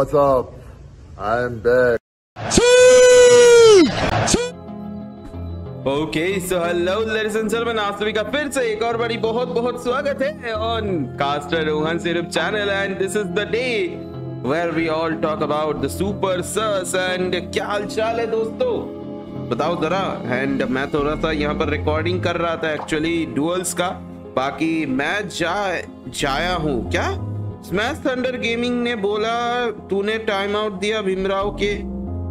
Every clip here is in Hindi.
what's up? I'm back. Okay so hello ladies and gentleman आप सभी का फिर से एक और बड़ी बहुत बहुत स्वागत है ऑन कास्टर रोहन सिर्फ़ channel and this is the day where we all talk about the super sirs and क्या हाल चाल है दोस्तों बताओ जरा एंड मैं थोड़ा सा यहाँ पर रिकॉर्डिंग कर रहा था एक्चुअली डुअल्स का बाकी मैं जा, जाया हूँ, क्या स्मैश थंडर गेमिंग ने बोला, तूने टाइम आउट दिया भीमराव के।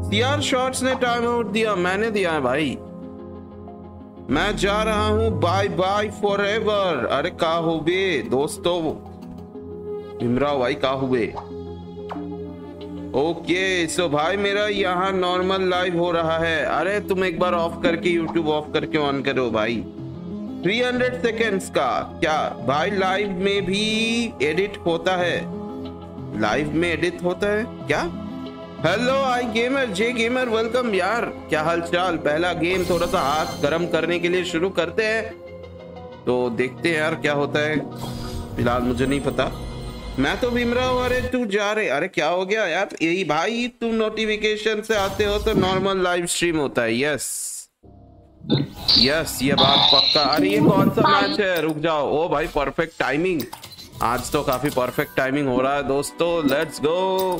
सीआर शॉट्स ने टाइम आउट दिया, मैंने दिया है भाई। मैं जा रहा हूँ बाय बाय फॉर एवर अरे का हो बे, दोस्तों। इमराव भाई का हुए ओके सो भाई, मेरा यहाँ नॉर्मल लाइव हो रहा है। अरे तुम एक बार ऑफ़ करके यूट्यूब ऑफ़ करके ऑन करो भाई। 300 सेकेंड्स का क्या भाई लाइव में भी एडिट होता है? लाइव में एडिट होता है? क्या? Hello I gamer J gamer welcome यार। क्या हालचाल? पहला गेम थोड़ा सा हाथ गर्म करने के लिए शुरू करते हैं। तो देखते हैं यार क्या होता है। फ़िलहाल मुझे नहीं पता। मैं तो भीमरा हूँ अरे तू जा रहे अरे क्या हो गया यार? यही भाई, तुम नोटिफिकेशन से आते हो तो नॉर्मल लाइव स्ट्रीम होता है। यस यस ये बात पक्का। अरे, ये कौन सा मैच है? रुक जाओ। ओ भाई परफेक्ट टाइमिंग आज तो काफ़ी परफेक्ट टाइमिंग हो रहा है, दोस्तों। लेट्स गो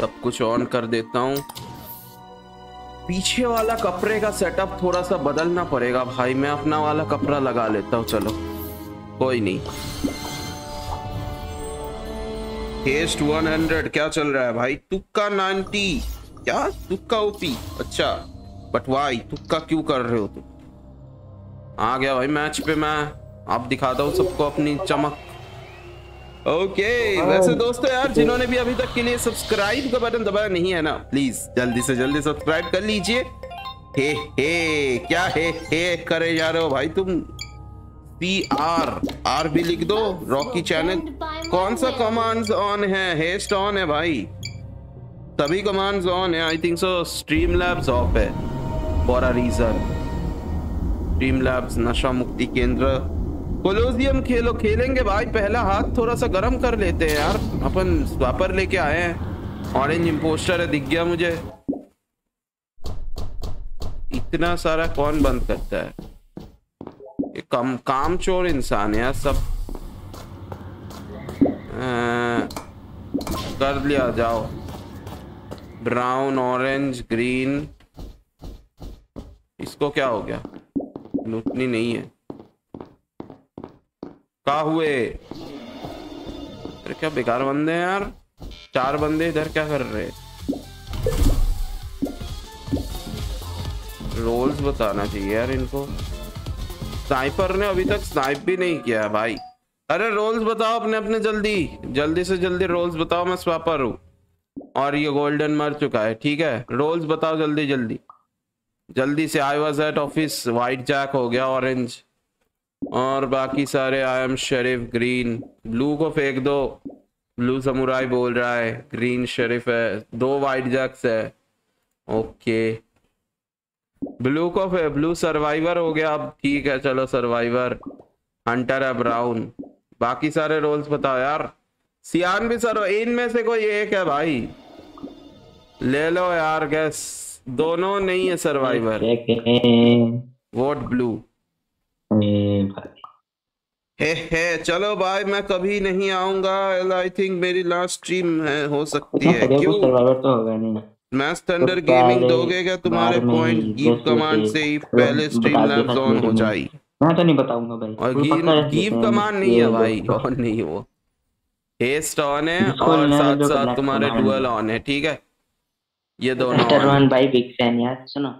सब कुछ ऑन कर देता हूँ। पीछे वाला कपड़े का सेटअप थोड़ा सा बदलना पड़ेगा भाई। मैं अपना वाला कपड़ा लगा लेता हूँ, चलो। कोई नहीं। टेस्ट 100 क्या चल रहा है भाई? तुक्का 90 क्या तुक्का ओपी अच्छा बट वाई तुक्का क्यों कर रहे हो तुम? आ गया भाई मैच पे मैं। आप दिखाता हूँ सबको अपनी चमक। ओके okay, वैसे दोस्तों यार जिन्होंने भी अभी तक के लिए सब्सक्राइब का बटन दबाया नहीं है ना प्लीज़ जल्दी से जल्दी सब्सक्राइब कर लीजिए। हे हे क्या हे हे करे जा रहे हो भाई तुम? पी आर आर भी लिख दो रॉकी चैनल कौन सा कमांड्स ऑन है? हेस्ट ऑन है भाई। सभी कमांड्स ऑन है। I think so streamlabs off है। For a reason stream labs नशा मुक्ति केंद्र। कोलोजियम खेलो खेलेंगे भाई। पहला हाथ थोड़ा सा गर्म कर लेते हैं यार। अपन स्वापर लेके आए हैं। ऑरेंज इंपोस्टर है दिख गया मुझे। इतना सारा कौन बंद करता है? ये कम काम चोर इंसान है यार सब। आ, कर लिया जाओ। Brown, orange, green. इसको क्या हो गया? लूटनी नहीं है। का हुए? अरे क्या बेकार बंदे हैं यार। चार बंदे इधर क्या कर रहे रोल्स बताना चाहिए यार इनको। स्नाइपर ने अभी तक स्नाइप भी नहीं किया भाई। अरे रोल्स बताओ अपने अपने जल्दी। जल्दी से जल्दी रोल्स बताओ, मैं स्वापर हूँ। और ये गोल्डन मर चुका है, ठीक है? रोल्स बताओ जल्दी जल्दी। जल्दी से I was at office white jack हो गया ऑरेंज और बाकी सारे आई एम शरीफ ग्रीन ब्लू को फेंक दो। ब्लू समुराई बोल रहा है ग्रीन शरीफ है। दो वाइट जैक्स है। ओके ब्लू को ब्लू सर्वाइवर हो गया अब, ठीक है, चलो सर्वाइवर हंटर है ब्राउन बाकी सारे रोल्स बताओ यार। सियान भी सर इनमें से कोई एक है भाई। ले लो यार गैस दोनों नहीं है survivor vote blue hey hey चलो भाई मैं कभी नहीं आऊँगा। आई थिंक मेरी लास्ट स्ट्रीम है हो सकती है। क्यों? सर्वाइवर तो होगा नहीं। मैच थंडर गेमिंग दोगे क्या? तुम्हारे पॉइंट गिव कमांड से ही पहले स्ट्रीम लैब्स ऑन हो जाए मैं तो नहीं बताऊँगा भाई। और गिव कमांड नहीं है भाई। ऑन नहीं वो। हेस्ट ऑन है और साथ साथ तुम्हारे डुअल ऑन है ठीक है? ये दोनों कस्टर वन भाई बिग फ़ैन यार सुनो।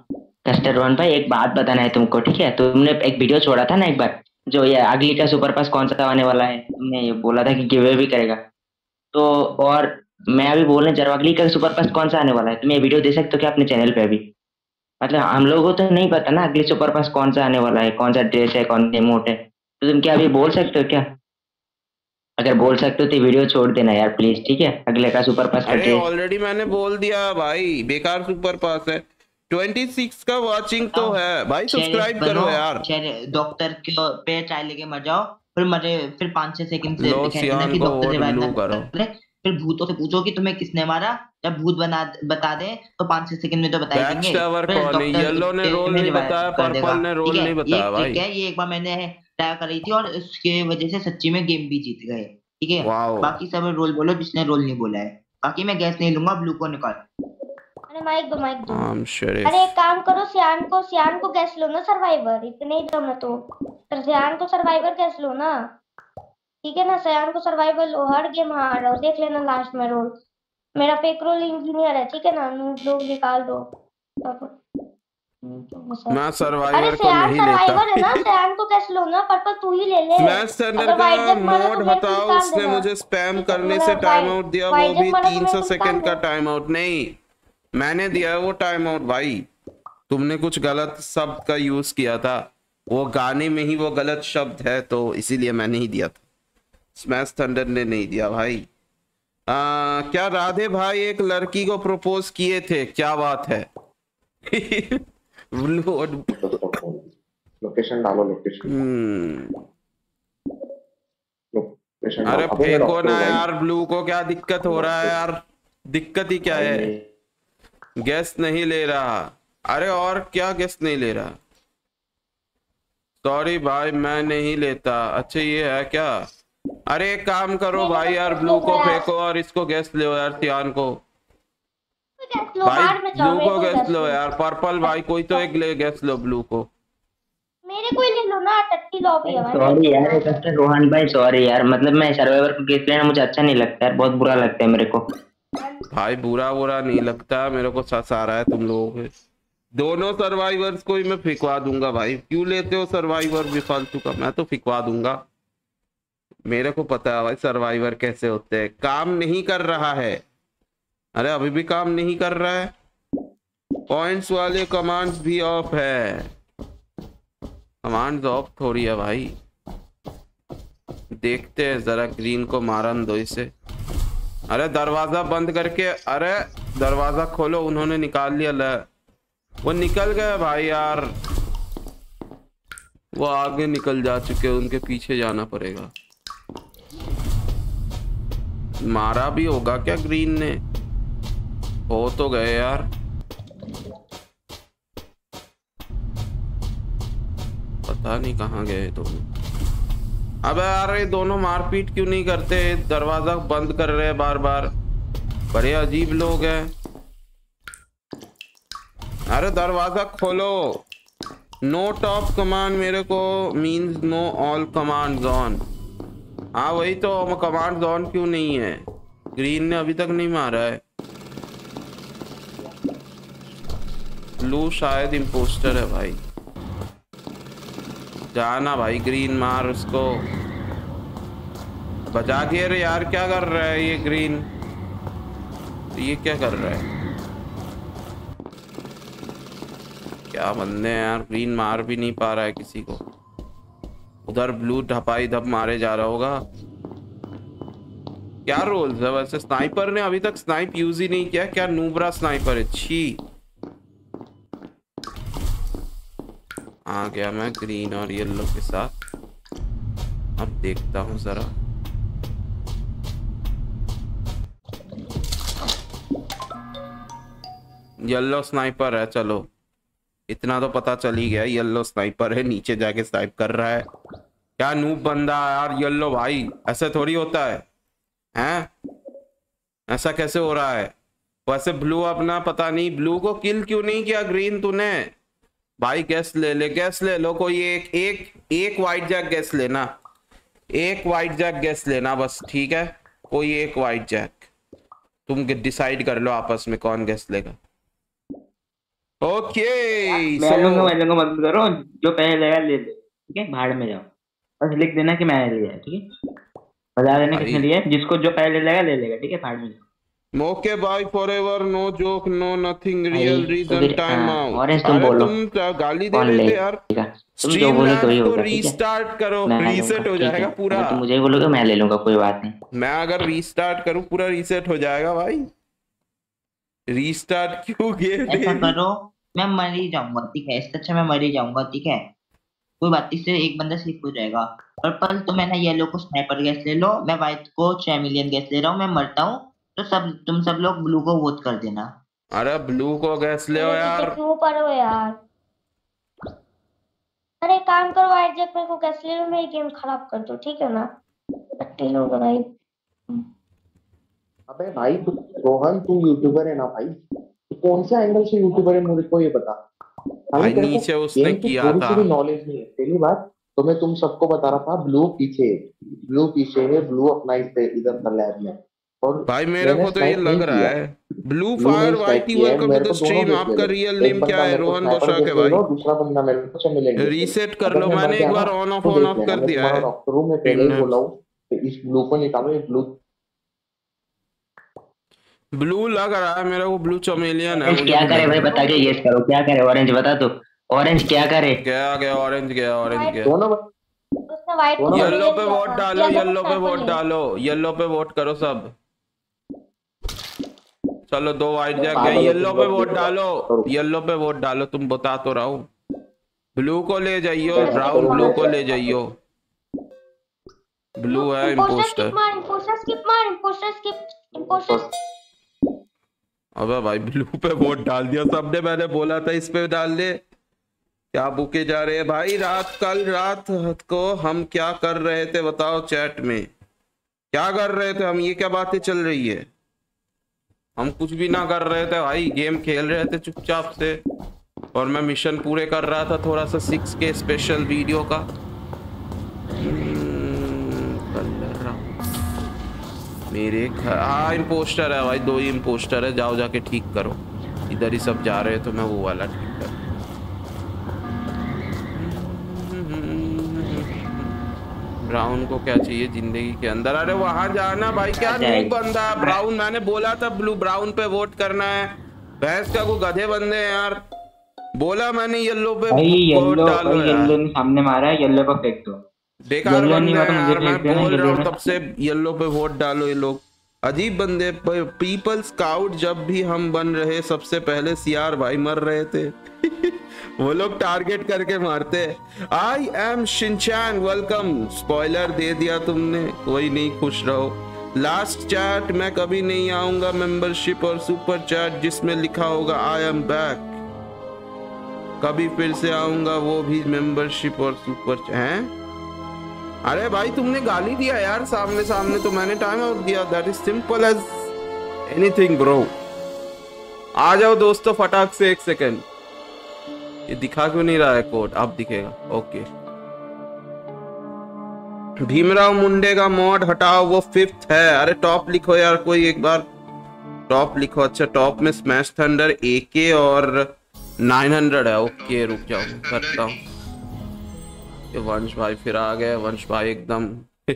कस्टर वन भाई एक बात बताना है तुमको ठीक है? तुमने एक वीडियो छोड़ा था ना एक बार जो ये अगली का सुपर पास कौन सा आने वाला है? तुमने ये बोला था कि गिवे भी करेगा। तो और मैं अभी बोल रहा जरवागली का सुपर फास्ट कौन सा आने वाला है तुम ये वीडियो दे सकते हो क्या अपने चैनल पे अभी? मतलब हम लोगों को तो नहीं पता ना अगली सुपर पास कौन सा आने वाला है कौन सा ड्रेस है कौन सा मोट है। तो तुम क्या अभी बोल सकते हो क्या? अगर बोल सकते हो तो वीडियो छोड़ देना यार प्लीज़ ठीक है? अगले का सुपर पास अरे ऑलरेडी मैंने बोल दिया भाई बेकार सुपर पास है। 26 का वाचिंग तो हाँ। है। भाई सब्सक्राइब करो यार। डॉक्टर के पे चाय लेके मर जाओ। फिर मरे फिर पाँच छह सेकंड से दिखाई कि डॉक्टर से बात करो। फिर भूतों से पूछो कि तुम्हें किसने मारा? जब भूत बना बता दे तो पाँच छह सेकंड में तो बता देंगे। येलो ने रोल नहीं बताया पर्पल ने रोल नहीं बताया भाई। ठीक है ये एक बार मैंने ट्राई करी थी और उसके वजह से सच्ची में गेम भी जीत गए। ठीक है? बाकी सब रोल बोलो जिसने रोल नहीं बोला है। बाकी मैं गैस नहीं लूँगा ब्लू को निकाल। अरे माइक दो माइक दो। अरे एक काम करो सियान को सियान को गैस लो ना सर्वाइवर इतने ही दम है तो। सियान को सर्वाइवर गैस लो ना। ठीक है ना? सयान को सर्वाइवल हर गेम हार और देख लेना लास्ट में रोल मेरा फेक रोल इंजीनियर है ठीक है ना? लोग निकाल दो। मैं सर्वाइवर को नहीं सर्वाइवर है ना? लेता सयान को कैसे लो ना पर्पल तू ही ले ले। स्मैश थंडर का तो मोड मेरे हटाओ उसने मुझे स्पैम करने तो से टाइम आउट दिया वो भी जंप मारा तो 300 सेकंड का टाइम आउट नहीं मैंने दिया वो टाइम आउट भाई तुमने कुछ गलत शब्द का यूज़ किया था। वो गाने में ही वो गलत शब्द है तो इसीलिए मैंने ही दिया था। स्मैश थंडर ने नहीं दिया भाई। आ, क्या राधे भाई एक लड़की को प्रपोज किए थे? क्या बात है? लोकेशन डालो लोकेशन हम्म, अरे फेंको ना यार ब्लू को क्या दिक्कत हो रहा है यार? दिक्कत ही क्या है? गैस नहीं ले रहा। अरे और क्या गैस नहीं ले रहा? सॉरी भाई मैं नहीं लेता। अच्छा ये है क्या? अरे एक काम करो भाई यार ब्लू को फेंको और इसको गैस लो यार सियान को। भाई में जाओ ब्लू को गैस लो यार पर्पल भाई कोई तो एक ले गैस लो ब्लू को। मेरे को ही ले लो ना टट्टी लॉबी है भाई सॉरी यार रोहन भाई सॉरी यार। मतलब मैं सर्वाइवर को गेम लेना मुझे अच्छा नहीं लगता है बहुत बुरा लगता है मेरे को। भाई बुरा बुरा नहीं लगता मेरे को सस आ रहा है तुम लोगों के दोनों सर्वाइवर्स को ही मैं फिकवा दूँगा भाई। क्यों लेते हो सर्वाइवर भी फालतू का? मैं तो फिकवा दूँगा। मेरे को पता है भाई सर्वाइवर कैसे होते हैं। काम नहीं कर रहा है। अरे, अभी भी काम नहीं कर रहा है। पॉइंट्स वाले कमांड्स भी ऑफ़ है। कमांड्स ऑफ़ थोड़ी है भाई। देखते हैं, जरा ग्रीन को मारन दो इसे। अरे, दरवाज़ा बंद करके, अरे, दरवाज़ा खोलो, उन्होंने निकाल लिया, ल। वो निकल गए भाई यार। वो आगे निकल जा चुके उनके पीछे जाना पड़ेगा। मारा भी होगा क्या ग्रीन ने? हो तो गए यार। पता नहीं कहाँ गए दोनों। अबे यार ये दोनों मारपीट क्यों नहीं करते? दरवाज़ा बंद कर रहे हैं बार बार बड़े अजीब लोग हैं। अरे दरवाज़ा खोलो। नो टॉप कमांड मेरे को means no all command on हाँ वही तो कमांड ऑन क्यों नहीं है? ग्रीन ने अभी तक नहीं मारा है। ब्लू शायद इम्पोस्टर है भाई। जाना भाई ग्रीन मार उसको। बचा के, अरे यार, क्या कर रहा है ये ग्रीन ये क्या कर रहा है? क्या बंदे हैं यार ग्रीन मार भी नहीं पा रहा है किसी को। उधर ब्लू ढपाई धप मारे जा रहा होगा। क्या रोल है? वैसे स्नाइपर ने अभी तक स्नाइप यूज़ ही नहीं किया। क्या नूबरा स्नाइपर है? छी। आ गया मैं ग्रीन और येलो के साथ। अब देखता हूँ जरा। येलो स्नाइपर है, चलो। इतना तो पता चल ही गया, येलो स्नाइपर है, नीचे जाके स्नाइप कर रहा है। क्या नूब बंदा यार, येलो भाई, ऐसे थोड़ी होता है, हैं? ऐसा कैसे हो रहा है? वैसे ब्लू अपना पता नहीं, ब्लू को किल क्यों नहीं किया ग्रीन तूने? भाई गैस ले ले, गैस ले लो, कोई एक एक एक वाइट जैक गैस लेना। एक वाइट जैक गैस लेना बस, ठीक है? कोई एक वाइट जैक तुम डिसाइड कर लो आपस में कौन गैस लेगा। ओके मैं लूँगा मैं लूँगा मत करो जो पहले लेगा ले ले ठीक है? भाड़ में जाओ। बस लिख देना कि मैंने लिया ठीक है? बता देना किसने लिया जिसको जो पहले लेगा ले लेगा ठीक है? भाड़ में जाओ। Okay bye forever no joke no nothing real तो रीजन टाइम आउट ऑरेंज तुम बोलो। तुम गाली दे रहे थे यार? तुम जो बोलो तो ही होगा रीस्टार्ट करो रीसेट हो जाएगा पूरा। तुम मुझे बोलोगे मैं ले लूँगा कोई बात नहीं। मैं अगर रीस्टार्ट करूँ पूरा रीसेट हो जाएगा भाई। रीस्टार्ट क्यों गेम ऐसा करो मैं मर ही जाऊँगा ठीक है? इससे अच्छा मैं मर ही जाऊँगा ठीक है? कोई बात नहीं, इससे एक बंदा स्लिप हो जाएगा। पर्पल तो मैं ना येलो को स्नाइपर गैस ले लो मैं व्हाइट को छह मिलियन गैस ले रहा हूँ मैं मरता हूँ तो सब तुम सब लोग ब्लू को वोट कर देना। अरे ब्लू को गैस ले यार। क्यों हो यार? अरे काम करो वाइट जैक मेरे को कैसे ले लो मेरी गेम खराब कर दो ठीक है ना? टट्टी लोग भाई। अबे भाई तू रोहन तू यूट्यूबर है ना भाई? कौन से एंगल से यूट्यूबर है मुझे को ये बता? भाई नीचे उसने किया थोड़ी था। सी भी नॉलेज नहीं है। पहली बात तो मैं तुम सबको बता रहा था ब्लू पीछे ब्लू पीछे है ब्लू अपना इधर था लैब में। और भाई मेरे को तो ये लग रहा। है। ब्लू फायर है, वेलकम टू द स्ट्रीम आपका। रियल नेम क्या है रोहन बोशाक है भाई। दूसरा बंदा मेरे को देख रीसेट कर लो मैंने एक बार ऑन ऑफ़ तो ऑन ऑफ़ कर दिया है। डॉक्टर हूँ मैं पहले बोला हूँ कि इस ब्लू को निकालो ये ब्लू ब्लू लग रहा है मेरे को ब्लू चमेलियन है ऑरेंज क्या करे भाई बता के गेस करो क्या करे ऑरेंज बता तू। ऑरेंज क्या करे? गया गया ऑरेंज गया ऑरेंज गया। दोनों व्हाइट येलो पे वोट डालो येलो पे वोट डालो येलो पे वोट करो सब। चलो दो वाइट जैक गए येलो पे वोट डालो। येलो पे वोट डालो तुम बता तो रहा हूँ। ब्लू को ले जाइयो ब्राउन ब्लू को ले जाइयो। ब्लू है Imposter इम्पोस्टर अबे भाई ब्लू पे वोट डाल दिया सबने, मैंने बोला था इस पे डाल दे। क्या बुके जा रहे हैं भाई? रात, कल रात को हम क्या कर रहे थे बताओ चैट में। क्या कर रहे थे हम? ये क्या बातें चल रही है? हम कुछ भी ना कर रहे थे भाई गेम खेल रहे थे चुपचाप से। और मैं मिशन पूरे कर रहा था थोड़ा सा सिक्स के स्पेशल वीडियो का। मेरे घर हाँ इम्पोस्टर है भाई दो ही इम्पोस्टर है जाओ जाके ठीक करो। इधर ही सब जा रहे हैं तो मैं वो वाला ठीक कर ब्राउन को क्या चाहिए ज़िंदगी के अंदर? अरे वहाँ जाना भाई क्या नूब बंदा है ब्राउन मैंने बोला था ब्लू ब्राउन पे वोट करना है। भैंस का को गधे बंदे हैं यार। बोला मैंने येलो पे भाई वोट येलो येलो ने सामने मारा है येलो को फेंक दो। बेकार येलो बंदे नहीं हुआ मुझे यार मैं बोल रहा हूँ तब से येलो पे वोट डालो ये लोग। अजीब बंदे पीपल स्काउट जब भी हम बन रहे सबसे पहले सियार भाई मर रहे थे। वो लोग टारगेट करके मारते I am Shinchan welcome spoiler दे दिया तुमने कोई नहीं खुश रहो। लास्ट चैट मैं कभी नहीं आऊँगा मेंबरशिप और सुपर चैट जिसमें लिखा होगा आई एम बैक कभी फिर से आऊँगा वो भी मेंबरशिप और सुपर हैं? अरे भाई, तुमने गाली दिया यार सामने सामने तो मैंने टाइम आउट दिया that is simple as anything bro आ जाओ दोस्तों, फटाक से एक सेकेंड ये दिखा क्यों नहीं रहा है कोड अब दिखेगा। ओके भीमराव मुंडे का मॉड हटाओ, वो फिफ्थ है। अरे टॉप लिखो यार, कोई एक बार। टॉप लिखो। अच्छा टॉप में स्मैश थंडर एके और 900 है। ओके रुक जाओ, करता हूँ। वंश भाई फिर आ गए वंश भाई एकदम।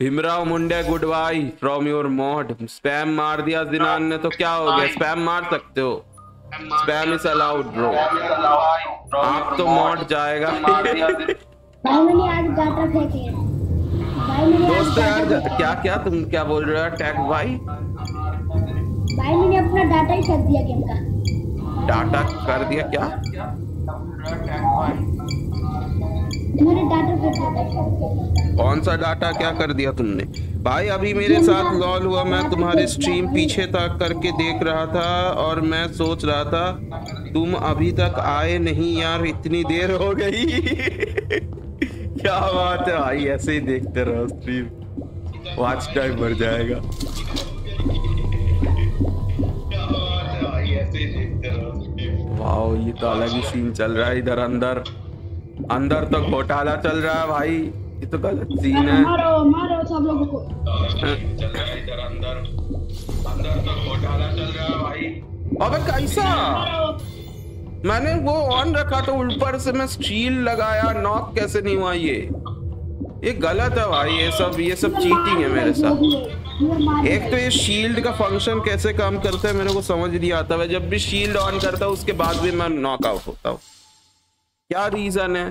Bhimrao Munde good bye from your mod spam मार दिया जिनान ने तो क्या हो गया? स्पैम मार सकते हो। स्पैम इज़ अलाउड ब्रो आप तो मॉड जाएगा। भाई मैंने आज डाटा फेंके भाई मैंने यार क्या क्या तुम क्या बोल रहे हो? टैग भाई? भाई मैंने अपना डाटा ही फेंक दिया गेम का। डाटा कर दिया क्या? कौन सा डाटा क्या कर दिया तुमने? भाई अभी मेरे साथ लॉल हुआ मैं तुम्हारे स्ट्रीम पीछे तक करके देख रहा था और मैं सोच रहा था तुम अभी तक आए नहीं यार इतनी देर हो गई। क्या बात है भाई ऐसे ही देखते रहो स्ट्रीम वॉच टाइम बढ़ जाएगा। वाओ ये तो अलग ही सीन चल रहा है इधर अंदर। अंदर तो घोटाला चल रहा है भाई। ये तो गलत सीन है। मारो मारो सब लोगों को। अबे कैसा? मैंने वो ऑन रखा तो ऊपर से मैं स्टील लगाया नॉक कैसे नहीं हुआ ये? ये गलत है भाई, ये सब ये सब चीटिंग है मेरे साथ। एक तो ये शील्ड का फ़ंक्शन कैसे काम करता है मेरे को समझ नहीं आता। है जब भी शील्ड ऑन करता हूँ, उसके बाद भी मैं नॉकआउट होता हूँ। क्या रीजन है?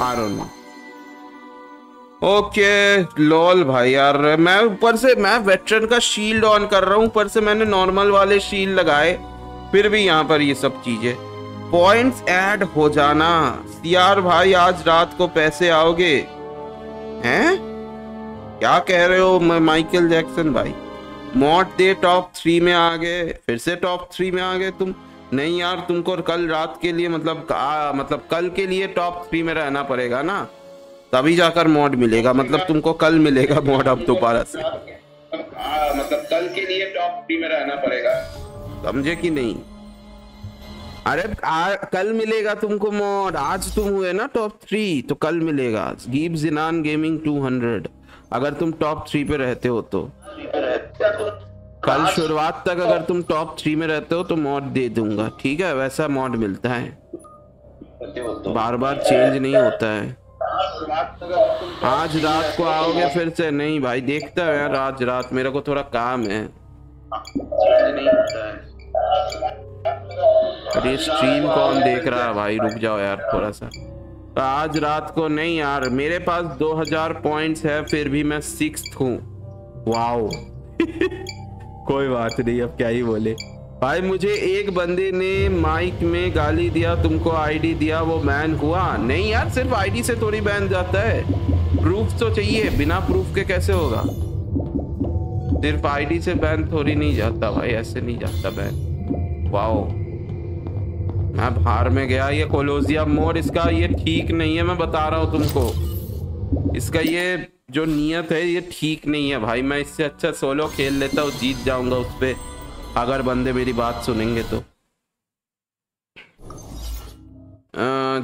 आई ओके लॉल भाई यार, मैं ऊपर से, मैं वेटरन का शील्ड ऑन कर रहा हूँ। ऊपर से मैंने नॉर्मल वाले शील्ड लगाए, फिर भी यहाँ पर ये सब चीज़ें। पॉइंट्स ऐड हो जाना। यार भाई, आज रात को पैसे आओगे? हैं? क्या कह रहे हो माइकल जैक्सन भाई? मॉड दे टॉप थ्री में आ गए फिर से टॉप थ्री में आ गए तुम। नहीं यार तुमको कल रात के लिए मतलब आ, मतलब कल के लिए टॉप थ्री में रहना पड़ेगा ना? तभी जाकर मॉड मिलेगा मतलब तुमको कल मिलेगा मॉड अब दोबारा से। मतलब कल के लिए टॉप थ्री में रहना पड़ेगा। समझे कि नहीं? अरे आ, कल मिलेगा तुमको मॉड आज तुम हुए ना टॉप थ्री तो कल मिलेगा. गिव जिनान गेमिंग 200 अगर तुम टॉप थ्री पे रहते हो तो। कल शुरुआत तक अगर तुम टॉप थ्री में रहते हो तो मॉड दे दूँगा ठीक है? वैसा मॉड मिलता है। बार बार चेंज नहीं होता है। आज रात को आओगे फिर से? नहीं भाई देखता है यार आज रात। मेरे को थोड़ा काम है। है अरे स्ट्रीम कौन देख रहा है भाई, रुक जाओ यार थोड़ा सा तो आज रात को नहीं यार, मेरे पास 2000 पॉइंट्स है, फिर भी मैं सिक्स हूँ। वाओ कोई बात नहीं, अब क्या ही बोले। भाई मुझे एक बंदे ने माइक में गाली दिया, तुमको आईडी दिया, वो बैन हुआ। नहीं यार, सिर्फ़ आईडी से थोड़ी बैन जाता है। प्रूफ तो चाहिए, बिना प्रूफ के कैसे होगा? सिर्फ़ आईडी से बैन थोड़ी नहीं जाता भाई, ऐसे नहीं जाता बैन वाओ मैं बाहर में गया ये कोलोजिया मोर इसका ये ठीक नहीं है मैं बता रहा हूँ तुमको। इसका ये जो नियत है ये ठीक नहीं है भाई। मैं इससे अच्छा सोलो खेल लेता हूँ जीत जाऊँगा उस पर अगर बंदे मेरी बात सुनेंगे तो।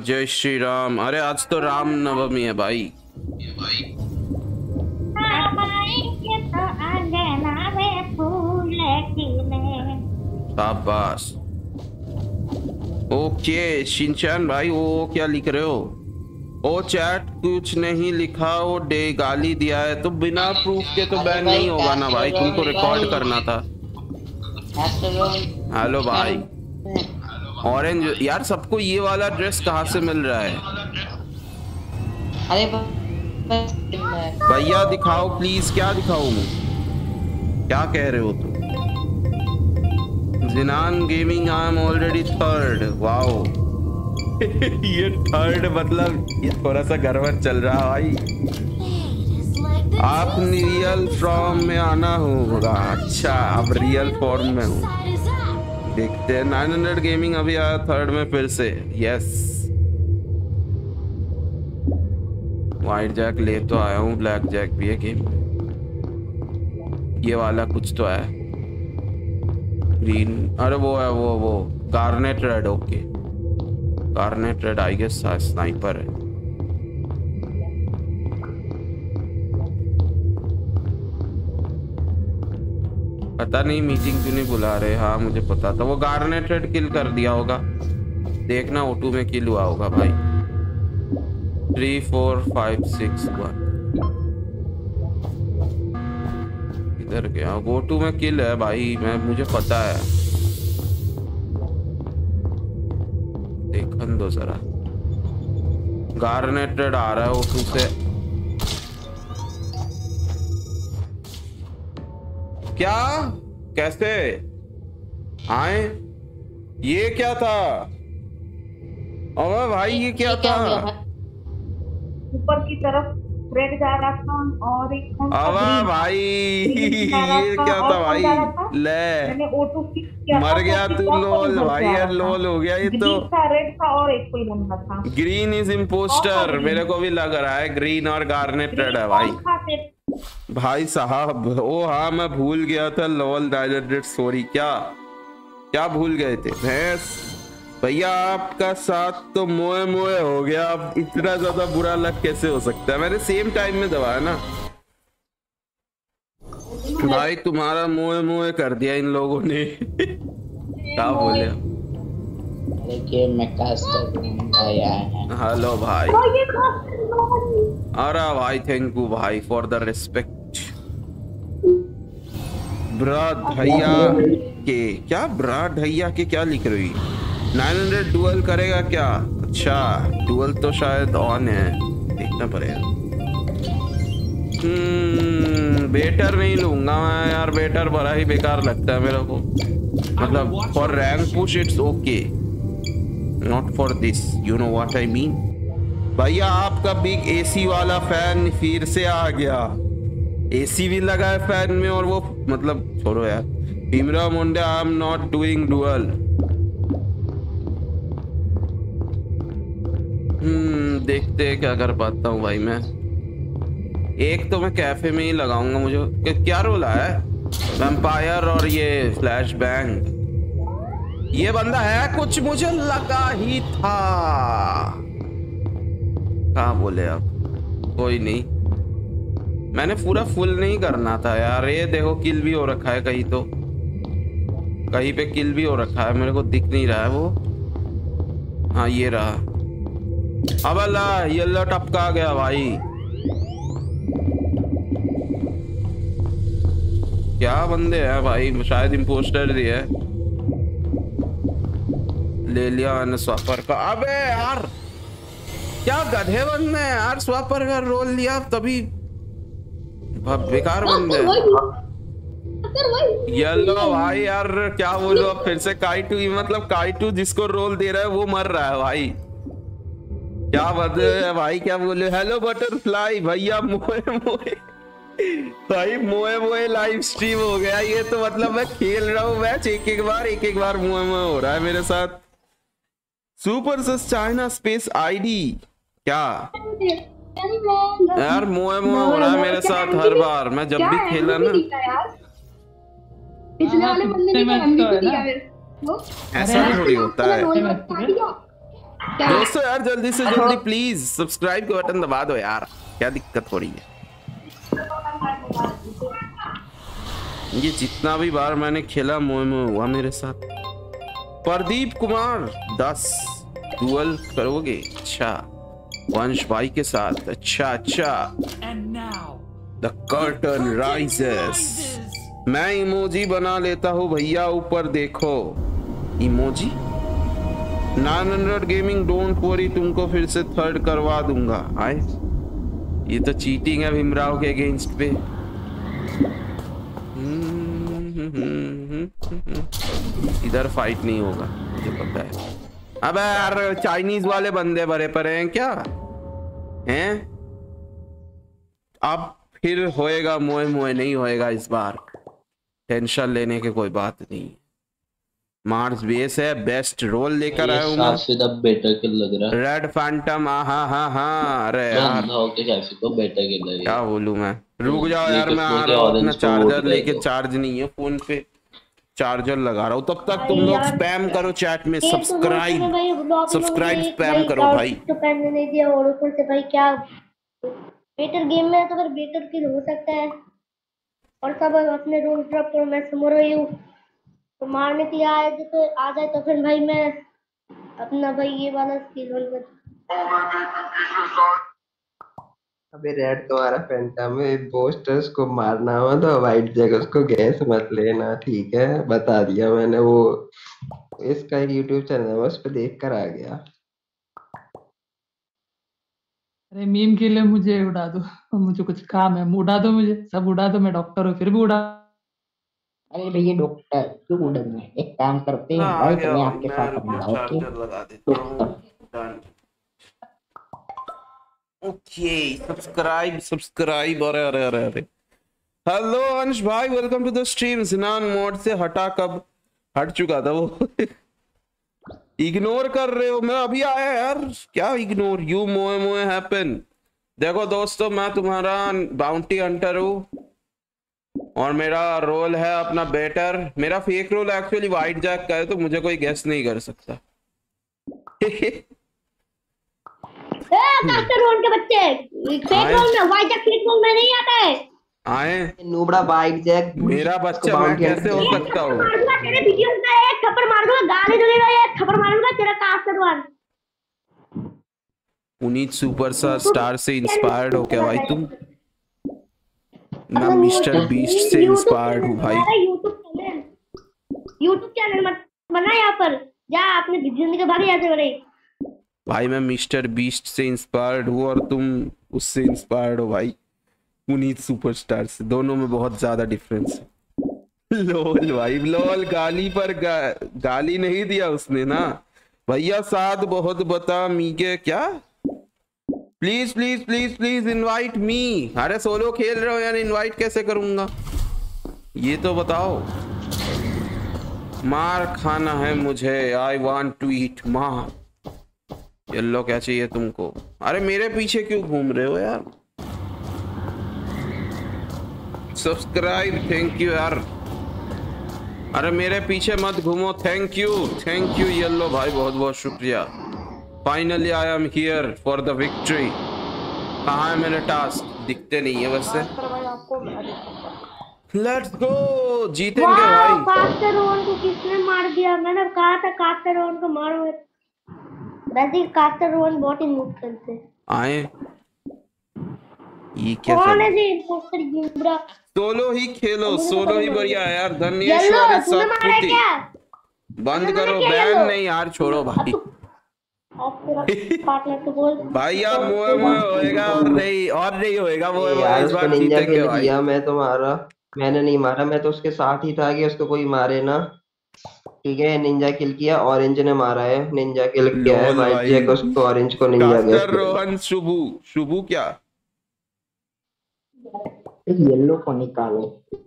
जय श्री राम। अरे आज तो राम नवमी है भाई। शाबाश। ओके, शिनचैन भाई, वो क्या लिख रहे हो? ओ चैट, कुछ नहीं लिखा, वो डे गाली दिया है। तो बिना प्रूफ के तो बैन नहीं होगा ना भाई, तुमको रिकॉर्ड करना था। हेलो भाई। ऑरेंज यार सबको ये वाला ड्रेस कहाँ से मिल रहा है? अरे भैया दिखाओ प्लीज़ क्या दिखाऊँ? क्या कह रहे हो तुम? जिनान gaming I am already third wow ये थर्ड मतलब ये थोड़ा सा गड़बड़ चल रहा है भाई। आप रियल फॉर्म में आना होगा। अच्छा अब रियल फॉर्म में हूँ। देखते हैं। 900 गेमिंग अभी आया थर्ड में फिर से। यस वाइट जैक ले तो आया हूँ। ब्लैक जैक भी है गेम ये वाला कुछ तो है। ग्रीन अरे वो है, वो वो. Garnet red okay garnet red I guess sniper है. पता नहीं मीटिंग क्यों नहीं बुला रहे? हाँ मुझे पता था. वो गार्नेट रेड किल कर दिया होगा. देखना ओटू में किल हुआ होगा, भाई. Three four five six one इधर गया। गो टू में किल है भाई मैं मुझे पता है। देखन दो जरा। गार्नेटेड आ रहा है ओटू से। क्या? कैसे? आए? ये क्या था? अबे भाई ये क्या था? ऊपर की तरफ़। रेड रहा और एक? भाई ये क्या था भाई? ले। मैंने ऑटो किया मर गया तो लोल भाई यार लोल हो गया ये तो। रेड था और एक कोई बंदा था। ग्रीन इज़ इम्पोस्टर मेरे को भी लग रहा है ग्रीन और गार्नेटेड है भाई। भाई साहब ओ हाँ मैं भूल गया था लोल डायरेक्टेड सॉरी क्या? क्या भूल गए थे? भैंस। भैया आपका साथ तो मोए मोए हो गया। अब इतना ज़्यादा बुरा लग कैसे हो सकता है? मैंने सेम टाइम में दबाया ना। भाई तुम्हारा मोए मोए कर दिया इन लोगों ने। क्या बोले हेलो भाई तो अरे भाई। थैंक यू भाई। फॉर द रिस्पेक्ट ब्रा भैया के क्या ब्रा ढैया के क्या लिख रही? 900 डुअल करेगा क्या? अच्छा डुअल तो शायद ऑन है। देखना पड़ेगा। हम्म बेटर नहीं लूँगा मैं यार बेटर बड़ा ही बेकार लगता है मेरे को। मतलब for rank push it's okay not for this you know what I mean भैया, आपका बिग एसी वाला फ़ैन फिर से आ गया। एसी भी लगा है फ़ैन में और वो मतलब छोड़ो यार। Bhimrao Munde I am not doing dual hmm देखते क्या कर पाता हूँ भाई मैं। एक तो मैं कैफ़े में ही लगाऊँगा मुझे। क्या रोल है? वैम्पायर और ये फ्लैश बैंग ये बंदा है कुछ मुझे लगा ही था। कहा बोले आप? कोई नहीं। मैंने पूरा फुल नहीं करना था यार। ये देखो किल भी हो रखा है कहीं तो। कहीं पे किल भी हो रखा है। मेरे को दिख नहीं रहा है वो। हाँ ये रहा। अब अल्लाह येलो टपका गया भाई। क्या बंदे हैं भाई? शायद इम्पोस्टर दिए ले लिया स्वापर का। अबे यार क्या गधे बंदे हैं यार? स्वापर का रोल लिया तभी बेकार बंदे हैं। येलो भाई यार क्या बोलो अब फिर से काइटू मतलब काइटू जिसको रोल दे रहा है वो मर रहा है भाई। क्या बदले है भाई क्या बोले हेलो बटरफ्लाई भैया मोए मोए। भाई मोए मोए लाइव स्ट्रीम हो गया। ये तो मतलब मैं खेल रहा हूँ मैच एक एक बार एक एक बार मोए मोए हो रहा है मेरे साथ। Super sus China space ID क्या? यार मोए मोए हो रहा है मेरे साथ हर बार। मैं जब भी खेला ना। पिछले हाँ, वाले बंदे ने है? ऐसा थोड़ी होता है। बता? दोस्तों यार जल्दी से जल्दी प्लीज़ सब्सक्राइब का बटन दबा दो यार। क्या दिक्कत हो रही है? ये जितना भी बार मैंने खेला मोह मोह हुआ मेरे साथ। प्रदीप कुमार दस। डुअल करोगे? अच्छा। वंश भाई के साथ। अच्छा अच्छा। द कर्टन राइजेस मैं इमोजी बना लेता हूँ भैया ऊपर देखो। इमोजी 900 गेमिंग, डोंट वरी, तुमको फिर से थर्ड करवा दूँगा। आए? ये तो चीटिंग है भीमराव के अगेंस्ट पे। इधर फाइट नहीं होगा, मुझे पता है। अबे यार चाइनीज़ वाले बंदे भरे पड़े हैं क्या? हैं? अब फिर होएगा मोए मोए नहीं होएगा इस बार। टेंशन लेने की कोई बात नहीं। मार्स बेस है बेस्ट रोल लेकर आया हूँ मैं। साफ़ सीधा बेटर किल लग रहा है। रेड फैंटम हाँ हाँ हाँ अरे मैं यार। होके कैसे को बेटर किल लग क्या बोलूँ मैं? रुक जाओ यार तो मैं आ रहा हूँ अपना चार्जर लेके चार्ज नहीं है फ़ोन पे। चार्जर लगा रहा हूँ। तब तक तुम लोग स्पैम करो चैट में तो ने सब्सक्राइब सब्सक्राइब स्पैम करो भाई। तो करने नहीं दिया और ऊपर से भाई क्या? बेटर गेम में तो फिर बेटर किल हो सकता है। और सब अपने रोल ड्रॉप करो मैं समझ रही हूँ। तो मारने के लिए आए तो आ जाए तो फिर भाई मैं अपना भाई ये वाला स्किल रोल कर अबे रेड तुम्हारा फैंटम में पोस्टर्स को मारना हो तो वाइट जगह उसको गैस मत लेना ठीक है? बता दिया मैंने वो इसका एक यूट्यूब चैनल है उस पर देख कर आ गया। अरे मीम के लिए मुझे उड़ा दो मुझे कुछ काम है उड़ा दो मुझे सब उड़ा दो मैं डॉक्टर हूँ फिर भी उड़ा अरे भैया डॉक्टर क्यों उड़ेंगे एक काम करते हैं हाँ, भाई तुम्हें आपके साथ रुको, अपना ओके चार्जर लगा देता हूँ Done. ओके सब्सक्राइब सब्सक्राइब अरे अरे अरे अरे हेलो अंश भाई वेलकम टू द स्ट्रीम जिनान मोड से हटा कब हट चुका था वो इग्नोर कर रहे हो मैं अभी आया यार क्या इग्नोर यू मोए मोए हैपन देखो दोस्तों मैं तुम्हारा बाउंटी हंटर हूँ और मेरा रोल है अपना बेटर मेरा fake role actually white jack का है तो मुझे कोई गेस नहीं कर सकता। ए कास्टर रोल के बच्चे फेक आए। रोल में वाइट फेक रोल में नहीं आता है। आए। नूबड़ा वाइट जैक मेरा बच्चा मैं कैसे हो सकता हूँ? मार दूँगा तेरे वीडियो का एक थप्पड़ मार दूँगा गाली दूँगा एक थप्पड़ मार दूँगा तेरा caster one Puneet super star से इंस्पायर्ड हो क्या भाई तुम मैं मिस्टर बीस्ट से इंस्पायर्ड हूँ भाई। YouTube channel. मत बना यहाँ पर। जा अपने ज़िंदगी भाग यहाँ से बड़े भाई मैं मिस्टर बीस्ट से इंस्पायर्ड हूँ और तुम उससे इंस्पायर्ड हो भाई। पुनीत सुपरस्टार से। दोनों में बहुत ज़्यादा डिफरेंस है। लोल भाई लोल गाली पर गा, गाली नहीं दिया उसने ना। भैया साथ बहुत बता मीके क्या? Please please please please invite me अरे सोलो खेल रहे हो यार इनवाइट कैसे करूँगा? ये तो बताओ। मार खाना है मुझे आई वांट टू ईट मार येल्लो, क्या चाहिए तुमको? अरे मेरे पीछे क्यों घूम रहे हो यार? सब्सक्राइब थैंक यू यार। अरे मेरे पीछे मत घूमो thank you thank you yellow भाई बहुत बहुत शुक्रिया। Finally I am here for the victory कहाँ है मेरे टास्क दिखते नहीं है वैसे। लेट्स गो जीतेंगे भाई। कास्टर रोहन को किसने मार दिया? मैंने कहा था कास्टर रोहन को मारो। वैसे कास्टर रोहन बहुत ही मूव करते आए। ये क्या कौन है जी पोस्टर गिब्रा सोलो ही खेलो सोलो ही बढ़िया है यार। सतपुती क्या? बंद करो बैन नहीं यार छोड़ो भाई। भाई यार वो होएगा और नहीं और नहीं होएगा मोए इस बार निंजा जीतेंगे भाई। किया मैं तो मारा। मैंने नहीं मारा मैं तो उसके साथ ही था कि उसको कोई मारे ना। ठीक है निंजा किल किया ऑरेंज ने मारा है। निंजा किल किया है वाइट भाई। जैक उसको ऑरेंज को निंजा गया कास्टर रोहन शुभू शुभू क्या? येलो को निकालो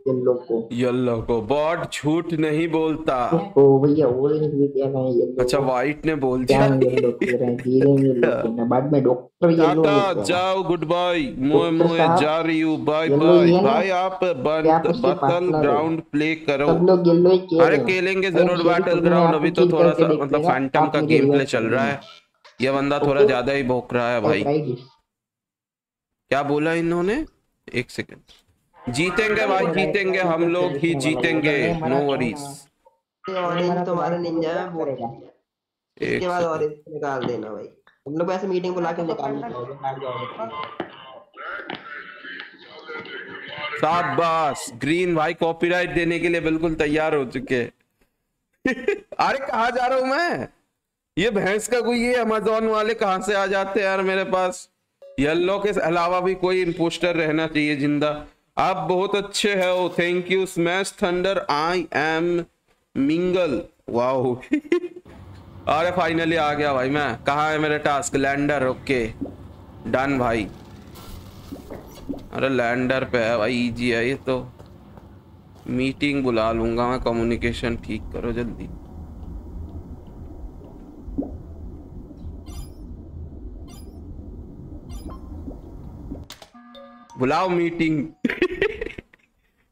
येलो को। येलो को। बॉट झूठ नहीं बोलता। ओ भैया ऑरेंज भी कह रहे हैं येलो अच्छा वाइट ने बोल दिया। येलो कह रहे धीरे येलो बाद में डॉक्टर येलो टाटा जाओ गुड बाय। मोए मोए जा रही हूँ। Bye bye. भाई आप बंद बटल ग्राउंड प्ले करो। सब लोग येलो ही कह अरे खेलेंगे ज़रूर बैटल ग्राउंड अभी तो थोड़ा सा मतलब फैंटम का गेम प्ले चल रहा है। ये बंदा थोड़ा ज़्यादा ही भौंक रहा है भाई। क्या बोला इन्होंने? एक सेकंड। जीतेंगे भाई जीतेंगे हम लोग ही जीतेंगे। नो वरीज तुम्हारा निंजा है वो इसके बाद को निकाल देना भाई। हम लोग वैसे मीटिंग बुला के निकाल जाओगे हार ग्रीन भाई कॉपीराइट देने के लिए बिल्कुल तैयार हो चुके अरे कहा जा रहा हूँ मैं? ये भैंस का कोई ये अमेजोन वाले कहाँ से आ जाते हैं यार मेरे पास? येलो के अलावा भी कोई इम्पोस्टर रहना चाहिए ज़िंदा। आप बहुत अच्छे हो thank you smash thunder I am mingle wow अरे फाइनली आ गया भाई मैं। कहा है मेरे टास्क लैंडर ओके डन भाई। अरे लैंडर पे है भाई इजी है ये तो। मीटिंग बुला लूँगा मैं कम्युनिकेशन ठीक करो जल्दी। बुलाओ मीटिंग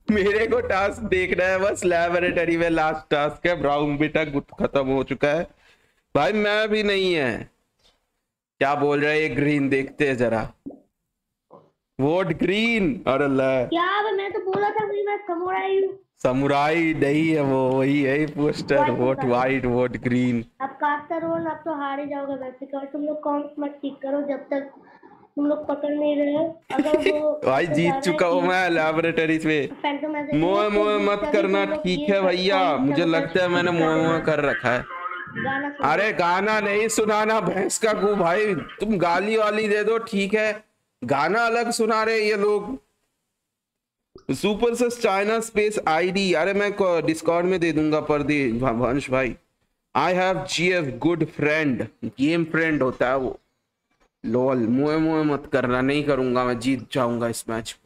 मेरे को टास्क देखना है बस लैबोरेटरी में लास्ट टास्क है। ब्राउन बेटा गुट खत्म हो चुका है। भाई मैं भी नहीं है। क्या बोल रहे हैं? ग्रीन देखते हैं जरा। वोट ग्रीन अरे ला। क्या मैं तो बोला था भाई मैं समुराई समुराई नहीं है वो वही है poster vote white vote green अब कास्टर रोहन अब तो हार ही जाओगे वैसे। कर तुम लोग कौन मत ठीक करो जब तक तुम लोग पकड़ नहीं रहे अगर वो भाई जीत चुका हूँ मैं लैबोरेटरी में। फैंटम ऐसे मोए मोए मत करना ठीक है भैया? मुझे लगता है मैंने मोए मोए कर रखा है। गाना अरे गाना नहीं सुनाना भैंस का गु भाई तुम गाली वाली दे दो ठीक है? गाना अलग सुना रहे ये लोग। सुपर से चाइना स्पेस आईडी अरे मैं डिस्कॉर्ड में दे दूँगा पर दे वंश भाई। I have G F good friend game friend होता है वो। लोल मुए मुए मत करना, नहीं करूँगा मैं, जीत जाऊँगा इस मैच।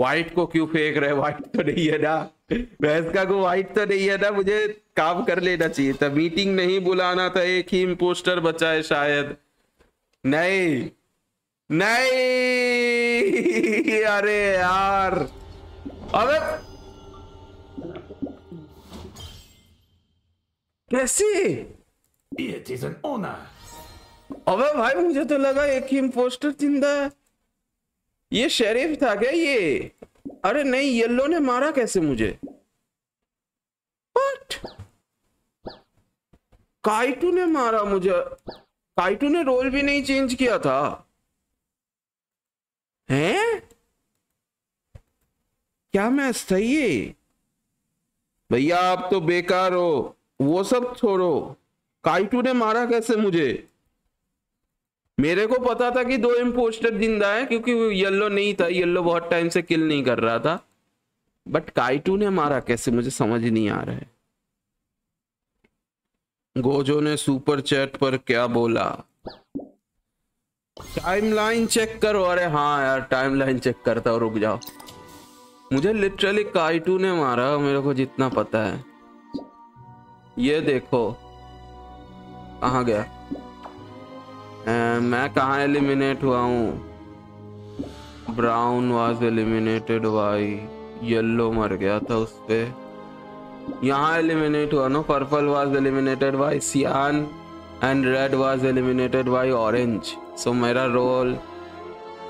व्हाइट को क्यों फेंक रहे व्हाइट तो नहीं है ना। भैंस का को व्हाइट तो नहीं है ना, मुझे काम कर लेना चाहिए था। मीटिंग नहीं बुलाना था, एक ही इम्पोस्टर बचा है शायद। नहीं नहीं, अरे यार। अबे! कैसे? It is an honor. अबे भाई, मुझे तो लगा एक ही इम्पोस्टर ज़िंदा है। ये शेरिफ था क्या ये? अरे नहीं येलो ने मारा कैसे मुझे? काइटू ने मारा मुझे। काइटू ने रोल भी नहीं चेंज किया था। हैं? क्या मैच सही ये? भैया, आप तो बेकार हो। वो सब छोड़ो। काइटू ने मारा कैसे मुझे? मेरे को पता था कि दो इम्पोस्टर ज़िंदा है, क्योंकि येल्लो नहीं था येल्लो बहुत टाइम से किल नहीं कर रहा था। बट काइटू ने मारा, कैसे मुझे समझ नहीं आ रहा है। गोजो ने सुपर चैट पर क्या बोला? टाइमलाइन चेक करो। अरे हाँ यार टाइमलाइन चेक करता रुक जाओ। मुझे लिटरली काइटू ने मारा, मेरे को जितना पता है। ये देखो, कहाँ गया? मैं कहाँ एलिमिनेट हुआ हूँ? Brown was eliminated by yellow मर गया था उस पर यहाँ एलिमिनेट हुआ ना? Purple was eliminated by cyan and red was eliminated by orange so मेरा रोल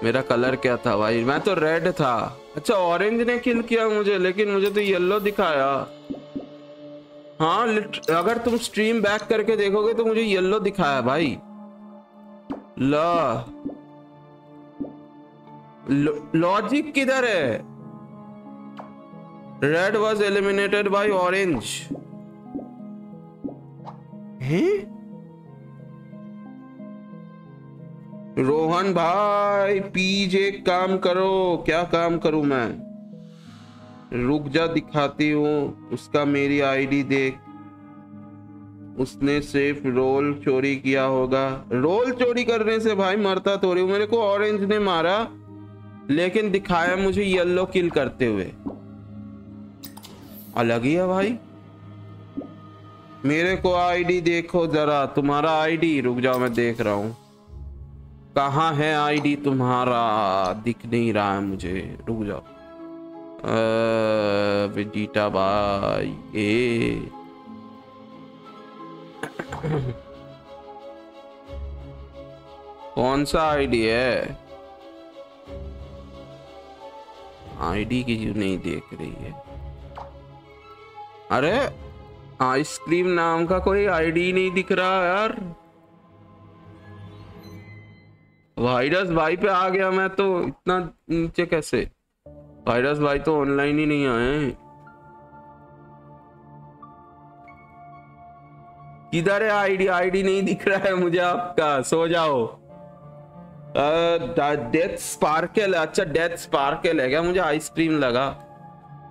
मेरा कलर क्या था भाई? मैं तो रेड था। अच्छा ऑरेंज ने किल किया मुझे, लेकिन मुझे तो येलो दिखाया। हाँ अगर तुम स्ट्रीम बैक करके देखोगे तो मुझे येलो दिखाया भाई। ला। लॉजिक किधर है? Red was eliminated by orange Rohan भाई पीज एक काम करो। क्या काम करूँ मैं? रुक जा दिखाती हूँ। उसका मेरी आईडी देख। उसने सिर्फ़ रोल चोरी किया होगा। रोल चोरी करने से भाई मरता थोड़ी हूँ। मेरे को ऑरेंज ने मारा, लेकिन दिखाया मुझे येलो किल करते हुए। अलग ही है भाई। मेरे को आईडी देखो जरा। तुम्हारा आईडी रुक जाओ, मैं देख रहा हूँ। कहाँ है आईडी तुम्हारा? दिख नहीं रहा है मुझे। रुक जाओ। Vegeta by A. कौन सा आईडी है? आईडी की क्यों नहीं देख रही है। अरे, आइसक्रीम नाम का कोई आईडी नहीं दिख रहा यार। वायरस भाई पे आ गया मैं तो इतना नीचे कैसे? वायरस भाई तो ऑनलाइन ही नहीं आए किधर है आईडी? आईडी नहीं दिख रहा है मुझे आपका। सो जाओ। Death sparkle. अच्छा डेथ स्पार्कल है क्या? मुझे आइसक्रीम लगा।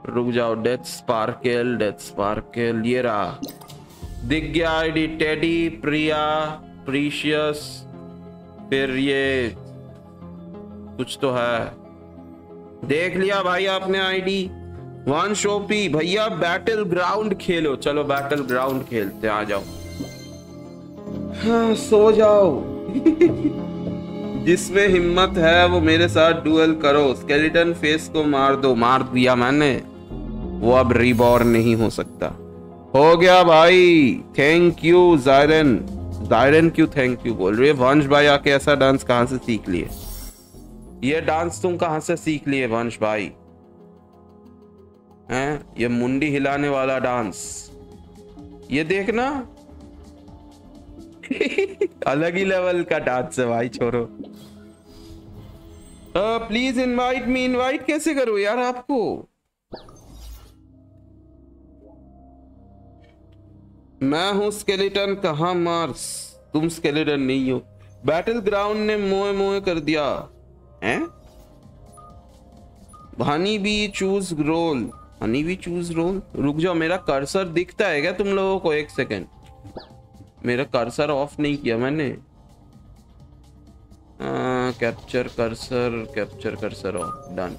रुक जाओ। डेथ स्पार्कल डेथ स्पार्कल, ये रहा। दिख गया आईडी। टेडी, प्रिया, प्रीशियस, फिर ये कुछ तो है। देख लिया भाई आपने आईडी। वन शोपी भैया बैटल ग्राउंड खेलो। चलो बैटल ग्राउंड खेलते आ जाओ। हाँ सो जाओ। जिसमें हिम्मत है, वो मेरे साथ डुएल करो। स्केलेटन फेस को मार दो। मार दिया मैंने। वो अब रिबॉर्न नहीं हो सकता। हो गया भाई। थैंक यू जायरन जायरन क्यों थैंक यू बोल रही वंश भाई आके ऐसा डांस कहाँ से सीख लिए? ये डांस तुम कहाँ से सीख लिए वंश भाई? हैं? ये मुंडी हिलाने वाला डांस ये देखना। अलग ही लेवल का डांस है भाई छोरो प्लीज़ इनवाइट मी इनवाइट कैसे करूँ यार आपको? मैं हूँ स्केलेटन कहा मार्स तुम स्केलेटन नहीं हो। बैटल ग्राउंड ने मोए मोए कर दिया। हैं? Honey bee choose role honey bee choose role रुक जाओ, मेरा कर्सर दिखता है क्या तुम लोगों को? एक सेकेंड मेरा कर्सर ऑफ़ नहीं किया मैंने। Capture cursor capture cursor off done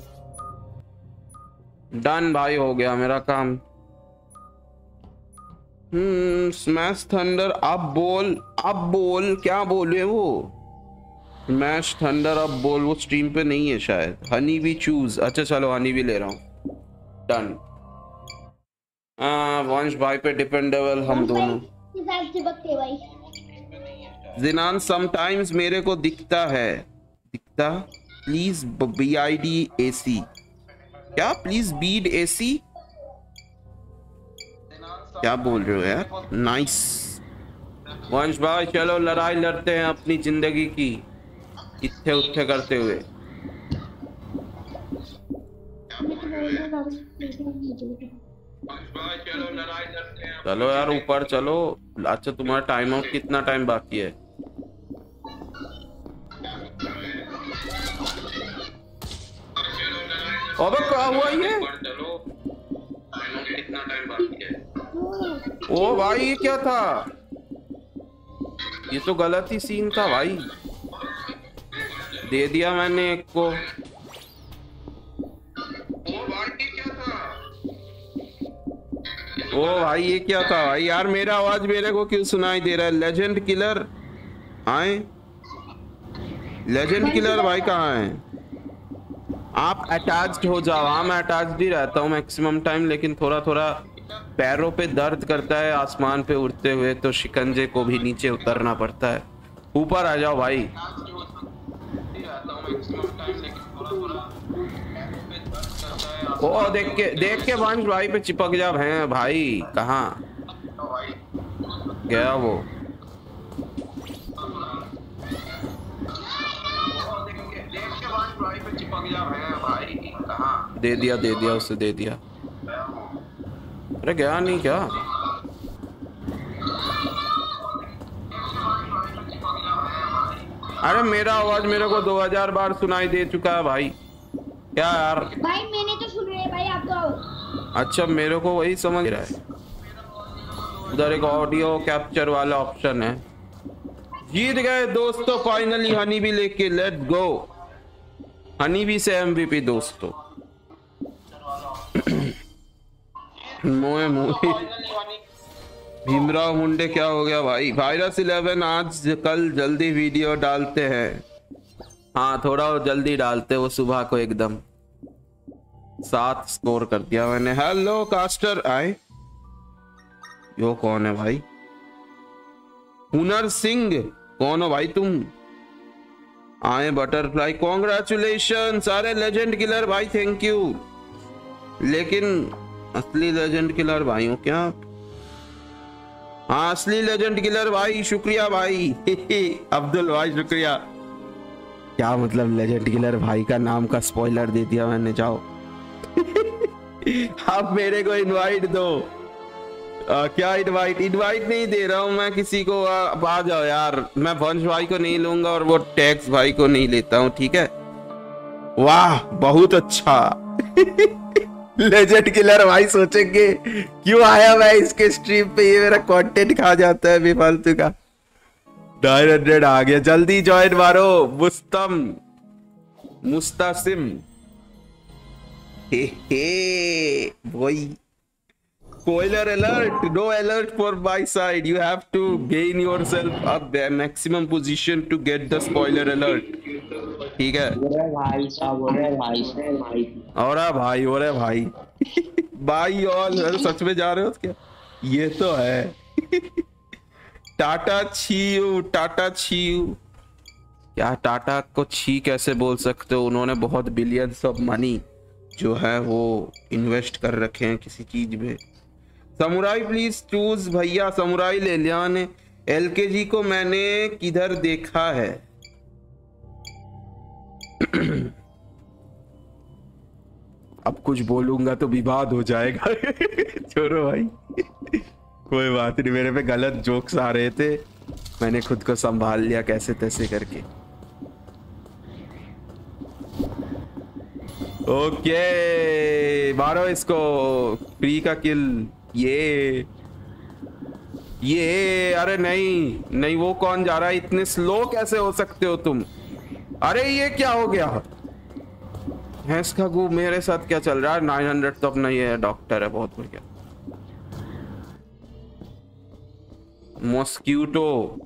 done भाई हो गया मेरा काम। हम्म स्मैश थंडर अब बोल अब बोल क्या बोले वो स्मैश थंडर अब बोल वो स्ट्रीम पे नहीं है शायद। हनी भी चूज़ अच्छा चलो हनी भी ले रहा हूँ। डन वंश भाई पे डिपेंडेबल हम दोनों। जिनान समटाइम्स मेरे को दिखता है। दिखता? Please B I D A C क्या? प्लीज़ बीड ए सी क्या बोल रहे हो यार? नाइस वंश भाई चलो लड़ाई लड़ते हैं अपनी ज़िंदगी की। इत्थे उत्थे करते हुए। चलो यार, ऊपर चलो। अच्छा तुम्हारा टाइम आउट कितना टाइम बाकी है? अबे, क्या हुआ ये? ओ भाई, ये क्या था? ये तो गलत ही सीन था भाई। दे दिया मैंने एक को। ओ भाई ये क्या था? भाई, यार, मेरा आवाज़ मेरे को क्यों सुनाई दे रहा है? लेजेंड किलर आए? लेजेंड किलर भाई कहाँ है? आप अटैच्ड हो जाओ। हाँ मैं अटैच्ड ही रहता हूँ मैक्सिमम टाइम लेकिन थोड़ा थोड़ा पैरों पे दर्द करता है, आसमान पे उड़ते हुए तो शिकंजे को भी नीचे उतरना पड़ता है। ऊपर आ जाओ भाई। ओ देख के देख के वंश भाई पे चिपक जा हैं भाई, कहाँ? गया वो। दे दिया दे दिया उसे, दे दिया। अरे गया नहीं क्या? अरे मेरा आवाज़ मेरे को 2000 बार सुनाई दे चुका है, भाई। क्या यार? भाई मैंने तो सुन रहे भाई आप तो आओ। अच्छा मेरे को वही समझ रहा है। उधर एक ऑडियो कैप्चर वाला ऑप्शन है। जीत गए दोस्तों फाइनली हनी भी लेके लेट गो हनी भी से एमवीपी दोस्तों। मोए मोए भीमराव मुंडे क्या हो गया भाई? वायरस इलेवन आज कल जल्दी वीडियो डालते हैं। हाँ थोड़ा और जल्दी डालते वो सुबह को एकदम। सात स्कोर कर दिया मैंने। हेलो कास्टर आए। यो कौन है भाई? हुनर सिंह। कौन हो भाई तुम? आए बटरफ्लाई कॉन्ग्रेचुलेशन सारे लेजेंड किलर भाई थैंक यू लेकिन असली लेजेंड किलर भाई हो क्या? हाँ असली लेजेंड किलर भाई, शुक्रिया भाई। अब्दुल भाई, शुक्रिया। क्या मतलब लेजेंड किलर भाई का नाम का स्पॉइलर दे दिया मैंने जाओ। आप मेरे को इनवाइट दो। आ, क्या इनवाइट इनवाइट नहीं दे रहा हूँ मैं किसी को। आ, आ जाओ यार। मैं वंश भाई को नहीं लूँगा और वो टैक्स भाई को नहीं लेता हूँ ठीक है? वाह बहुत अच्छा। लेजेंड किलर भाई सोचेंगे क्यों आया मैं इसके स्ट्रीम पे? ये मेरा कंटेंट खा जाता है बेफालतू का। 900 आ गया जल्दी ज्वाइन मारो मुस्तम मुस्तासिम हे हे वही spoiler alert no alert for my side you have to gain yourself up the maximum position to get the spoiler alert ठीक है भाई साहब साहब भाई और भाई और भाई भाई और सच में जा रहे हो क्या ये तो है टाटा छीयू टाटा छीयू। क्या टाटा को छी कैसे बोल सकते हो? उन्होंने बहुत बिलियंस ऑफ़ मनी जो है वो इन्वेस्ट कर रखे हैं किसी चीज़ में। समुराई प्लीज़ चूज़ भैया, समुराई ले लिया ने। एलकेजी को मैंने किधर देखा है? अब कुछ बोलूँगा तो विवाद हो जाएगा। छोड़ो भाई। कोई बात नहीं, मेरे पे गलत जोक्स आ रहे थे। मैंने खुद को संभाल लिया कैसे तैसे करके। ओके, मारो इसको। फ्री का किल ये। ये, अरे नहीं नहीं, वो कौन जा रहा है? इतने स्लो कैसे हो सकते हो तुम? अरे ये क्या हो गया? भैंस का गु, मेरे साथ क्या चल रहा है? 900 तो अपना ये डॉक्टर है, बहुत बढ़िया। मॉस्क्यूटो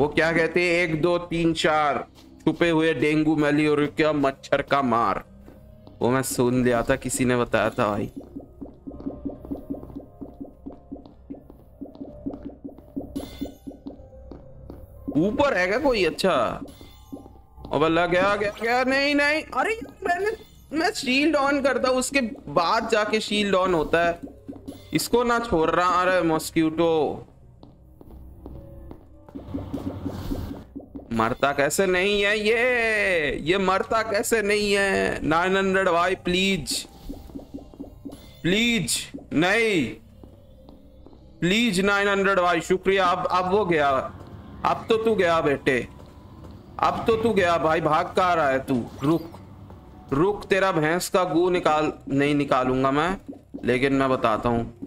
वो क्या कहते हैं? एक, दो, तीन, चार। छुपे हुए डेंगू, मलेरिया, मच्छर का मार। वो मैं सुन लिया था, किसी ने बताया था भाई। ऊपर है क्या कोई? अच्छा। अब अल्लाह गया गया गया नहीं नहीं। अरे मैंने, मैं शील्ड ऑन करता हूँ, उसके बाद जाके शील्ड ऑन होता है। इसको ना छोड़ रहा अरे मॉस्क्यूटो मरता कैसे नहीं है ये? ये मरता कैसे नहीं है? 900 भाई प्लीज़। प्लीज़, नहीं। प्लीज़ 900 भाई शुक्रिया। अब अब वो गया। अब तो तू गया बेटे। अब तो तू गया भाई, भाग का रहा है तू? रुक। रुक, तेरा भैंस का गू निकाल, नहीं निकालूँगा मैं, लेकिन मैं बताता हूँ।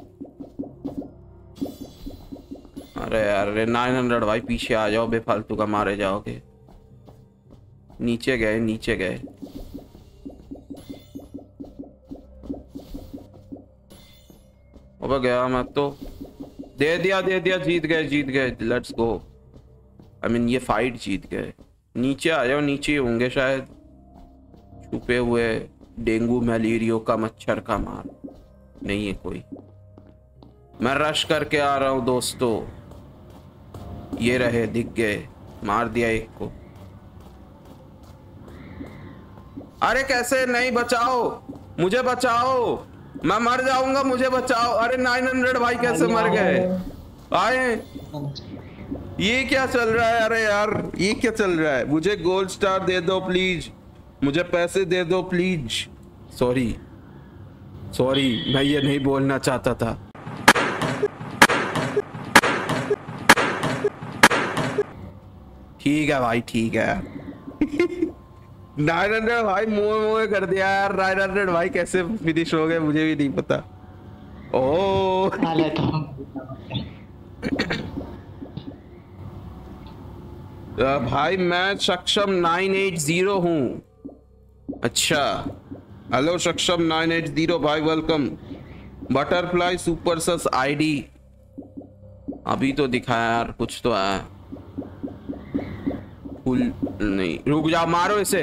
अरे यार, अरे नाइन हंड्रेड भाई, पीछे आ जाओ, बेफालतू का मारे जाओगे। नीचे गए नीचे गए। अब गया मैं तो। दे दिया दे दिया, जीत गए जीत गए लेट्स गो आई मीन ये फाइट जीत गए। नीचे आ जाओ, नीचे होंगे शायद। छुपे हुए डेंगू मलेरियो का मच्छर का मार। नहीं है कोई। मैं रश करके आ रहा हूँ, दोस्तों। ये रहे दिख गए मार दिया एक को। अरे कैसे? नहीं बचाओ। मुझे बचाओ। मैं मर जाऊँगा मुझे बचाओ। अरे 900 भाई कैसे मर गए? आए। ये क्या चल रहा है? अरे यार ये क्या चल रहा है? मुझे गोल्ड स्टार दे दो प्लीज़ मुझे पैसे दे दो प्लीज़ सॉरी सॉरी मैं ये नहीं बोलना चाहता था। ठीक है भाई, ठीक है। नाइन हंड्रेड भाई, मुँह मुँह कर दिया यार। नाइन हंड्रेड भाई, कैसे फिनिश हो गए मुझे भी नहीं पता। ओ भाई, मैं सक्षम 980 हूँ। अच्छा। हेलो सक्षम 980 भाई welcome butterfly super sus ID अभी तो दिखाया यार, कुछ तो आया फुल नहीं। रुक जा मारो इसे।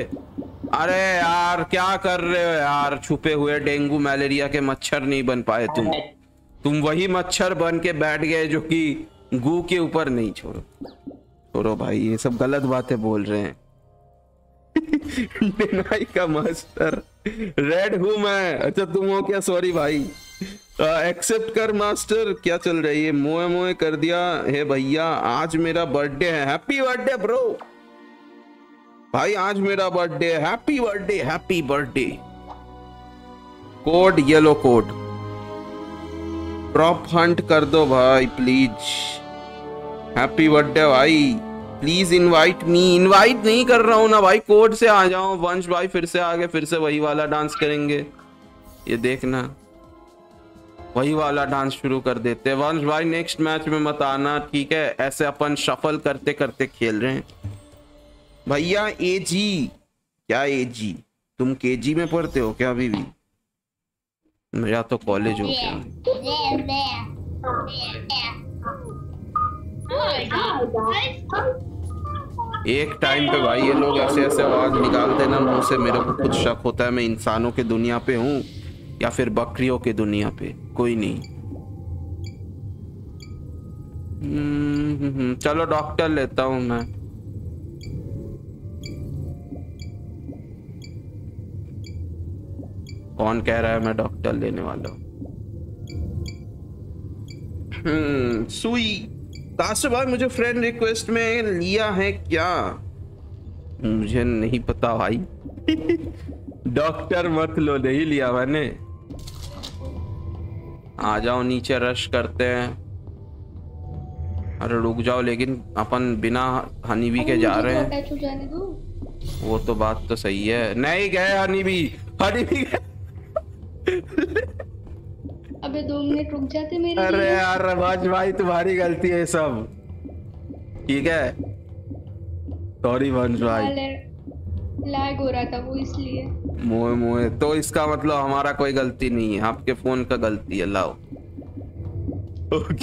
अरे यार क्या कर रहे हो यार? छुपे हुए डेंगू मलेरिया के मच्छर नहीं बन पाए तुम। तुम वही मच्छर बन के बैठ गए जो कि गू के ऊपर नहीं छोड़ो। छोड़ो भाई ये सब गलत बातें बोल रहे हैं। डिनाई का मास्टर। रेड हूँ मैं। अच्छा तुम हो क्या? सॉरी भाई। एक्सेप्ट कर मास्टर। क्या चल रही है? मोए मोए कर दिया। हे भैया आज मेरा बर्थडे है। हैप्पी बर्थडे ब्रो भाई, आज मेरा birthday happy birthday happy birthday code yellow code drop hunt कर दो भाई प्लीज़ हैप्पी बर्थडे भाई। प्लीज़ इनवाइट मी इनवाइट नहीं कर रहा हूँ ना भाई कोड से आ जाओ वंश भाई, फिर से आगे, फिर से वही वाला डांस करेंगे। ये देखना। वही वाला डांस शुरू कर देते। वंश भाई नेक्स्ट मैच में मत आना, ठीक है? ऐसे अपन शफल करते करते खेल रहे हैं। भैया ए जी क्या ए जी तुम के जी में पढ़ते हो क्या अभी भी? मेरा तो कॉलेज हो गया एक टाइम पे भाई ये लोग ऐसे ऐसे आवाज़ निकालते ना मुँह से मेरे को कुछ शक होता है मैं इंसानों के दुनिया पे हूँ या फिर बकरियों के दुनिया पे कोई नहीं। हम्म, हम्म, हम्म, चलो डॉक्टर लेता हूँ मैं। कौन कह रहा है मैं डॉक्टर लेने वाला हूँ? हम्म सुई। काशिफ भाई मुझे फ्रेंड रिक्वेस्ट में लिया है क्या? मुझे नहीं पता भाई। डॉक्टर मत लो नहीं लिया मैंने। आ जाओ नीचे रश करते हैं। अरे रुक जाओ लेकिन अपन बिना हनी बी के जा रहे हैं। वो तो बात तो सही है। नहीं गए हनी बी हनी बी गए। अबे दो मिनट रुक जाते मेरे अरे यार रवाज भाई तुम्हारी गलती है सब। ठीक है? सॉरी वंश भाई। लैग हो रहा था वो इसलिए। मोए मोए तो इसका मतलब हमारा कोई गलती नहीं है। आपके फ़ोन का गलती है लाओ।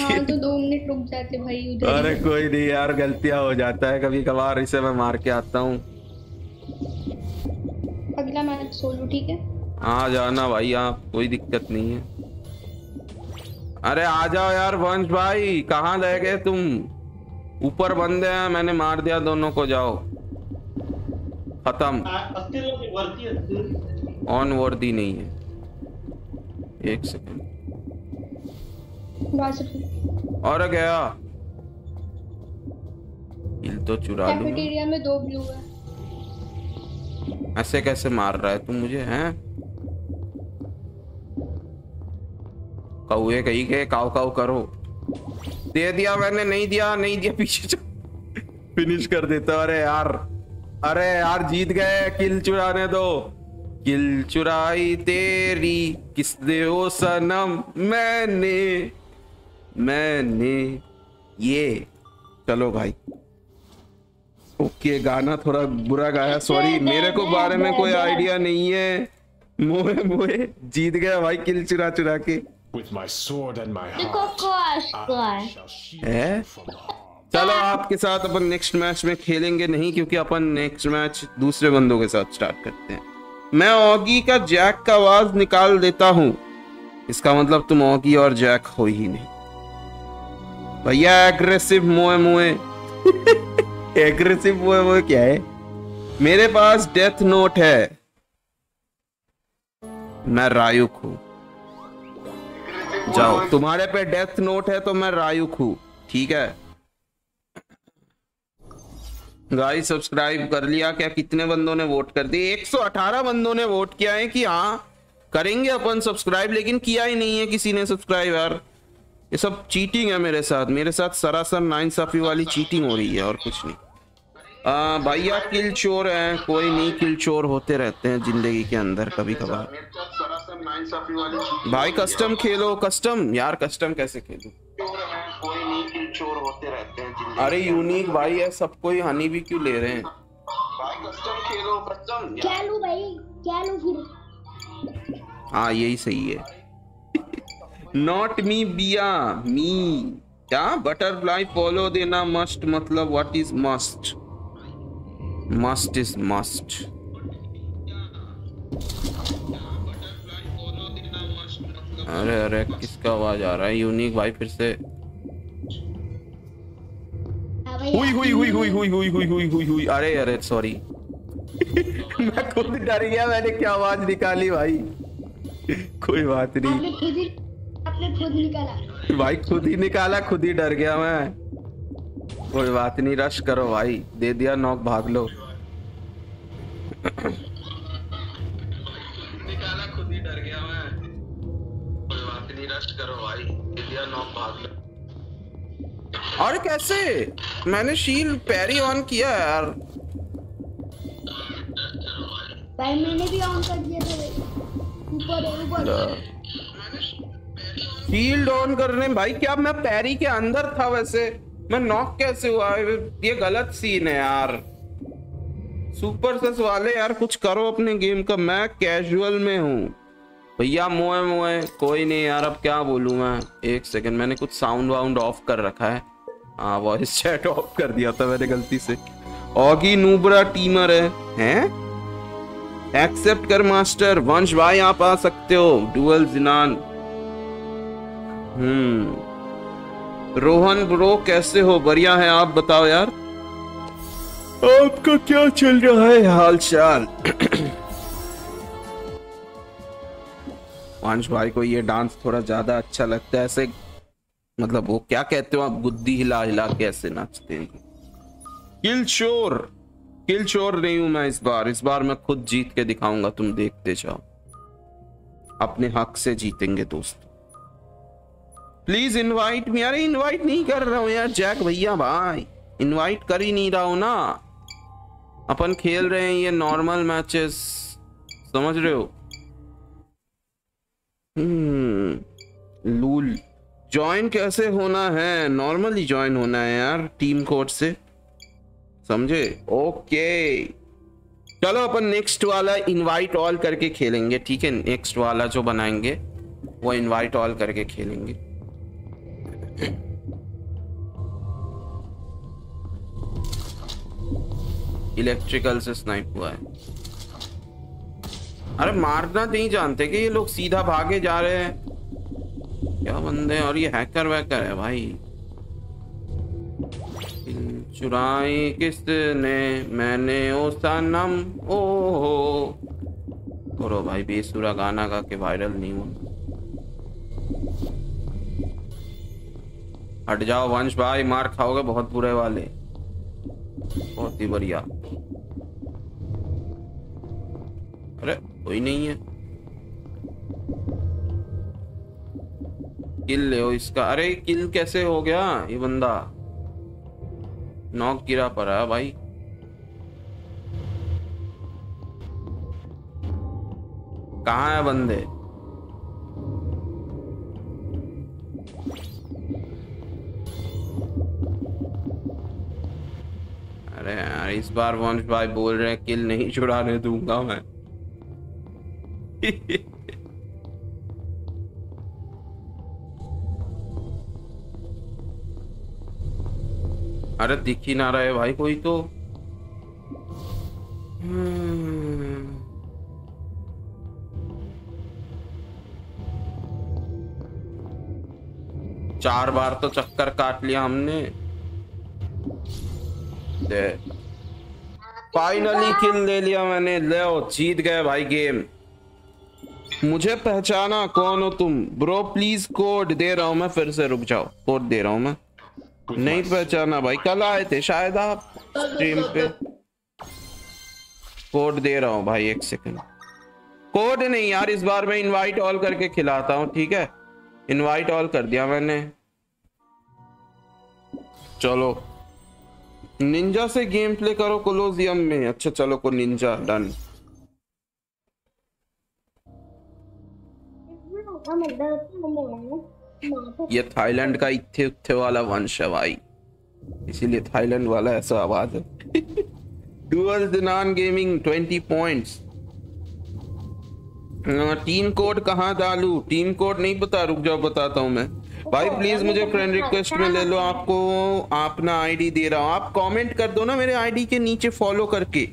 हाँ तो दो मिनट रुक जाते भाई उधर अरे कोई नहीं यार गलतियाँ हो जाता है। कभी कभार इसे मैं मार के आता हूँ। अगला मैच सोलो ठीक है? आ जाना भाई आप कोई दिक्कत नहीं है। अरे आ जाओ यार वंश भाई कहाँ रह गए तुम? ऊपर बंदे हैं मैंने मार दिया दोनों को जाओ। खत्म। ऑन वर्दी नहीं है। एक सेकंड और गया। हिल तो चुरा लूँ में दो ब्लू है। ऐसे कैसे मार रहा है तू मुझे हैं? कौए कही के काव काव करो। दे दिया मैंने, नहीं दिया नहीं दिया, पीछे फिनिश कर देता अरे यार। अरे यार, जीत गए, किल चुराने दो। किल चुराई तेरी, किसने ओ सनम? मैंने मैंने। ये, चलो भाई। ओके, गाना थोड़ा बुरा गाया सॉरी मेरे को बारे में कोई आइडिया नहीं है। मोए मोए, जीत गया भाई, किल चुरा चुरा के। With my sword and my heart, है. चलो आपके साथ अपन नेक्स्ट मैच में खेलेंगे नहीं क्योंकि अपन नेक्स्ट मैच दूसरे बंदों के साथ स्टार्ट करते हैं। मैं ऑगी का जैक का आवाज़ निकाल देता हूँ। इसका मतलब तुम ऑगी और जैक हो ही नहीं। भैया एग्रेसिव मोए मोए। एग्रेसिव मोए मोए क्या है? मेरे पास डेथ नोट है। मैं रायुक हूँ। जाओ। तुम्हारे पे डेथ नोट है तो मैं रायुक हूँ। ठीक है? गाइस सब्सक्राइब कर लिया। क्या कितने बंदों ने वोट कर दिए? 118 बंदों ने वोट किया है कि हाँ करेंगे अपन सब्सक्राइब लेकिन किया ही नहीं है किसी ने सब्सक्राइब यार। ये सब चीटिंग है मेरे साथ। मेरे साथ सरासर नाइंसाफी वाली चीटिंग हो रही है और कुछ नहीं। आ, भैया किल चोर हैं। कोई नहीं किल चोर होते रहते हैं ज़िंदगी के अंदर कभी कभार भाई कस्टम खेलो कस्टम यार कस्टम कैसे खेलूं? अरे यूनिक भाई है सब कोई हनी भी क्यों ले रहे हैं? क्या लूँ भाई? क्या लूँ फिर? हाँ यही सही है। नॉट मी बिया मी क्या? बटरफ्लाई फॉलो देना मस्ट मतलब what is must must is must अरे अरे किसका आवाज़ आ रहा है? यूनिक भाई फिर से। हुई हुई हुई हुई हुई हुई हुई हुई हुई हुई। अरे अरे सॉरी मैं खुद डर गया मैंने क्या आवाज़ निकाली भाई? कोई बात नहीं। आपने खुद ही आपने खुद निकाला। भाई खुद ही निकाला खुद ही डर गया मैं। कोई बात नहीं रश करो भाई। दे दिया नॉक भाग लो। निकाला खुद ही डर गया मैं। कोई बात नहीं रश करो भाई। दे दिया नॉक भाग लो। और कैसे? मैंने शील पैरी ऑन किया यार। भाई मैंने भी ऑन कर दिया था ऊपर ऊपर शील्ड ऑन करने भाई क्या मैं पैरी के अंदर था वैसे? मैं नॉक कैसे हुआ? ये गलत सीन है यार। सुपर सस वाले यार, कुछ करो अपने गेम का। मैं कैजुअल में हूँ। भैया मोए मोए कोई नहीं यार, अब क्या बोलूँ मैं? एक सेकंड मैंने कुछ साउंड वाउंड ऑफ़ कर रखा है। हाँ वॉइस चैट ऑफ़ कर दिया था मैंने गलती से। ऑगी नूबरा टीमर है। हैं? एक्सेप्ट कर मास्टर वंश भाई, आप आ सकते हो। डुअल जिनान हम्म। रोहन ब्रो कैसे हो? बढ़िया है आप बताओ यार। आपका क्या चल रहा है हाल चाल वंश भाई को ये डांस थोड़ा ज़्यादा अच्छा लगता है ऐसे मतलब वो क्या कहते हो आप गुद्दी हिला हिला के ऐसे नाचते हैं। किल शोर किल शोर नहीं हूँ मैं इस बार इस बार मैं खुद जीत के दिखाऊँगा तुम देखते जाओ। अपने हक से जीतेंगे दोस्त। प्लीज़ इनवाइट मी अरे इनवाइट नहीं कर रहा हूँ यार जैक भैया भाई। इनवाइट कर ही नहीं रहा हूँ ना। अपन खेल रहे हैं ये नॉर्मल मैचेस समझ रहे हो? लूल ज्वाइन कैसे होना है? नॉर्मली ज्वाइन होना है यार टीम कोड से। समझे? ओके चलो अपन नेक्स्ट वाला इनवाइट ऑल करके खेलेंगे, ठीक है? नेक्स्ट वाला जो बनाएँगे, वो इनवाइट ऑल करके खेलेंगे। इलेक्ट्रिकल से स्नाइप हुआ है। अरे मारना नहीं जानते कि ये लोग सीधा भागे जा रहे हैं। क्या बंदे और ये हैकर वैकर है भाई। चुराई किसने? मैंने ओ सनम ओ हो करो भाई बेसुरा गाना गा के वायरल नहीं हुआ हट जाओ, वंश भाई, मार खाओगे बहुत बुरे वाले। बहुत ही बढ़िया। अरे, कोई नहीं है। किल ले इसका। अरे, किल कैसे हो गया ये बंदा? नॉक गिरा पड़ा भाई। कहाँ है बंदे? अरे यार, इस बार वंश भाई बोल रहे हैं, किल नहीं छुड़ाने दूँगा मैं अरे दिख ही ना रहे भाई कोई तो। चार बार तो चक्कर काट लिया हमने फाइनली किल ले लिया मैंने। ले जीत गए भाई गेम मुझे पहचाना कौन हो तुम? ब्रो प्लीज़ कोड दे रहा हूँ मैं फिर से रुक जाओ। कोड दे रहा हूँ मैं। नहीं पहचाना भाई। कल आए थे शायद आप स्ट्रीम पे। कोड दे रहा हूँ भाई एक सेकंड कोड नहीं यार इस बार मैं इनवाइट ऑल करके खिलाता हूँ ठीक है? इनवाइट ऑल कर दिया मैंने। चलो। निंजा से गेम प्ले करो कोलोजियम में। अच्छा चलो, को निंजा डन ये थाईलैंड का इत्थे उत्थे वाला वंश है भाई। इसीलिए थाईलैंड वाला ऐसा आवाज़ है। डुअल दिनान गेमिंग 20 पॉइंट्स टीम कोड कहाँ डालू? टीम कोड नहीं पता, रुक जाओ, बताता हूँ मैं। भाई प्लीज़ मुझे फ्रेंड रिक्वेस्ट में ले लो आपको अपना आईडी दे रहा हूँ। आप कमेंट कर दो ना मेरे आईडी के नीचे फॉलो करके।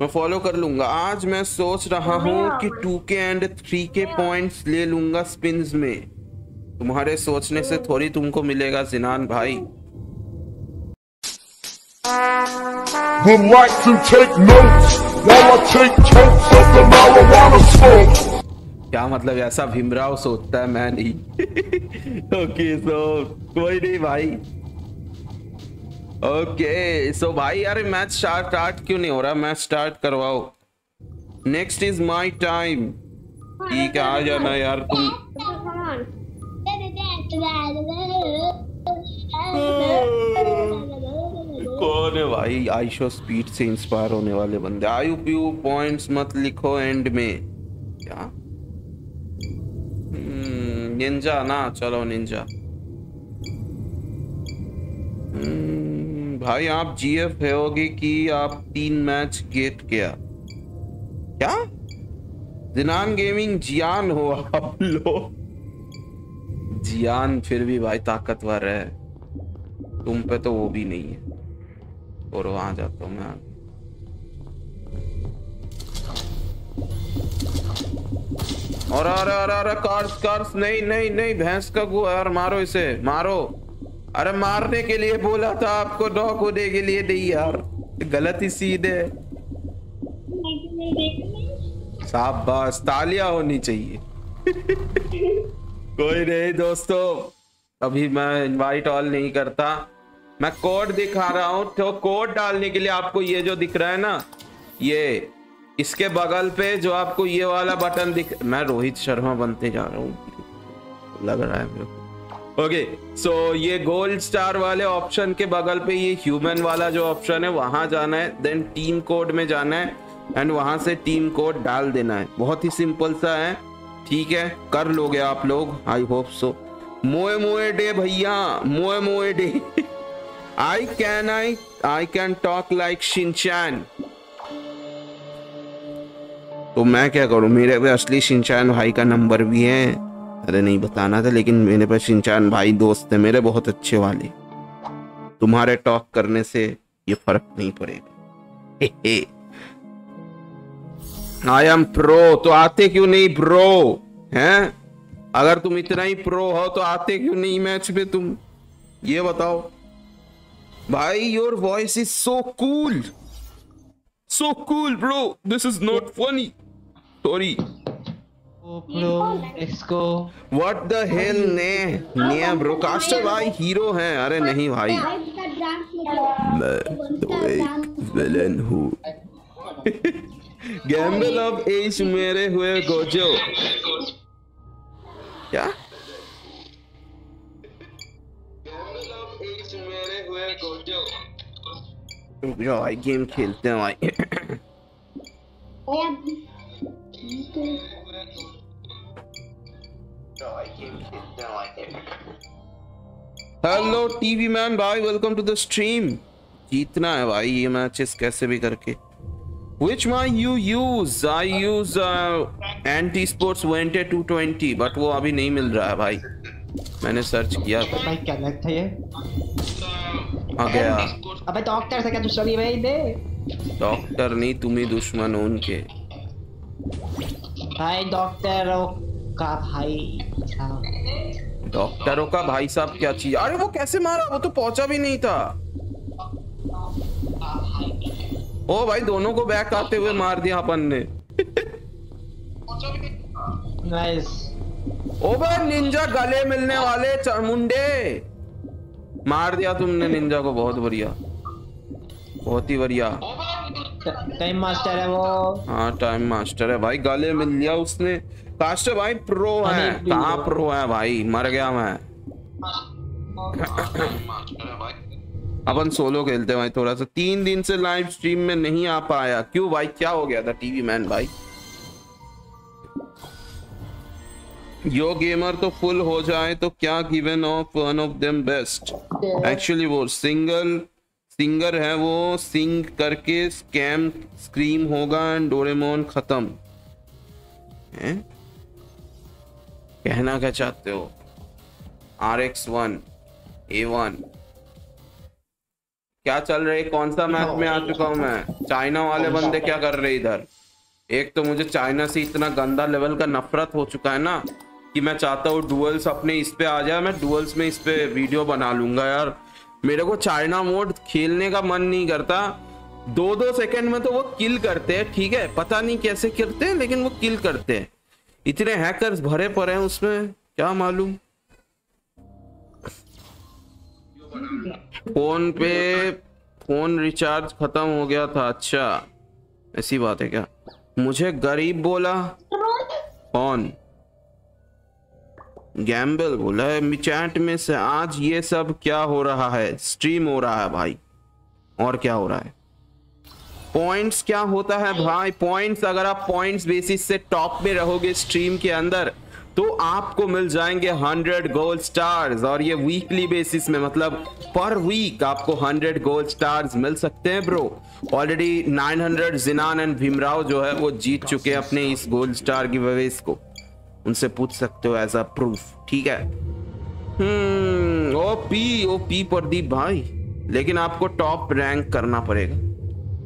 मैं फॉलो कर लूँगा। आज मैं सोच रहा हूँ कि टू के एंड थ्री के पॉइंट्स ले लूँगा स्पिन्स में। तुम्हारे सोचने से थोड़ी तुमको मिलेगा जिनान भाई। Would like to take notes. While I take totes of the marijuana smoke. क्या मतलब ऐसा भीमराव सोचता है मैं नहीं। ओके सो कोई नहीं भाई। ओके सो भाई यार मैच स्टार्ट क्यों नहीं हो रहा? मैच स्टार्ट करवाओ। नेक्स्ट इज़ माय टाइम ठीक है, आ जाना यार तुम। कौन है भाई? आईशो स्पीड से इंस्पायर होने वाले बंदे। आयु पीयू पॉइंट्स मत लिखो एंड में। क्या? निंजा ना चलो निंजा भाई आप जीएफ होगी कि आप तीन मैच गेट किया क्या जिनान गेमिंग जियान हो आप लोग जियान फिर भी भाई ताकतवर है तुम पे तो वो भी नहीं है और वहाँ जाता हूँ मैं और अरे अरे अरे कार्स कार्स नहीं नहीं नहीं, भैंस का गु यार, मारो इसे, मारो। अरे, मारने के लिए बोला था आपको नॉक होने के लिए नहीं, यार। गलत ही सीधे शाबाश, तालियाँ होनी चाहिए। कोई नहीं दोस्तों, अभी मैं इनवाइट ऑल नहीं करता। मैं कोड दिखा रहा हूँ तो कोड डालने के लिए आपको ये जो दिख रहा है ना, ये इसके बगल पे जो आपको ये वाला बटन दिख मैं रोहित शर्मा बनते जा रहा हूँ। लग रहा है मेरे को। ओके सो ये गोल्ड स्टार वाले ऑप्शन के बगल पे ये ह्यूमन वाला जो ऑप्शन है, वहाँ जाना है देन टीम कोड में जाना है एंड वहाँ से टीम कोड डाल देना है। बहुत ही सिंपल सा है। ठीक है, कर लोगे आप लोग। आई होप सो मोए मोए डे भैया, मोए मोए day. I can I I can talk like Shinchan तो मैं क्या करूँ? मेरे पे असली शिनचैन भाई का नंबर भी है। अरे नहीं, बताना था, लेकिन मेरे पे शिनचैन भाई दोस्त है, मेरे बहुत अच्छे वाले। तुम्हारे टॉक करने से ये फ़र्क नहीं पड़ेगा। आई एम प्रो तो आते क्यों नहीं प्रो हैं? अगर तुम इतना ही प्रो हो तो आते क्यों नहीं मैच में तुम? ये बताओ। भाई your voice is so cool so cool bro this is not funny sorry bro let's go what the hell ने ने ब्रो कास्टर भाई हीरो हैं। अरे नहीं भाई। मैं तो एक विलन हूँ गैम्बल ऑफ़ एज मेरे हुए गोजो। क्या? जाओ भाई गेम खेलते हैं भाई हेलो टीवी मैन भाई वेलकम टू द स्ट्रीम जीतना है भाई ये मैचेस कैसे भी करके। Which one you use? I use uh, anti sports Vente 220 but वो अभी नहीं मिल रहा है भाई। मैंने सर्च किया था। भाई क्या लगता है आ गया। अबे डॉक्टर से क्या दुश्मनी भाई? दे। डॉक्टर नहीं तुम ही दुश्मन हो उनके। भाई डॉक्टर का भाई साहब। डॉक्टरों का भाई साहब क्या चीज़? अरे वो कैसे मारा? वो तो पहुँचा भी नहीं था। ओ भाई दोनों को बैक आते हुए मार दिया अपन ने। नाइस ओवर निंजा गले मिलने वाले मुंडे। मार दिया तुमने निंजा को बहुत बढ़िया। बहुत ही बढ़िया। टाइम मास्टर है वो। हाँ टाइम मास्टर है। भाई गले मिल लिया उसने। कास्टर भाई प्रो है। कहाँ प्रो है भाई? मर गया मैं। अपन सोलो खेलते हैं भाई थोड़ा सा। तीन दिन से लाइव स्ट्रीम में नहीं आ पाया। क्यों भाई? क्या हो गया था? टीवी मैन भाई। यो गेमर तो फुल हो जाए तो क्या given of one of them best actually वो सिंगल सिंगर है वो सिंग करके स्कैम स्क्रीम होगा एंड डोरेमोन खत्म। हैं? कहना क्या चाहते हो? R X one A one क्या चल रहा है? कौन सा मैच में आ चुका हूँ मैं? चाइना वाले बंदे क्या कर रहे इधर? एक तो मुझे चाइना से इतना गंदा लेवल का नफरत हो चुका है ना। कि मैं चाहता हूँ डुअल्स अपने इस पे आ जाए मैं डुअल्स में इस पे वीडियो बना लूँगा यार। मेरे को चाइना मोड खेलने का मन नहीं करता। दो दो सेकंड में तो वो किल करते हैं ठीक है? पता नहीं कैसे करते हैं लेकिन वो किल करते हैं। इतने हैकर्स भरे पड़े हैं उसमें क्या मालूम? फ़ोन पे फ़ोन रिचार्ज खत्म हो गया था अच्छा। ऐसी बात है क्या? मुझे गरीब बोला। कौन? गैम्बल बोला है चैट में से आज ये सब क्या हो रहा है? स्ट्रीम हो रहा है भाई। और क्या हो रहा है? पॉइंट्स क्या होता है भाई? पॉइंट्स अगर आप पॉइंट्स बेसिस से टॉप में रहोगे स्ट्रीम के अंदर तो आपको मिल जाएँगे 100 गोल्ड स्टार्स और ये वीकली बेसिस में मतलब पर वीक आपको 100 गोल्ड स्टार्स मिल सकते हैं ब्रो ऑलरेडी 900 जिनान एंड भीमराव जो है, वो जीत चुके हैं अपने इस गोल्ड स्टार की वेवेस को उनसे पूछ सकते हो एज अ प्रूफ ठीक है? हम्म ओपी ओपी प्रदीप भाई, लेकिन आपको टॉप रैंक करना पड़ेगा।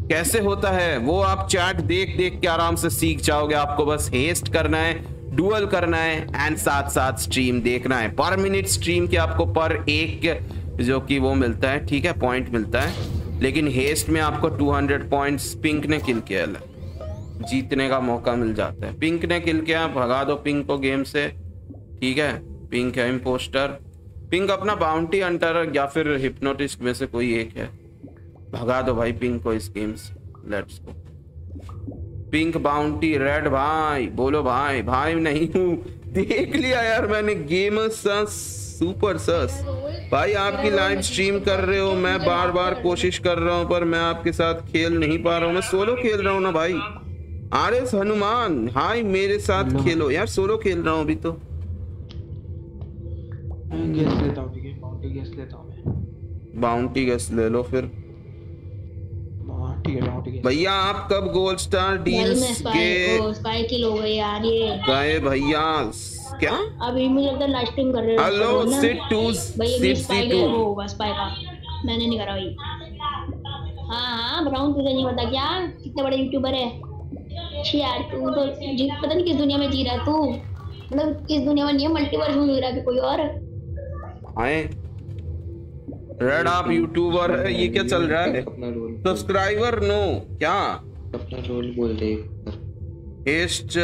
कैसे होता है? वो आप चैट देख देख के आराम से सीख जाओगे, आपको बस हेस्ट करना है डुअल करना है एंड साथ साथ स्ट्रीम देखना है। पर मिनट स्ट्रीम के आपको पर एक जो कि वो मिलता है, ठीक है पॉइंट मिलता है। लेकिन हेस्ट में आपको 200 पॉइंट्स पिंक ने किल किया है। जीतने का मौका मिल जाता है। पिंक ने किल किया, भगा दो पिंक को गेम से। ठीक है, पिंक है इम्पोस्टर पिंक अपना बाउंटी हंटर या फिर हिप्नोटिस्ट में से कोई एक है। भगा दो भाई पिंक को इस गेम से। Let's go pink bounty red भाई, बोलो भाई भाई नहीं हूँ। देख लिया यार मैंने गेम सस सुपर सस भाई आपकी लाइव स्ट्रीम कर रहे हो, मैं बार बार कोशिश कर रहा हूँ, पर मैं आपके साथ खेल नहीं पा रहा हूँ। मैं सोलो खेल रहा हूँ ना भाई। आर एस हनुमान हाय मेरे साथ खेलो। यार सोलो खेल रहा हूँ अभी तो। गैस लेता हूँ बाउंटी गैस लेता हूँ मैं। बाउंटी गैस ले लो फिर। ठीक बाउंटी गैस भैया आप कब गोल्ड स्टार डील्स के हो गए भैया क्या? अभी मुझे लगता है लाइव स्ट्रीम कर रहे हो। Hello sit to sit spy to होगा स्पाई का। मैंने नहीं करा भाई। हाँ हाँ ब्राउन तुझे नहीं पता क्या? कितने बड़े यूट्यूबर है? छी यार तू तो जी, पता नहीं किस दुनिया में जी रहा तू? मतलब इस दुनिया में नहीं है मल्टीवर्स में जी रहा है कि कोई और? आए रेड आप यूट्यूबर है ये क्या चल रहा है? सब्सक्राइबर नो क्या? अपना रोल बोल दे। एस्ट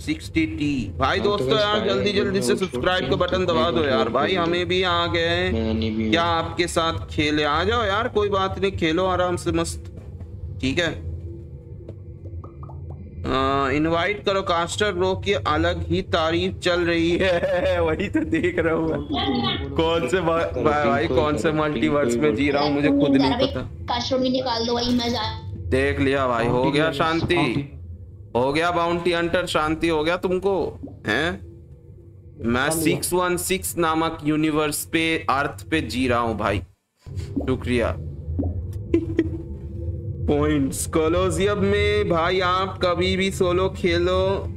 सिक्सटी टी भाई दोस्तों यार जल्दी जल्दी से सब्सक्राइब का बटन दबा दो यार। भाई हमें भी आ गए हैं। क्या आपके साथ खेले? आ जाओ यार कोई बात नहीं खेलो आराम से मस्त। ठीक है? इनवाइट करो कास्टर ब्रो की अलग ही तारीफ़ चल रही है। वही तो देख रहा हूँ कौन से भाई भाई कौन से मल्टीवर्स में जी रहा हूँ मुझे खुद नहीं पता। कास्ट्रो भी निकाल दो भाई मैं जा देख लिया भाई हो गया शांति। हो गया बाउंटी हंटर शांति हो गया तुमको हैं? मैं सिक्स वन सिक्स नामक यूनिवर्स पे अर्थ पे जी रहा हूँ भाई। शुक्रिया। पॉइंट्स कोलोजियम में भाई, आप कभी भी सोलो खेलो,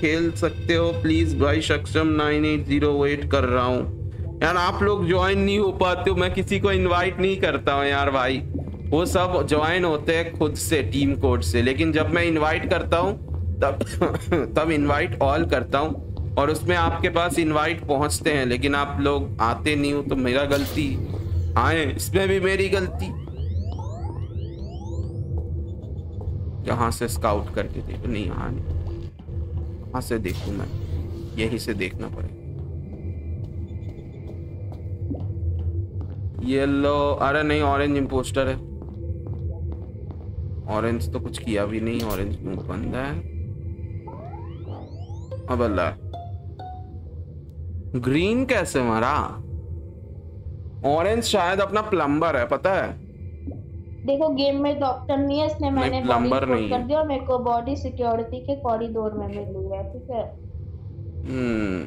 खेल सकते हो. प्लीज़ भाई सक्षम नाइन एट ज़ीरो वेट कर रहा हूँ. यार, आप लोग ज्वाइन नहीं हो पाते हो. मैं किसी को इनवाइट नहीं करता हूँ यार भाई. वो सब ज्वाइन होते हैं खुद से टीम कोड से. लेकिन जब मैं इनवाइट करता हूँ, तब तब इनवाइट ऑल करता हूँ. और उसमें आपके पास इनवाइट पहुँचते हैं, लेकिन आप लोग आते नहीं हो तो मेरा गलती. आए इसमें भी मेरी गलती. यहाँ से स्काउट करके देखो। नहीं, यहाँ नहीं। कहाँ से देखूँ मैं। यहीं से देखना पड़ेगा। येलो, अरे नहीं ऑरेंज इम्पोस्टर है। ऑरेंज तो कुछ किया भी नहीं। ऑरेंज मुँह बंद है? अब अल्लाह। ग्रीन कैसे मारा? ऑरेंज शायद अपना प्लम्बर है, पता है? देखो गेम में डॉक्टर नहीं है इसने मैंने बॉडी नहीं कर दिया और मेरे को बॉडी सिक्योरिटी के कॉरिडोर में मिल है ठीक है? हम्म।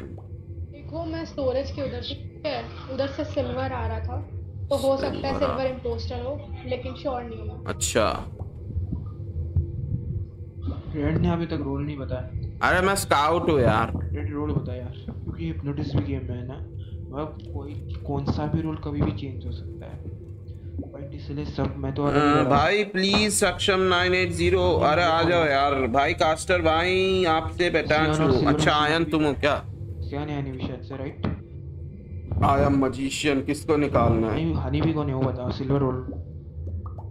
देखो मैं स्टोरेज के उधर से ठीक है? उधर से सिल्वर आ रहा था तो हो सकता है सिल्वर इम्पोस्टर हो लेकिन श्योर नहीं हूँ। अच्छा। रेड ने अभी तक रोल नहीं बताया। अरे मैं स्काउट हूँ यार। रेड रोल बता यार क्योंकि हिप्नोटिस भी गेम में है ना मतलब कोई कौन सा भी रोल कभी भी चेंज हो सकता है। इसलिए सब मैं तो ही। भाई प्लीज़ सक्षम 980 अरे आ जाओ यार। भाई कास्टर भाई आपसे बेटा सियान अच्छा आयन तुम हो क्या? क्या नहीं हनी शायद से राइट आई एम मजिशियन किसको निकालना है? हनी भी कौन है वो बताओ सिल्वर रोल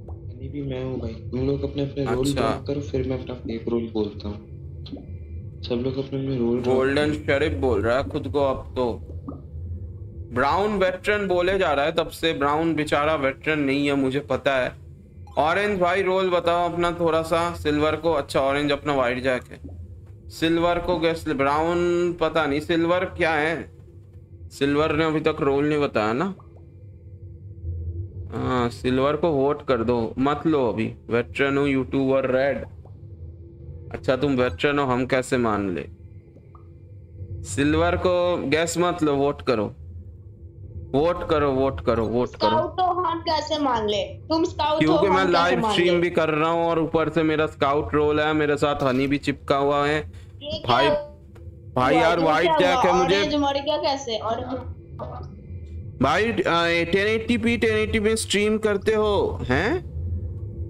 हनी भी मैं हूँ भाई। तुम लोग अपने अपने रोल अच्छा। ड्रॉप करो फिर मैं अपना फेक रोल बोलता हूँ। सब लोग अपने अपने रोल गोल्डन शरीफ बोल रहा है खुद को अब तो। ब्राउन वेटरन बोले जा रहा है, तब से ब्राउन बेचारा वेटरन नहीं है, मुझे पता है। ऑरेंज भाई, रोल बताओ अपना थोड़ा सा सिल्वर को अच्छा ऑरेंज अपना वाइट जैक है सिल्वर को गैस ब्राउन पता नहीं सिल्वर क्या है? सिल्वर ने अभी तक रोल नहीं बताया ना? हाँ सिल्वर को वोट कर दो। मत लो अभी। वेटरन हूँ यूट्यूबर रेड अच्छा तुम वेटरन हो, हम कैसे मान ले? सिल्वर को गैस मत लो वोट करो। वोट करो वोट करो वोट करो। तो हम कैसे मान ले? तुम स्काउट क्योंकि मैं लाइव स्ट्रीम भी कर रहा हूँ और ऊपर से मेरा स्काउट रोल है मेरे साथ हनी भी चिपका हुआ है। भाई भाई यार वाइट जैक है मुझे। मर गया कैसे? और भाई ten eighty P ten eighty पे स्ट्रीम करते हो हैं?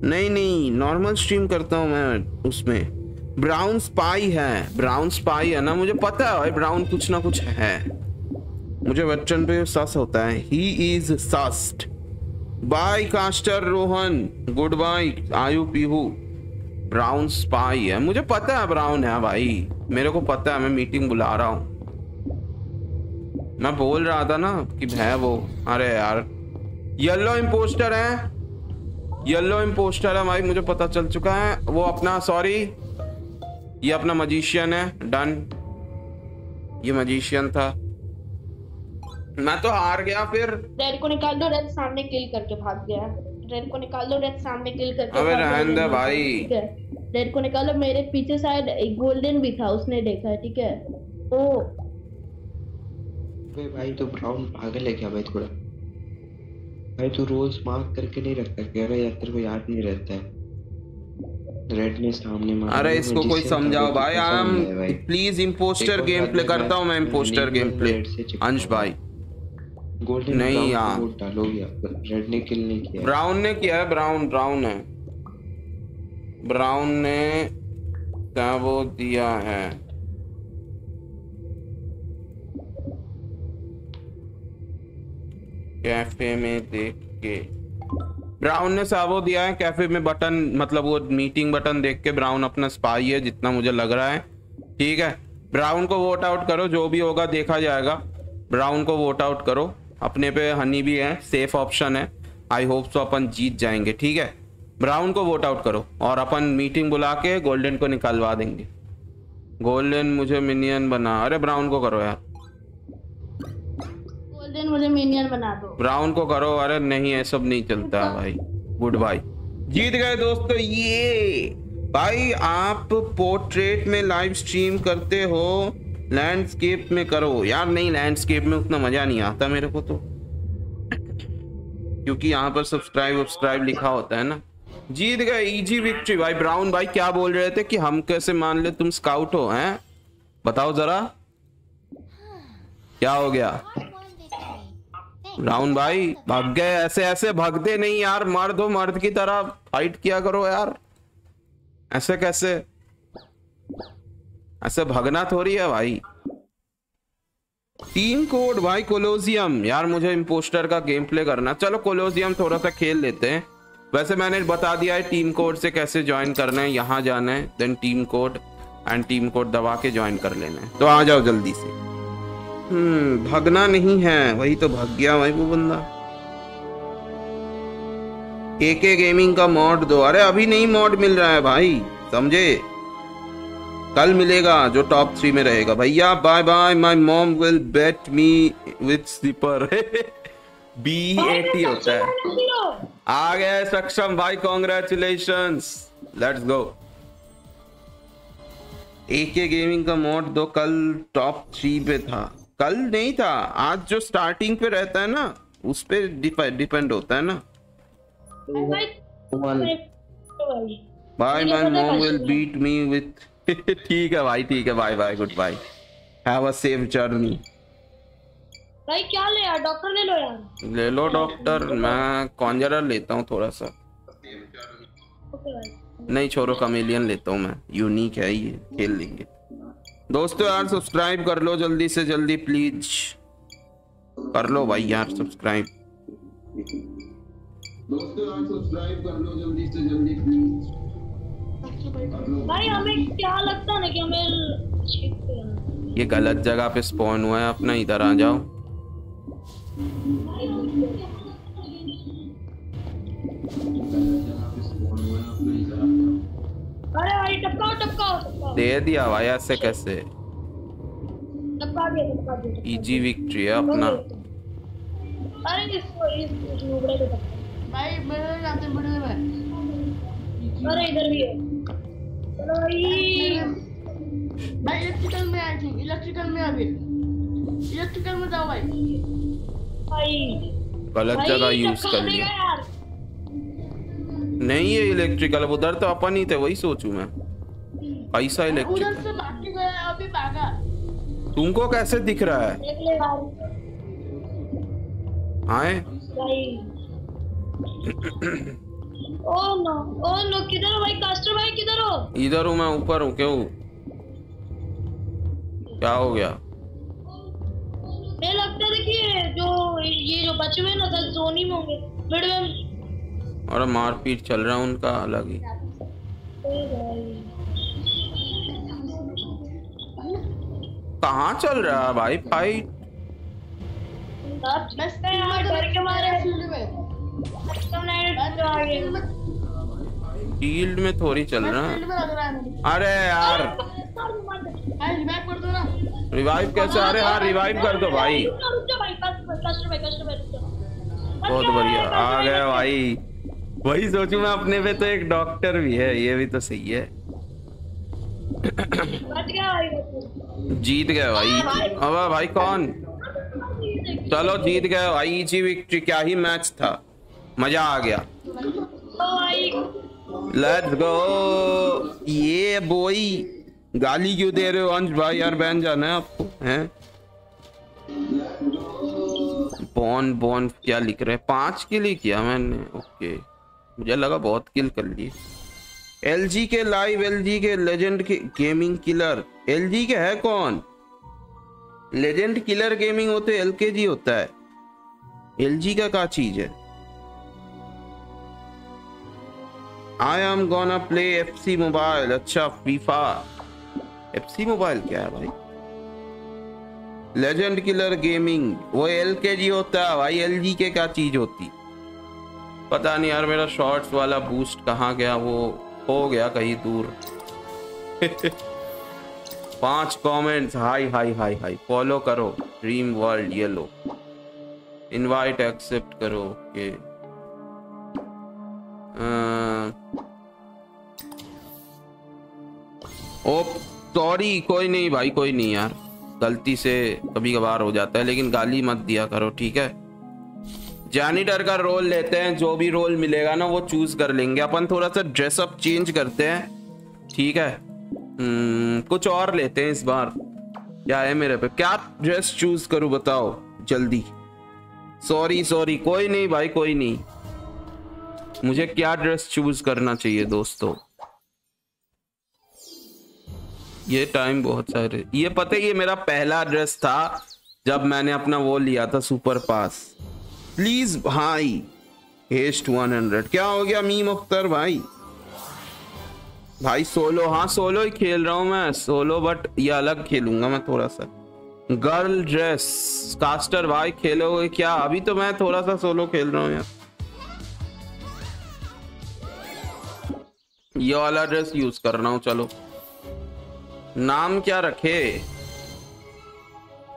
नहीं नहीं नॉर्मल स्ट्रीम करता हूँ मैं उसमें। ब्राउन स्पाई है ब्राउन स्पाई है ना? मुझे पता है भाई ब्राउन कुछ ना कुछ है। मुझे बच्चन पे सस होता है। He is sussed by caster Rohan good bye Aayu Peehu. Brown spy है। मुझे पता है ब्राउन है भाई। मेरे को पता है, मैं मीटिंग बुला रहा हूँ। मैं बोल रहा था ना कि है वो। अरे यार। येलो इम्पोस्टर है। येलो इम्पोस्टर है भाई, मुझे पता चल चुका है। वो अपना सॉरी ये अपना मजिशियन है। डन ये मजिशियन था। मैं तो हार गया फिर। रेड को निकाल दो रेड सामने किल करके भाग गया। रेड को निकाल दो रेड सामने किल करके अबे रहने दे भाई। रेड को निकालो मेरे पीछे शायद एक गोल्डन भी था उसने देखा ठीक है? तो अबे भाई तो ब्राउन पागल है क्या भाई थोड़ा? भाई तू रोज मार्क करके नहीं रखता क्या भाई यार तेरे को याद नहीं रहता है। रेड ने सामने मारा अरे इसको कोई समझाओ भाई आई एम प्लीज़ और गेम प्ले करता हूँ मैं नील गेम प्ले अंश भाई। गोल्डन नहीं यार। को वोट डालोगे रेड ने किल नहीं किया। ब्राउन ने किया है ब्राउन ब्राउन है ब्राउन ने क्या वो दिया है? कैफ़े में देख के। ब्राउन ने सावो दिया है? कैफ़े में बटन मतलब वो मीटिंग बटन देख के ब्राउन अपना स्पाई है जितना मुझे लग रहा है। ठीक है? ब्राउन को वोट आउट करो जो भी होगा देखा जाएगा। ब्राउन को वोट आउट करो। अपने पे हनी भी है सेफ़ ऑप्शन है। आई होप सो अपन जीत जाएँगे ठीक है? ब्राउन को वोट आउट करो और अपन मीटिंग बुला के गोल्डन को निकलवा देंगे। गोल्डन मुझे मिनियन बना। अरे ब्राउन को करो यार। गोल्डन मुझे मिनियन बना दो। ब्राउन को करो। अरे नहीं ये सब नहीं चलता भाई। गुड बाय जीत गए दोस्तों ये। भाई आप पोर्ट्रेट में लाइव स्ट्रीम करते हो। लैंडस्केप में करो। यार नहीं लैंडस्केप में उतना मज़ा नहीं आता मेरे को तो। क्योंकि यहाँ पर सब्सक्राइब सब्सक्राइब लिखा होता है ना। जीत गए इजी विक्ट्री भाई ब्राउन भाई क्या बोल रहे थे कि हम कैसे मान ले, तुम स्काउट हो, हैं? बताओ जरा। क्या हो गया? राउन भाई, भाग गए। ऐसे ऐसे भागते नहीं यार। मर्द हो मर्द की तरह फाइट किया करो यार। ऐसे कैसे? ऐसे भगना थोड़ी है भाई। टीम कोड भाई कोलोजियम यार मुझे इम्पोस्टर का गेम प्ले करना चलो कोलोजियम थोड़ा सा खेल लेते हैं। वैसे मैंने बता दिया है टीम कोड से कैसे ज्वाइन करना है, यहाँ जाना है then team code and team code दबा के ज्वाइन कर लेना है। तो आ जाओ जल्दी से। हम्म भगना नहीं है। वही तो भग गया भाई वो बंदा। एके गेमिंग का मॉड दो। अरे अभी नहीं मॉड मिल रहा है भाई, समझे? कल मिलेगा जो टॉप थ्री में रहेगा। भैया bye bye my mom will beat me with slipper B एटी होता है। आ गया सक्षम भाई congratulations let's go AK gaming का मोड दो कल टॉप थ्री पे था। कल नहीं था आज जो स्टार्टिंग पे रहता है ना उस पे डिपेंड होता है ना। By my mom will beat me with ठीक है भाई ठीक है bye bye good bye have a safe journey भाई क्या ले यार? डॉक्टर ले लो यार. ले लो डॉक्टर मैं कॉन्जरर लेता हूँ थोड़ा सा. नहीं छोड़ो कमेलियन लेता हूँ मैं. यूनिक है ये खेल लेंगे. दोस्तों यार सब्सक्राइब कर लो जल्दी से जल्दी प्लीज़ कर लो भाई यार सब्सक्राइब दोस्तों यार सब्सक्राइब कर लो जल्दी से जल्दी प्लीज़ भाई हमें क्या लगता है ना कि हमें ये गलत जगह पे स्पॉन हुआ है अपना इधर आ जाओ। अरे भाई टपकाओ टपकाओ दे दिया भाई ऐसे कैसे? टपका दिया टपका दिया इजी विक्ट्री है अपना। अरे इसको इस इस को टपका। भाई मेरे जाते बड़े में अरे इधर भी है। चलो भाई भाई इलेक्ट्रिकल में आई थिंक इलेक्ट्रिकल में अभी। इलेक्ट्रिकल में जाओ भाई। भाई। गलत जगह यूज़ कर लिया। नहीं ये इलेक्ट्रिकल उधर तो अपन ही थे वही सोचू मैं। पैसा उधर इलेक्ट्रिकल तुमको कैसे दिख रहा है? आए। भाई ओ नो ओ नो किधर हो भाई? कास्टर भाई किधर हो? इधर हूँ मैं ऊपर हूँ क्यों? क्या हो गया? मुझे लगता है कि जो ये जो बचे हुए ना सर जोनी में होंगे। मिड में और मारपीट चल रहा है उनका अलग ही। कहाँ चल रहा है भाई? फाइट बस यार डर के मारे फ़ील्ड में थोड़ी चल रहा है। अरे यार। रिवाइव कैसे? अरे हाँ रिवाइव कर दो भाई। बहुत बढ़िया। आ गए भाई। वही सोचू मैं, अपने पे तो एक डॉक्टर भी है, ये भी तो सही है। गया जीत गए भाई। अब भाई कौन? चलो जीत गए भाई। विक्ट्री क्या ही मैच था। मज़ा आ गया। लेट्स गो ये बॉय गाली क्यों दे रहे हो? अंश भाई यार, बहन जाना है आपको, हैं? बॉन बॉन क्या लिख रहे हैं? पाँच के लिए किया मैंने ओके मुझे लगा बहुत किल कर लिए। एलजी के लाइव एलजी के लेजेंड के गेमिंग किलर एलजी के है कौन? लेजेंड किलर गेमिंग होते एलकेजी होता है। एलजी का क्या चीज़ है? I am gonna play FC mobile अच्छा फीफा एफसी मोबाइल क्या है भाई? लेजेंड किलर गेमिंग वो एलकेजी होता है भाई। एलजी के क्या चीज़ होती? पता नहीं यार, मेरा शॉर्ट्स वाला बूस्ट कहाँ गया? वो हो गया कहीं दूर। पाँच comments hi hi hi hi follow करो। ड्रीम वर्ल्ड ये लो। इनवाइट एक्सेप्ट करो। ओके ओ सॉरी कोई नहीं भाई कोई नहीं यार। गलती से कभी कभार हो जाता है लेकिन गाली मत दिया करो ठीक है? जैनिटर का रोल लेते हैं जो भी रोल मिलेगा ना वो चूज़ कर लेंगे। अपन थोड़ा सा ड्रेसअप चेंज करते हैं ठीक है? हम्म, कुछ और लेते हैं इस बार। क्या है मेरे पे? क्या ड्रेस चूज़ करूँ बताओ जल्दी। सॉरी सॉरी कोई नहीं भाई कोई नहीं। मुझे क्या ड्रेस चूज़ करना चाहिए दोस्तों? ये टाइम बहुत सारे ये पता है, ये मेरा पहला ड्रेस था जब मैंने अपना वो लिया था सुपर पास प्लीज़ भाई हेस्ट 100 क्या हो गया मीम अख्तर भाई? भाई सोलो हाँ सोलो ही खेल रहा हूँ मैं। सोलो बट ये अलग खेलूँगा मैं थोड़ा सा। गर्ल ड्रेस कास्टर भाई, खेलोगे क्या? अभी तो मैं थोड़ा सा सोलो खेल रहा हूँ यार। ये वाला ड्रेस यूज़ कर रहा हूँ, चलो। नाम क्या रखे?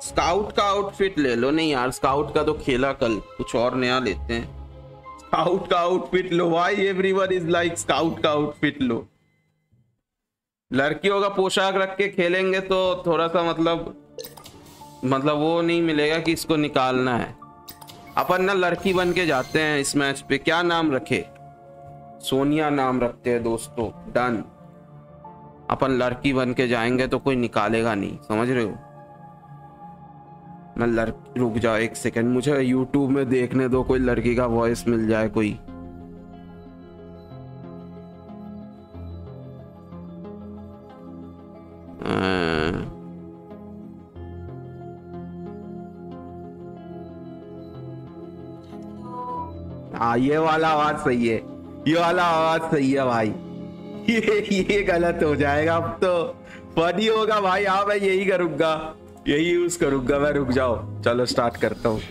स्काउट का आउटफिट ले लो। नहीं यार स्काउट का तो खेला कल। कुछ और नया लेते हैं। स्काउट का आउटफिट लो। भाई एवरीवन इज़ लाइक स्काउट का आउटफिट लो? लड़कियों का पोशाक रख के खेलेंगे तो थोड़ा सा मतलब मतलब वो नहीं मिलेगा कि इसको निकालना है। अपन ना लड़की बन के जाते हैं इस मैच पे। क्या नाम रखे? सोनिया नाम रखते हैं दोस्तों, डन। अपन लड़की बन के जाएँगे तो कोई निकालेगा नहीं, समझ रहे हो? मैं लड़की, रुक जाओ एक सेकंड मुझे यूट्यूब में देखने दो, कोई लड़की का वॉइस मिल जाए कोई। हाँ। ये वाला आवाज़ सही है। ये वाला आवाज़ सही है भाई। ये ये गलत हो जाएगा। अब तो फनी होगा भाई। हाँ मैं यही करूँगा। यही यूज़ करूँगा। मैं रुक जाओ। चलो स्टार्ट करता हूँ।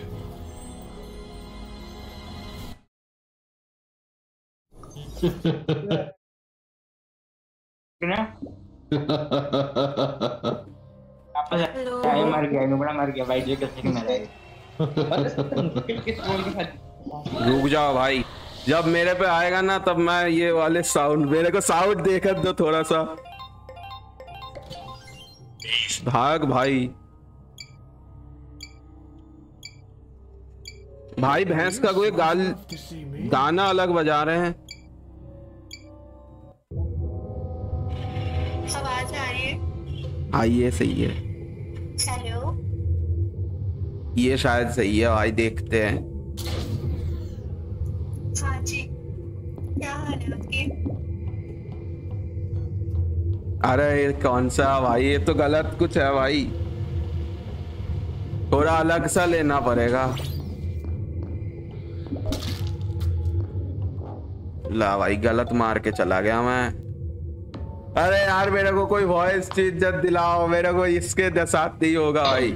मर गया मर गया। भाई रुक जाओ भाई। जब मेरे पे आएगा ना तब मैं ये वाले साउंड मेरे को साउंड देखत दो थोड़ा सा। भाग भाई। भाई भैंस का कोई गाल गाना अलग बजा रहे हैं। आवाज़ आ रही है? आइए सही है। हेलो ये शायद सही है भाई देखते हैं। हाँ जी क्या हाल है आपके? अरे ये कौन सा भाई? ये तो गलत कुछ है भाई। थोड़ा अलग सा लेना पड़ेगा। ला भाई गलत मार के चला गया मैं। अरे यार मेरे को कोई वॉइस चीज़ जब दिलाओ। मेरे को इसके साथ नहीं होगा भाई।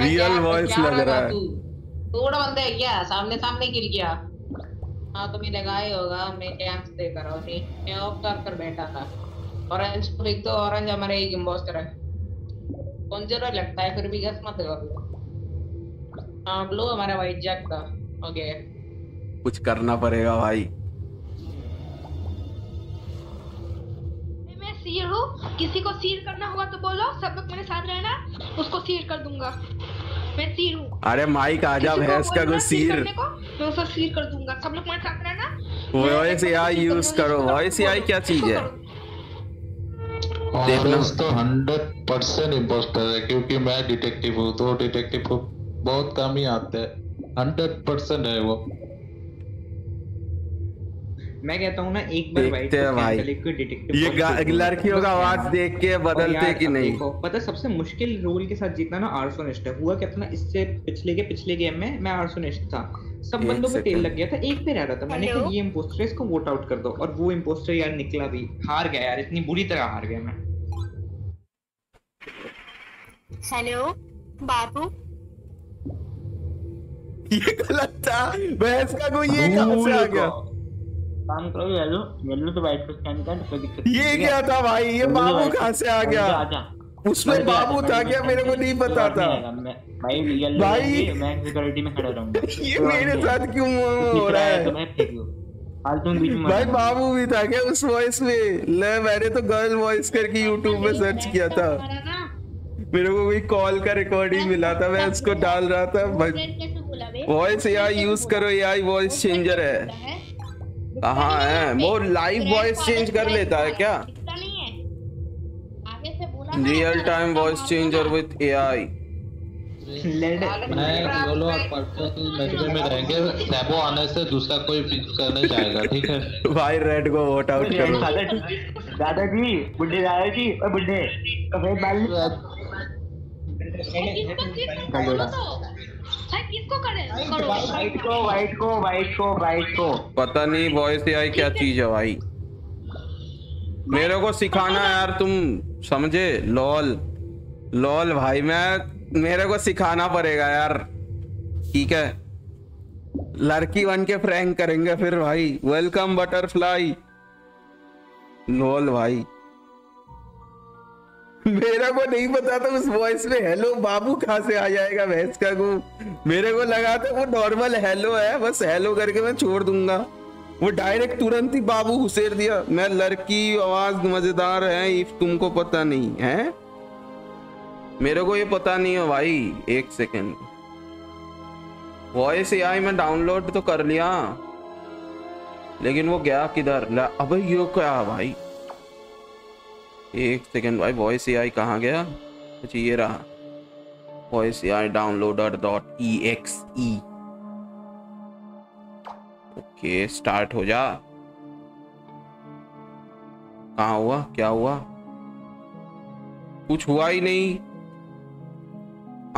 रियल वॉइस लग रहा रहा है। थोड़ा बंदा है क्या? सामने सामने गिर गया हाँ तो मैं लगाए होगा मैं चांस दे कर रहा थी मैं ऑफ़ कर कर बैठा था। ऑरेंज पर एक तो ऑरेंज हमारे एक इम्पोस्टर है कौन जरा लगता है फिर भी गैस मत कर। हाँ ब्लू हमारा वाइट जैक था ओके कुछ करना पड़ेगा भाई। मैं सीर हूँ किसी को सीर करना होगा तो बोलो सब लोग मेरे साथ रहना उसको सीर कर दूँगा। मैं सीर हूँ। अरे माइक आजा भैंस का कोई सीर। मैं उसको सीर कर दूँगा। सब लोग मेरे साथ रहना वॉइस एआई यूज़ करो। वॉइस एआई क्या चीज़ है? देखना। तो हंड्रेड परसेंट इम्पोस्टर है क्योंकि मैं डिटेक्टिव हूँ तो डिटेक्टिव को बहुत कम ही आते हैं। हंड्रेड परसेंट है वो। मैं कहता हूँ ना एक बार देखते हैं भाई। को कैंसिल डिटेक्टिव ये गा- लड़कियों का आवाज़ देख के बदलते कि नहीं? पता सबसे मुश्किल रोल के साथ जीतना ना आर्सोनिस्ट है। हुआ क्या था ना इससे पिछले के पिछले गेम में मैं आर्सोनिस्ट था। सब बंदों को तेल लग गया था एक पे रह रहा था। मैंने कहा ये इम्पोस्टर है इसको वोट आउट कर दो। और वो इम्पोस्टर यार निकला भी। हार गया यार इतनी बुरी तरह हार गया मैं। हेलो बाबू? ये गलत था। भैंस का कोई ये कहाँ से आ गया? काम करो येलो येलो तो वाइट को स्कैन कर कोई दिक्कत ये क्या था भाई? ये तो बाबू कहाँ से आ गया। उसमें बाबू था क्या? मेरे को नहीं पता था। भाई येलो भाई- मैं सिक्योरिटी में खड़ा रहूँगा। ये मेरे साथ क्यों हो रहा है तो मैं फेंक दूँ भाई बाबू भी था क्या उस वॉइस में? ले मैंने तो गर्ल वॉइस करके यूट्यूब में सर्च किया था। मेरे को कोई कॉल का रिकॉर्डिंग मिला था मैं उसको डाल रहा था कैसे वॉइस एआई यूज़ करो एआई वॉइस चेंजर है? कहाँ है वो लाइव वॉइस चेंज कर लेता है क्या दिखता नहीं है आगे से बोला ना real time voice changer with AI मैं बोलो आप पर्सनल मैटर में रहेंगे सैबो आने से दूसरा कोई पिक करने जाएगा ठीक है भाई रेड को वोट आउट करो दादाजी बुड्ढे दादाजी ओए बुड्ढे सफ़ेद बाल किसको करो वाइट को वाइट को वाइट को वाइट को। पता नहीं वॉइस एआई क्या चीज़ है भाई। मेरे को सिखाना यार तुम समझे? लॉल लॉल भाई मैं मेरे को सिखाना पड़ेगा यार। ठीक है। लड़की बन के प्रैंक करेंगे फिर भाई। वेलकम बटरफ्लाई लॉल भाई। मेरे को नहीं पता था उस वॉइस में हेलो बाबू कहाँ से आ जाएगा भैंस का गु। मेरे को लगा था वो नॉर्मल हेलो है, बस हेलो करके मैं छोड़ दूँगा। वो डायरेक्ट तुरंत ही बाबू घुसेर दिया, मैं लड़की, आवाज़ मज़ेदार है, इफ़ तुमको पता नहीं है? मेरे को ये पता नहीं है भाई, एक सेकेंड वॉइस आई मैं डाउनलोड तो कर लिया। लेकिन वो गया किधर? अबे, ये क्या भाई? एक सेकेंड भाई वॉइस ए आई कहाँ गया? अच्छा ये रहा। Voice A I downloader dot E X E okay start हो जा। कहाँ हुआ? क्या हुआ? कुछ हुआ ही नहीं।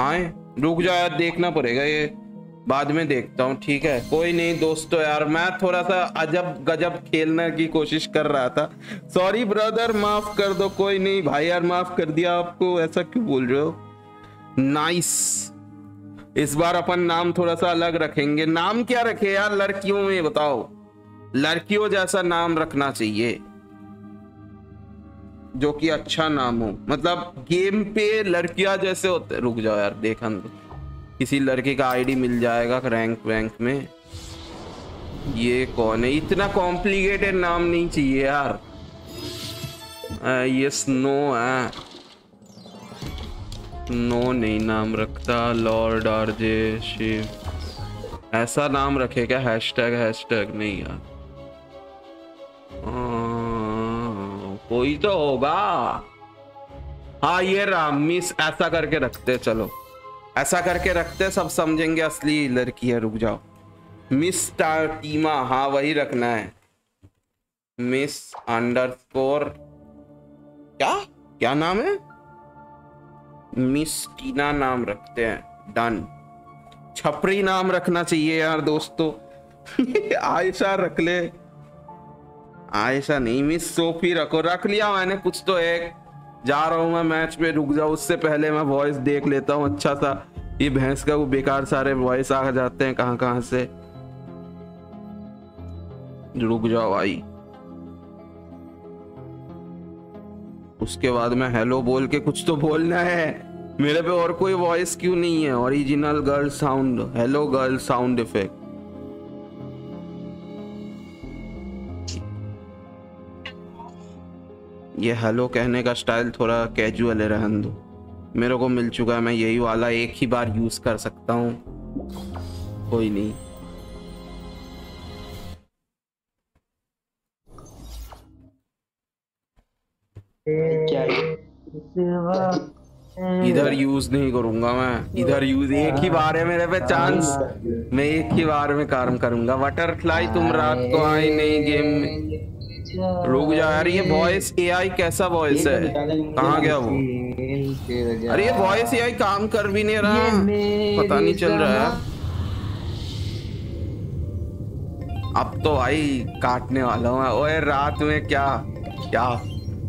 आए, रुक जा यार, देखना पड़ेगा ये। बाद में देखता हूँ, ठीक है? कोई नहीं, दोस्तों यार, मैं थोड़ा सा अजब गजब खेलने की कोशिश कर रहा था। सॉरी ब्रदर माफ़ कर दो, कोई नहीं, भाई यार, माफ़ कर दिया आपको, ऐसा क्यों बोल रहे हो? नाइस इस बार अपन नाम थोड़ा सा अलग रखेंगे। नाम क्या रखे यार, लड़कियों में, बताओ। लड़कियों जैसा नाम रखना चाहिए, जो कि अच्छा नाम हो। मतलब गेम पे लड़कियाँ जैसे होते रुक जाओ यार, देखा किसी लड़के का आईडी मिल जाएगा रैंक वैंक में। ये कौन है? इतना कॉम्प्लिकेटेड नाम नहीं चाहिए यार। आ, ये स्नो है। नो नहीं नाम रखता लॉर्ड आरजे शिव ऐसा नाम रखे क्या? हैशटैग हैशटैग नहीं यार। कोई तो होगा। हाँ ये रहा मिस ऐसा करके रखते चलो। ऐसा करके रखते सब समझेंगे असली लड़की है, रुक जाओ। मिस टीमा हाँ वही रखना है। Miss underscore. क्या? क्या नाम है? मिस टीना नाम रखते हैं। डन। छपरी नाम रखना चाहिए यार, दोस्तों। आयशा रख ले। आयशा नहीं, मिस सोफी रखो। रख लिया मैंने, कुछ तो एक। जा रहा हूँ मैं मैच में रुक जाओ, उससे पहले मैं वॉइस देख लेता हूँ अच्छा सा। ये भैंस का वो बेकार सारे वॉइस आ जाते हैं कहाँ कहाँ से। रुक जाओ भाई। उसके बाद मैं हेलो बोल के कुछ तो बोलना है। मेरे पे और कोई वॉइस क्यों नहीं है? Original girl sound hello girl sound effect ये हेलो कहने का स्टाइल थोड़ा कैजुअल है रहन दो। मेरे को मिल चुका है, मैं यही वाला एक ही बार यूज़ कर सकता हूँ। कोई नहीं। इधर यूज़ नहीं करूँगा मैं। इधर यूज़ एक ही बार है मेरे पे चांस मैं एक ही बार में काम करूँगा। बटरफ्लाई तुम रात को आई नहीं गेम में। रुक जा यार ये वॉइस एआई कैसा वॉइस है? कहाँ गया वो? अरे ये वॉइस एआई काम कर भी नहीं रहा। पता नहीं चल रहा है। अब तो भाई काटने वाला हूँ ओए रात में क्या? क्या?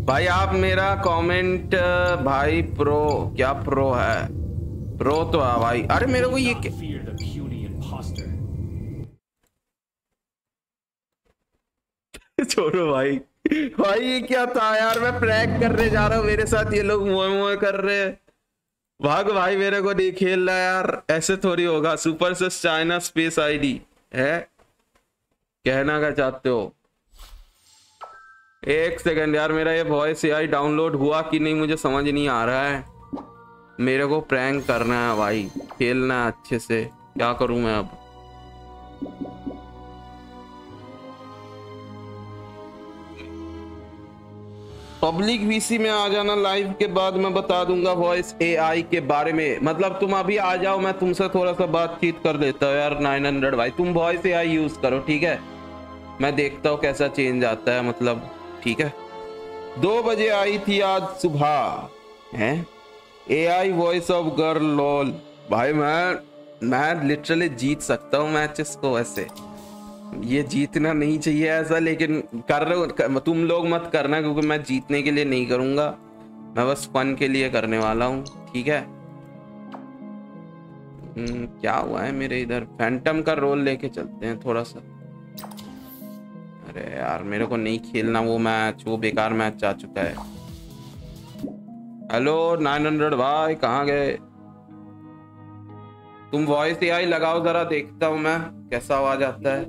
भाई आप मेरा कमेंट भाई प्रो क्या प्रो है? प्रो तो है भाई। अरे मेरे को ये क्या छोड़ो भाई। भाई, ये क्या था यार? मैं प्रैंक करने जा रहा हूँ। मेरे साथ ये लोग मोए मोए कर रहे हैं। भाग भाई, मेरे को नहीं खेल रहा यार। ऐसे थोड़ी होगा। सुपर से चाइना स्पेस आईडी है? कहना क्या चाहते हो? एक सेकंड यार, मेरा ये वॉइस एआई डाउनलोड हुआ कि नहीं, मुझे समझ नहीं आ रहा है। मेरे को प्रैंक करना है भाई। खेलना है अच्छे से। क्या करूँ मैं अब? पब्लिक वीसी में आ जाना लाइव के बाद मैं बता दूँगा वॉइस एआई के बारे में। मतलब तुम अभी आ जाओ, मैं तुमसे थोड़ा सा बातचीत कर लेता हूँ यार 900 भाई। तुम वॉइस एआई यूज़ करो, ठीक है? मैं देखता हूँ कैसा चेंज आता है मतलब ठीक है? दो बजे आई थी आज सुबह, हैं? AI voice of girl lol भाई मैं मैं लिटरली जीत सकता हूँ मैचेस को ऐसे ये जीतना नहीं चाहिए ऐसा लेकिन कर रहे हो तुम लोग मत करना क्योंकि मैं जीतने के लिए नहीं करूँगा। मैं बस फन के लिए करने वाला हूँ ठीक है? हम्म, क्या हुआ है मेरे इधर? फैंटम का रोल लेके चलते हैं थोड़ा सा अरे यार मेरे को नहीं खेलना वो मैच वो बेकार मैच आ चुका है। हेलो 900 भाई कहाँ गए? तुम वॉइस एआई लगाओ जरा देखता हूँ मैं कैसा आवाज़ आता है।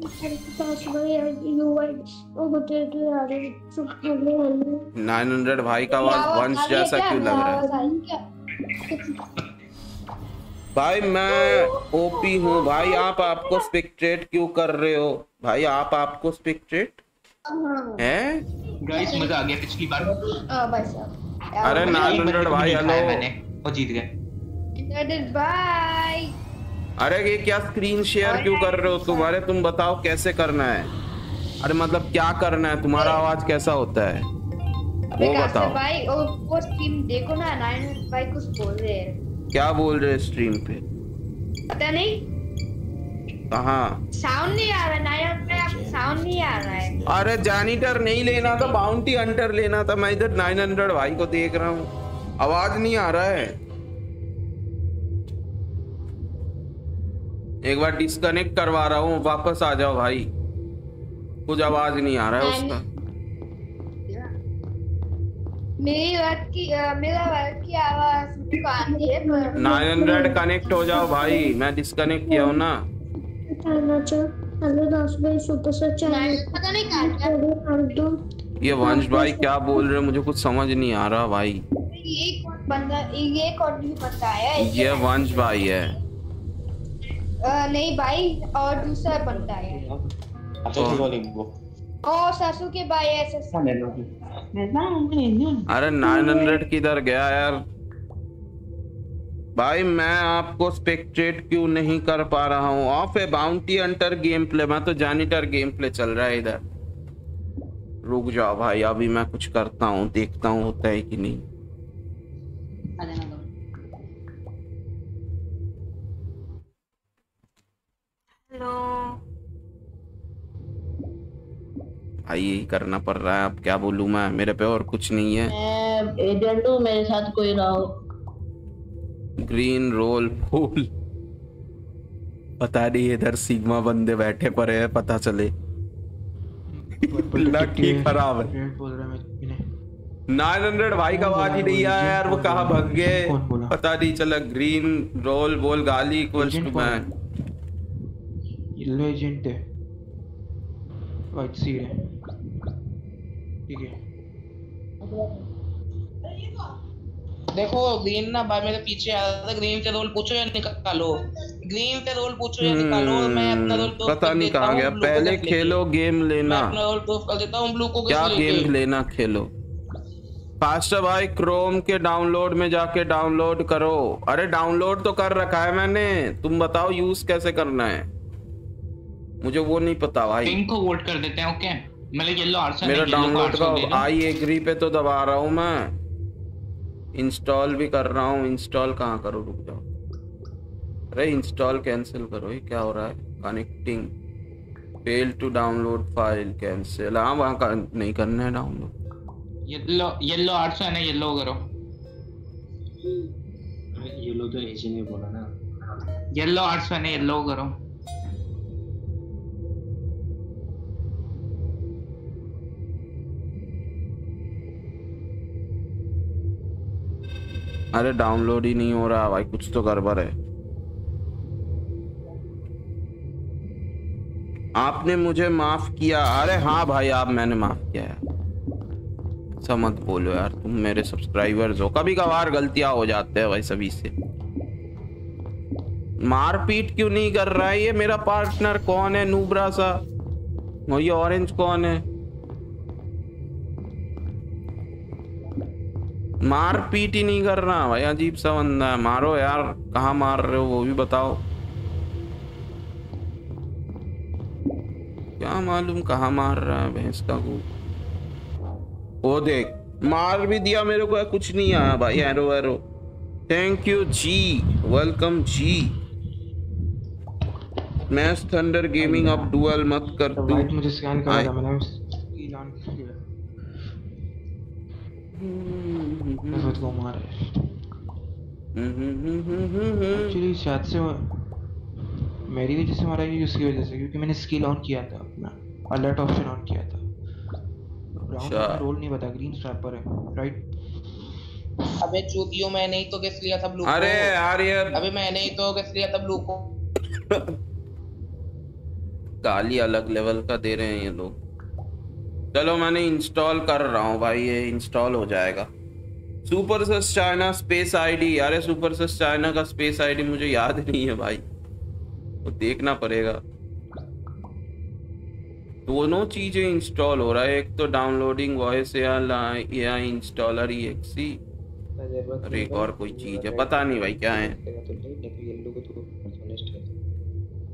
900 भाई का आवाज़ वंश जैसा क्यों? लग रहा है? भाई मैं ओपी हूँ। भाई आप आपको स्पेक्ट्रेट क्यों कर रहे हो? भाई आप आपको स्पेक्ट्रेट हैं? गाइस मज़ा आ गया पिछली बार। अरे एक 900 मिनट भाई हेलो मैंने वो जीत गए। बाय अरे ये क्या स्क्रीन शेयर क्यों कर रहे हो तुम्हारे? तुम बताओ कैसे करना है? अरे मतलब क्या करना है? तुम्हारा आवाज़ कैसा होता है? वो बताओ। भाई वो वो स्ट्रीम देखो ना नाइन भाई कुछ बोल रहे हैं। क्या बोल रहे हैं स्ट्रीम पे? पता नहीं। कहाँ? साउंड नहीं आ रहा नाइन में आप साउंड नहीं आ रहा है। अरे जैनिटर नहीं लेना था बाउंटी हंटर लेना था। मैं इधर 900 भाई को देख रहा हूँ। आवाज़ नहीं आ रहा है। एक बार डिस्कनेक्ट करवा रहा हूँ वापस आ जाओ भाई। कुछ आवाज़ नहीं आ रहा है उसका। मेरी बात की मेरा बात की आवाज़ आती है पर 900 कनेक्ट हो जाओ भाई मैं डिस्कनेक्ट किया हूँ ना। पता नहीं ये वंश भाई क्या बोल रहे मुझे कुछ समझ नहीं आ रहा भाई। ये कौन बंदा ये कौन भी बंदा है? ये वंश भाई है। अ, नहीं भाई और दूसरा बनता है। ओ ससु के भाई है ससु। अरे 900 किधर गया यार? भाई मैं आपको स्पेक्ट्रेट क्यों नहीं कर पा रहा हूँ? ऑफ़ है बाउंटी हंटर गेम प्ले मैं तो जैनिटर गेम प्ले चल रहा है इधर। रुक जाओ भाई अभी मैं कुछ करता हूँ देखता हूँ होता है कि नहीं। हेलो भाई यही करना पड़ रहा है। अब क्या बोलूँ मैं? मेरे पे और कुछ नहीं है। मैं एजेंट हूँ मेरे साथ कोई रहो ग्रीन रोल फूल। पता नहीं इधर सिग्मा बंदे बैठे पड़े हैं पता चले। लक ही। खराब है। रेड बोल रहा है मैं इन्हें। 900 भाई का आवाज़ ही नहीं आया यार वो कहा भाग गए? पता नहीं चला। ग्रीन रोल बोल गाली equals to man yellow agent है। वाइट सीड है। ठीक है। देखो ग्रीन ना भाई मेरे पीछे आ रहा था। ग्रीन से रोल पूछो या निकालो? ग्रीन से रोल पूछो या निकालो मैं अपना रोल हम्म, पता नहीं कहाँ गया। पहले खेलो गेम लेना। मैं अपना रोल प्रूफ कर देता हूँ ब्लू को क्या गेम लेना खेलो? फास्टर भाई क्रोम के डाउनलोड में जाके डाउनलोड करो। अरे डाउनलोड तो कर रखा है मैंने। तुम बताओ यूज़ कैसे करना है? मुझे वो नहीं पता भाई। पिंक को वोट कर देते हैं ओके मतलब येलो आर्सन मेरा डाउनलोड का आई एग्री पे तो दबा रहा हूँ मैं। इंस्टॉल भी कर रहा हूँ इंस्टॉल कहाँ करो रुक जाओ। अरे इंस्टॉल कैंसिल करो ये क्या हो रहा है? Connecting fail to download file cancel हाँ वहाँ का नहीं करना है डाउनलोड येलो येलो आर्सन है येलो करो। येलो तो एजी ने बोला ना। येलो आर्सन है येलो करो। अरे डाउनलोड ही नहीं हो रहा भाई, कुछ तो गड़बड़ है। आपने मुझे माफ़ किया। अरे हाँ भाई, आप मैंने माफ़ किया है ऐसा मत बोलो यार, तुम मेरे सब्सक्राइबर्स हो। कभी कभार गलतियाँ हो जाते हैं भाई सभी से। मारपीट क्यों नहीं कर रहा है? ये मेरा पार्टनर कौन है? नूबरा सा। और ये ऑरेंज कौन है? मार पीट ही नहीं कर रहा भाई अजीब सा बंदा है। मारो यार कहा मार रहे हो वो भी बताओ। क्या मालूम कहाँ मार रहा है भैंस का को वो देख मार भी दिया मेरे को कुछ नहीं आया भाई एरो एरो थैंक यू जी वेलकम जी मैच थंडर गेमिंग अब डुअल मत कर तू वाइट मुझे स्कैन करा आए। था मैंने ऑन किया मैं खुद को मार एक्चुअली शायद से मेरी वजह से मारा ये उसकी वजह से क्योंकि मैंने स्किल ऑन किया था अपना अलर्ट ऑप्शन ऑन किया था। ब्राउन अच्छा। का रोल नहीं पता ग्रीन स्नैपर है राइट अबे चूतियों मैंने ही तो गेस लिया था ब्लू अरे यार ये अबे मैंने ही तो गेस लिया था ब्लू को। गाली अलग लेवल का दे रहे हैं ये लोग। चलो मैंने इंस्टॉल कर रहा हूँ भाई ये इंस्टॉल हो जाएगा। Super sus China space ID अरे सुपर सस चाइना का स्पेस आईडी मुझे याद नहीं है भाई। वो देखना पड़ेगा। दोनों चीज़ें इंस्टॉल हो रहा है। एक तो डाउनलोडिंग वॉइस या या इंस्टॉलर ई एक्सी और एक और कोई चीज़ है। पता नहीं भाई क्या है। तो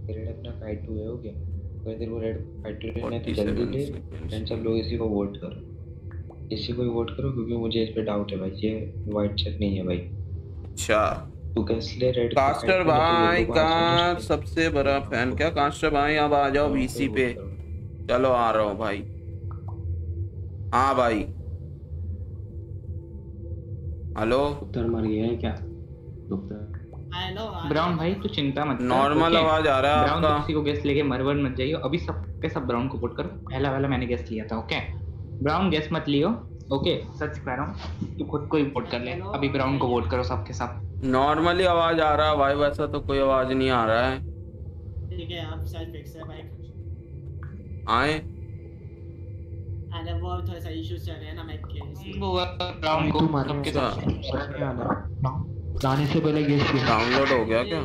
तो अपना फाइट टू है हो गया अगर तेरे रेड फाइट टू लेना है तो जल्दी ले सब लोग इसी को वोट करो। इसी को ही वोट करो क्योंकि मुझे इस पे डाउट है भाई। ये वाइट चेक नहीं है भाई। अच्छा। तू कैसे ले रेड कास्टर भाई का सबसे बड़ा फ़ैन क्या? कास्टर भाई अब आ जाओ वीसी पे। चलो आ रहा हूँ भाई। हाँ भाई। हेलो? डॉक्टर मर गया है क्या? ब्राउन भाई तू चिंता मत ओके? आवाज़ आ रहा है ब्राउन आपका। तो किसी को गेस लेके मरवर मत जाइयो। अभी सब पे सब ब्राउन को वोट करो। पहला वाला मैंने गेस लिया था ओके ब्राउन गेस मत लियो। ओके सच कह रहा हूँ तू खुद को ही वोट कर ले। अभी ब्राउन को वोट करो सबके सब नॉर्मली आवाज़ आ रहा है भाई वैसा तो कोई आवाज़ नहीं आ रहा है। ठीक है आप शायद फिक्स है भाई आए। अरे वो थोड़ा सा इश्यूज़ चल रहे हैं ना मैक के इसलिए ब्राउन सबके का सब समझ नहीं आना जाने से पहले गेस डाउनलोड हो गया क्या?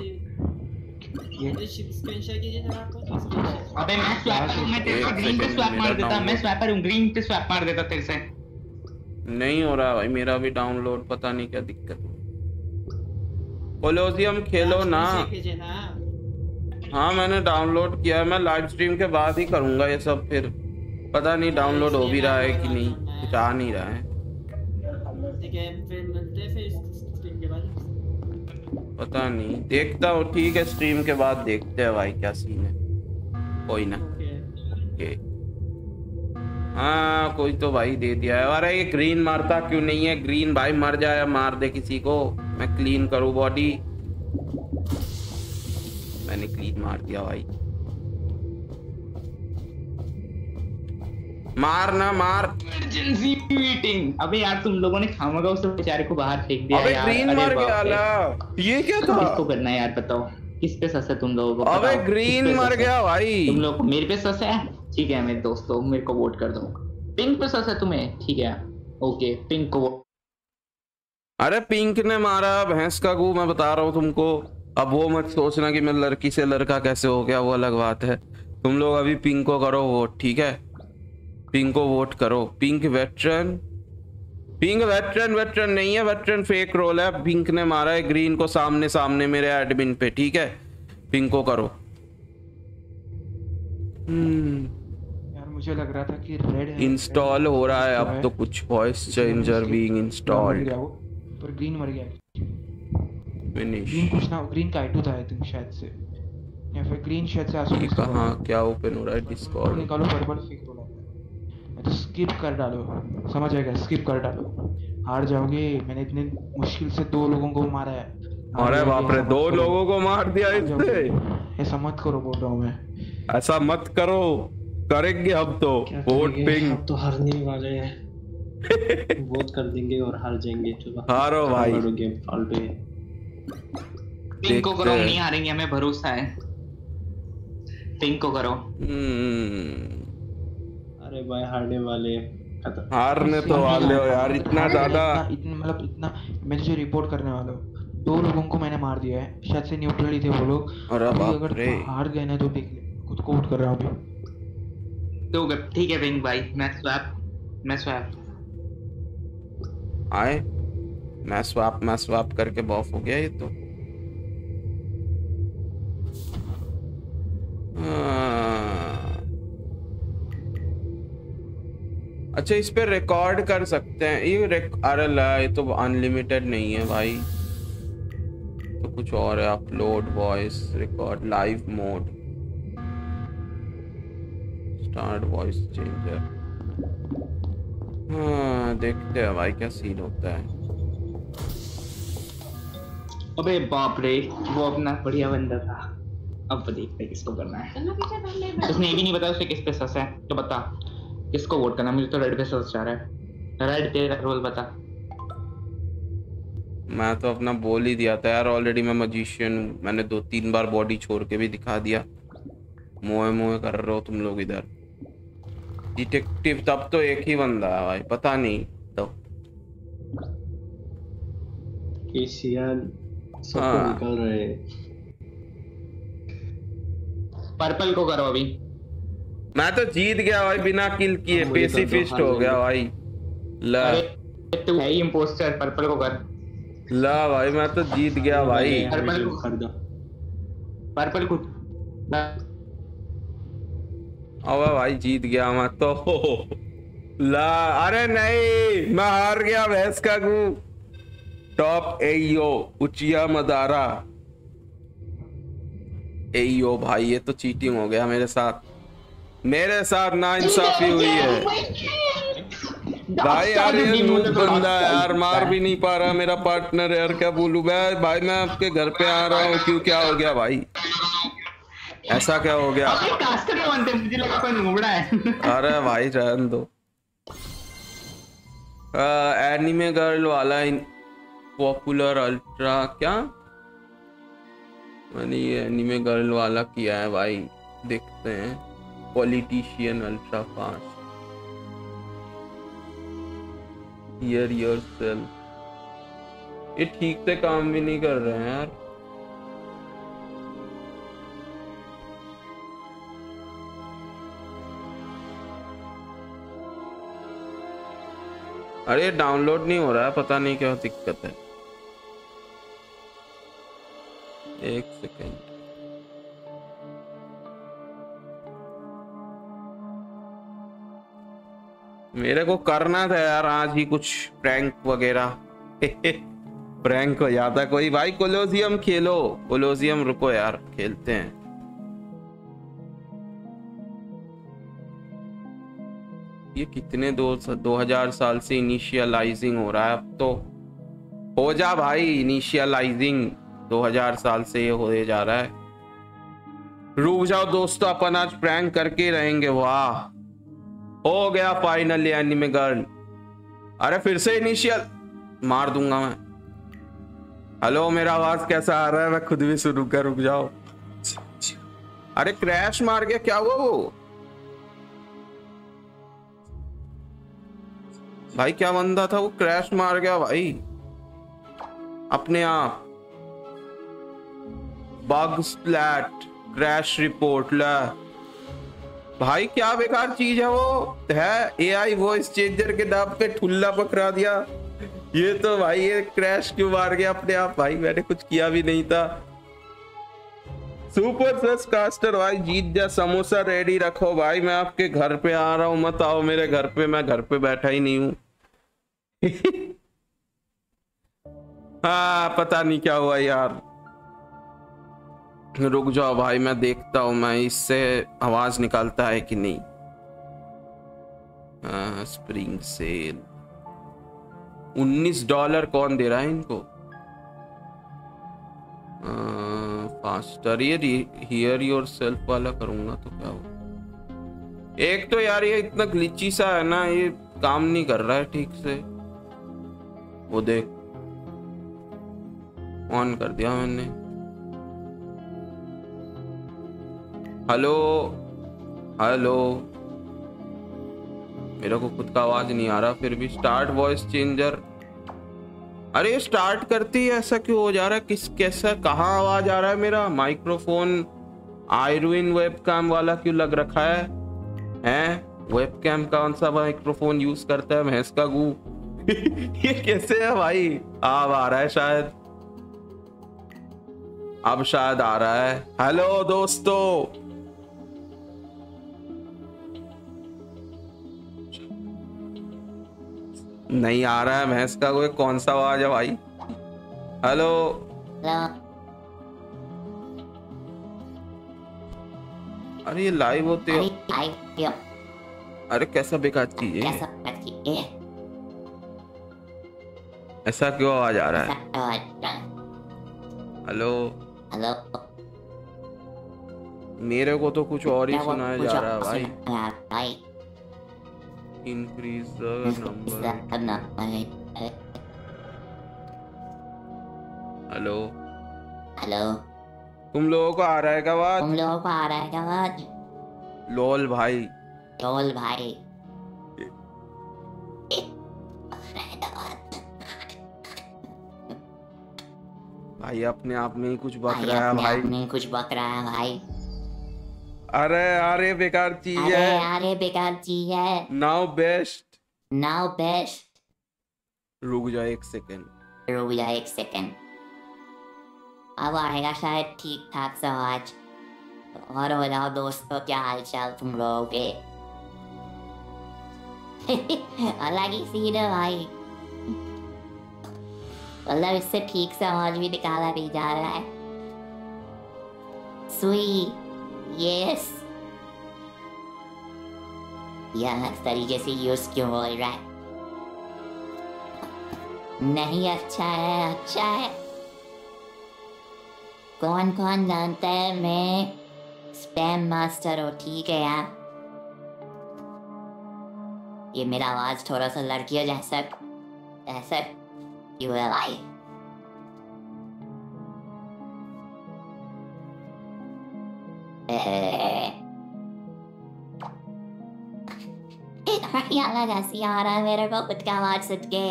अबे मैं स्वैपर हूँ मैं तेरे ग्रीन पे स्वैप मार देता मैं स्वैपर हूँ ग्रीन पे स्वैप मार देता तेरे से। नहीं हो रहा भाई मेरा भी डाउनलोड पता नहीं क्या दिक्कत है कोलोसियम खेलो ना। हाँ मैंने डाउनलोड किया है मैं लाइव स्ट्रीम के बाद ही करूँगा ये सब फिर। पता नहीं डाउनलोड हो भी रहा है कि नहीं कुछ आ नहीं रहा है। पता नहीं। देखता हूँ ठीक है स्ट्रीम के बाद देखते हैं भाई क्या सीन है। कोई ना। ओके हाँ कोई तो भाई दे दिया है। अरे ये ग्रीन मारता क्यों नहीं है? ग्रीन भाई मर जाए मार दे किसी को। मैं क्लीन करूँ बॉडी मैंने क्लीन मार दिया भाई। मार ना मार। इमरजेंसी मीटिंग अबे यार तुम लोगों ने खामगा उस बेचारे को बाहर फेंक दिया अबे यार। ग्रीन मर गया ला ये क्या था? किसको करना है यार बताओ। किस पे सस है तुम लोगों को अबे ग्रीन मर गया भाई। तुम लोग मेरे पे सस है? ठीक है मेरे दोस्तों मेरे को वोट कर दो पिंक पे सस है तुम्हें? ठीक है। ओके पिंक को अरे पिंक ने मारा भैंस का गू मैं बता रहा हूँ तुमको। अब वो मत सोचना कि मैं लड़की से लड़का कैसे हो गया वो अलग बात है। तुम लोग अभी पिंक को करो वोट ठीक है? पिंक को वोट करो। Pink veteran. Pink veteran veteran नहीं है वेटरन फेक रोल है। पिंक ने मारा है ग्रीन को सामने सामने मेरे एडमिन पे ठीक है? पिंक को करो। हम्म। यार मुझे लग रहा था कि रेड इंस्टॉल हो रहा है अब तो कुछ वॉइस चेंजर बीइंग इंस्टॉल्ड पर ग्रीन मर गया फिनिश ग्रीन कुछ ना ग्रीन का आइटू था आई थिंक शायद से। या फिर ग्रीन शायद से आँसू ये कहाँ क्या ओपन हो रहा है डिस्कॉर्ड निकालो पर्पल फेक रोल स्किप कर डालो। समझ आएगा? स्किप कर डालो। हार जाओगे। मैंने इतने मुश्किल से दो लोगों को मारा है। अरे बाप रे दो लोगों को मार दिया इससे। ऐसा मत करो बोल रहा हूँ मैं। ऐसा मत करो। करेंगे अब तो। वोट पिंग अब तो हारने वाले हैं। वोट कर देंगे और हार जाएँगे। चलो। हारो भाई। गेम फालतू। है पिंक को करो नहीं हारेंगे हमें भरोसा है। पिंक को करो। हम्म, अरे भाई हारने वाले। हारने तो वाले हो यार इतना ज़्यादा। इतना मतलब इतना मैं तुझे रिपोर्ट करने वाला हूँ दो लोगों को मैंने मार दिया है शायद से न्यूट्रल ही थे वो लोग। अरे अभी बाप अगर। हार गए ना तो देख ले खुद को आउट कर रहा हूँ अभी। तो ठीक है पिंक भाई मैं स्वैप मैं स्वैप आए। मैं स्वैप मैं स्वैप करके बॉफ हो गया ये तो। हाँ। अच्छा इस पे रिकॉर्ड कर सकते हैं। ये रिक- अरे ला ये तो अनलिमिटेड नहीं है भाई। तो कुछ और है upload voice record live mode start voice changer हाँ देखते हैं भाई क्या सीन होता है। अबे बाप रे वो अपना बढ़िया बंदा था। अब देखते हैं किसको करना है। उसने ये भी नहीं बताया उसे किस पे सस है तो बता। किसको वोट करना? मुझे तो रेड पे सस जा रहा है। रेड तेरा रोल बता। मैं तो अपना बोल ही दिया था यार ऑलरेडी मैं मजिशियन हूँ। मैंने दो तीन बार बॉडी छोड़ के भी दिखा दिया। मोए मोए कर रहे हो तुम लोग इधर। डिटेक्टिव तब तो एक ही बंदा है भाई पता नहीं। तो। केसीआर सबको हाँ। निकल रहे पर्पल को करो अभी। मैं तो जीत गया भाई बिना किल किए मुझे कर दो, पेसिफिस्ट हो गया भाई। ला। तू है ही इम्पोस्टर पर्पल को कर। ला भाई मैं तो जीत गया भाई। पर्पल को कर दो। पर्पल को अबे भाई जीत गया मैं तो। ला। अरे नहीं मैं हार गया भैंस का गू। Top एयो उचिया Madara. एयो भाई ये तो चीटिंग हो गया मेरे साथ। मेरे साथ ना इंसाफी हुई है। भाई यार ये नूब बंदा है। यार मार भी नहीं पा रहा मेरा पार्टनर यार क्या बोलू? भाई भाई मैं आपके घर पे आ रहा हूँ क्यों क्या हो गया भाई? ऐसा क्या हो गया? मुझे लगा कोई नुबड़ा है। अरे भाई रहन दो। एनिमे गर्ल वाला पॉपुलर अल्ट्रा क्या? मैंने ये एनिमे गर्ल वाला किया है भाई देखते हैं। Politician ultra fast hear your ये ठीक से काम भी नहीं कर रहे हैं यार। अरे डाउनलोड नहीं हो रहा है, पता नहीं क्या दिक्कत है। एक सेकेंड मेरे को करना था यार आज ही कुछ प्रैंक वगैरह। प्रैंक हो जाता कोई। भाई कोलोजियम खेलो। कोलोजियम रुको यार, खेलते हैं। ये कितने दो दो हज़ार साल से इनिशियलाइजिंग हो रहा है अब तो। हो जा भाई इनिशियलाइजिंग दो हज़ार साल से ये हो जा रहा है। रुक जाओ दोस्तों, अपन आज प्रैंक करके रहेंगे। वाह। हो गया फाइनली एनिमे गर्ल अरे फिर से इनिशियल मार दूँगा मैं। हेलो मेरा आवाज़ कैसा आ रहा है? मैं खुद भी शुरू कर, रुक जाओ। अरे क्रैश मार गया, क्या हुआ वो? भाई, क्या बंदा था वो? क्रैश मार गया भाई। अपने आप। बग स्प्लैट क्रैश रिपोर्ट ला। भाई, क्या बेकार चीज़ है वो? है एआई वॉइस चेंजर के दाम पे ठुल्ला पकड़ा दिया। ये तो भाई, ये क्रैश क्यों मार गया अपने आप? भाई, मैंने कुछ किया भी नहीं था। सुपर सस कास्टर भाई, जीत जा, समोसा रेडी रखो। भाई, मैं आपके घर पे आ रहा हूँ, मत आओ मेरे घर पे, मैं घर पे बैठा ही नहीं हूँ। हाँ पता नहीं क्या हुआ यार। रुक जाओ भाई मैं देखता हूँ मैं इससे आवाज़ निकालता है कि नहीं। हाँ, स्प्रिंग सेल 19 डॉलर कौन दे रहा है इनको? फास्टर ये हियर योर सेल्फ वाला करूँगा तो क्या हो एक तो यार ये इतना ग्लिची सा है ना ये काम नहीं कर रहा है ठीक से। वो देख ऑन कर दिया मैंने। Hello hello. मेरे को खुद का आवाज़ नहीं आ रहा, फिर भी स्टार्ट वॉइस चेंजर अरे स्टार्ट करती है, ऐसा क्यों हो जा रहा है? किस, कैसा, कहाँ आवाज़ आ रहा है मेरा? माइक्रोफोन आयरविन वेबकैम वाला क्यों लग रखा है? हैं? वेबकैम कौन सा माइक्रोफोन यूज़ करता है? भैंस का गू। ये कैसे है भाई? अब आ रहा है शायद। अब शायद आ रहा है। हेलो दोस्तों। नहीं आ रहा है भैंस का कोई कौन सा आवाज़ है भाई? हेलो अरे ये लाइव होते हो। अरे कैसा बेकार चीज़ है ऐसा क्यों आवाज़ आ रहा है? हेलो हेलो मेरे को तो कुछ और ही सुनाया जा रहा है भाई। Increase the number hello hello तुम लोगों को आ रहा है क्या आवाज़? तुम लोगों को आ रहा है क्या आवाज़? लोल भाई। टोल भाई। भाई अपने आप में ही कुछ बक रहा है अपने भाई। आप में कुछ बक रहा है भाई। अरे अरे बेकार चीज़ अरे है। अरे बेकार चीज़ है। Now best. Now best. रुक जाओ एक सेकेंड। रुक जा एक सेकंड। अब आएगा शायद ठीक ठाक सा आज और जाओ दोस्तों क्या हाल चाल तुम लोगों के? अलग ही सीन है भाई। मतलब इससे ठीक से आवाज़ भी निकाला नहीं जा रहा है। सुई यस यह इस तरीके से यूज़ क्यों बोल रहा है? नहीं अच्छा है अच्छा है। कौन कौन जानता है मैं स्पैम मास्टर हूँ, ठीक है यार ये मेरा आवाज़ थोड़ा सा लड़कियों जैसा, ऐसा क्यों है भाई? ये अलग हँसी आ रहा है मेरे को खुद का आवाज़ सुन के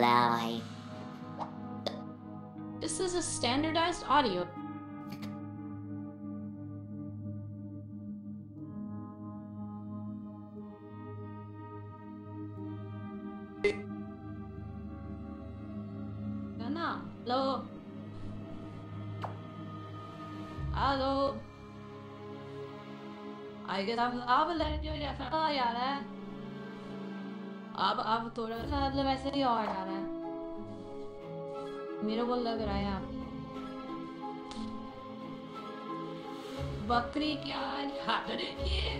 ला भाई This is a standardized audio. Get अब अब लग जो जैसा आ यार, है? अब अब थोड़ा सा मतलब ऐसे ही और आ रहा है? मेरे को लग रहा है यहाँ बकरी क्या खा रही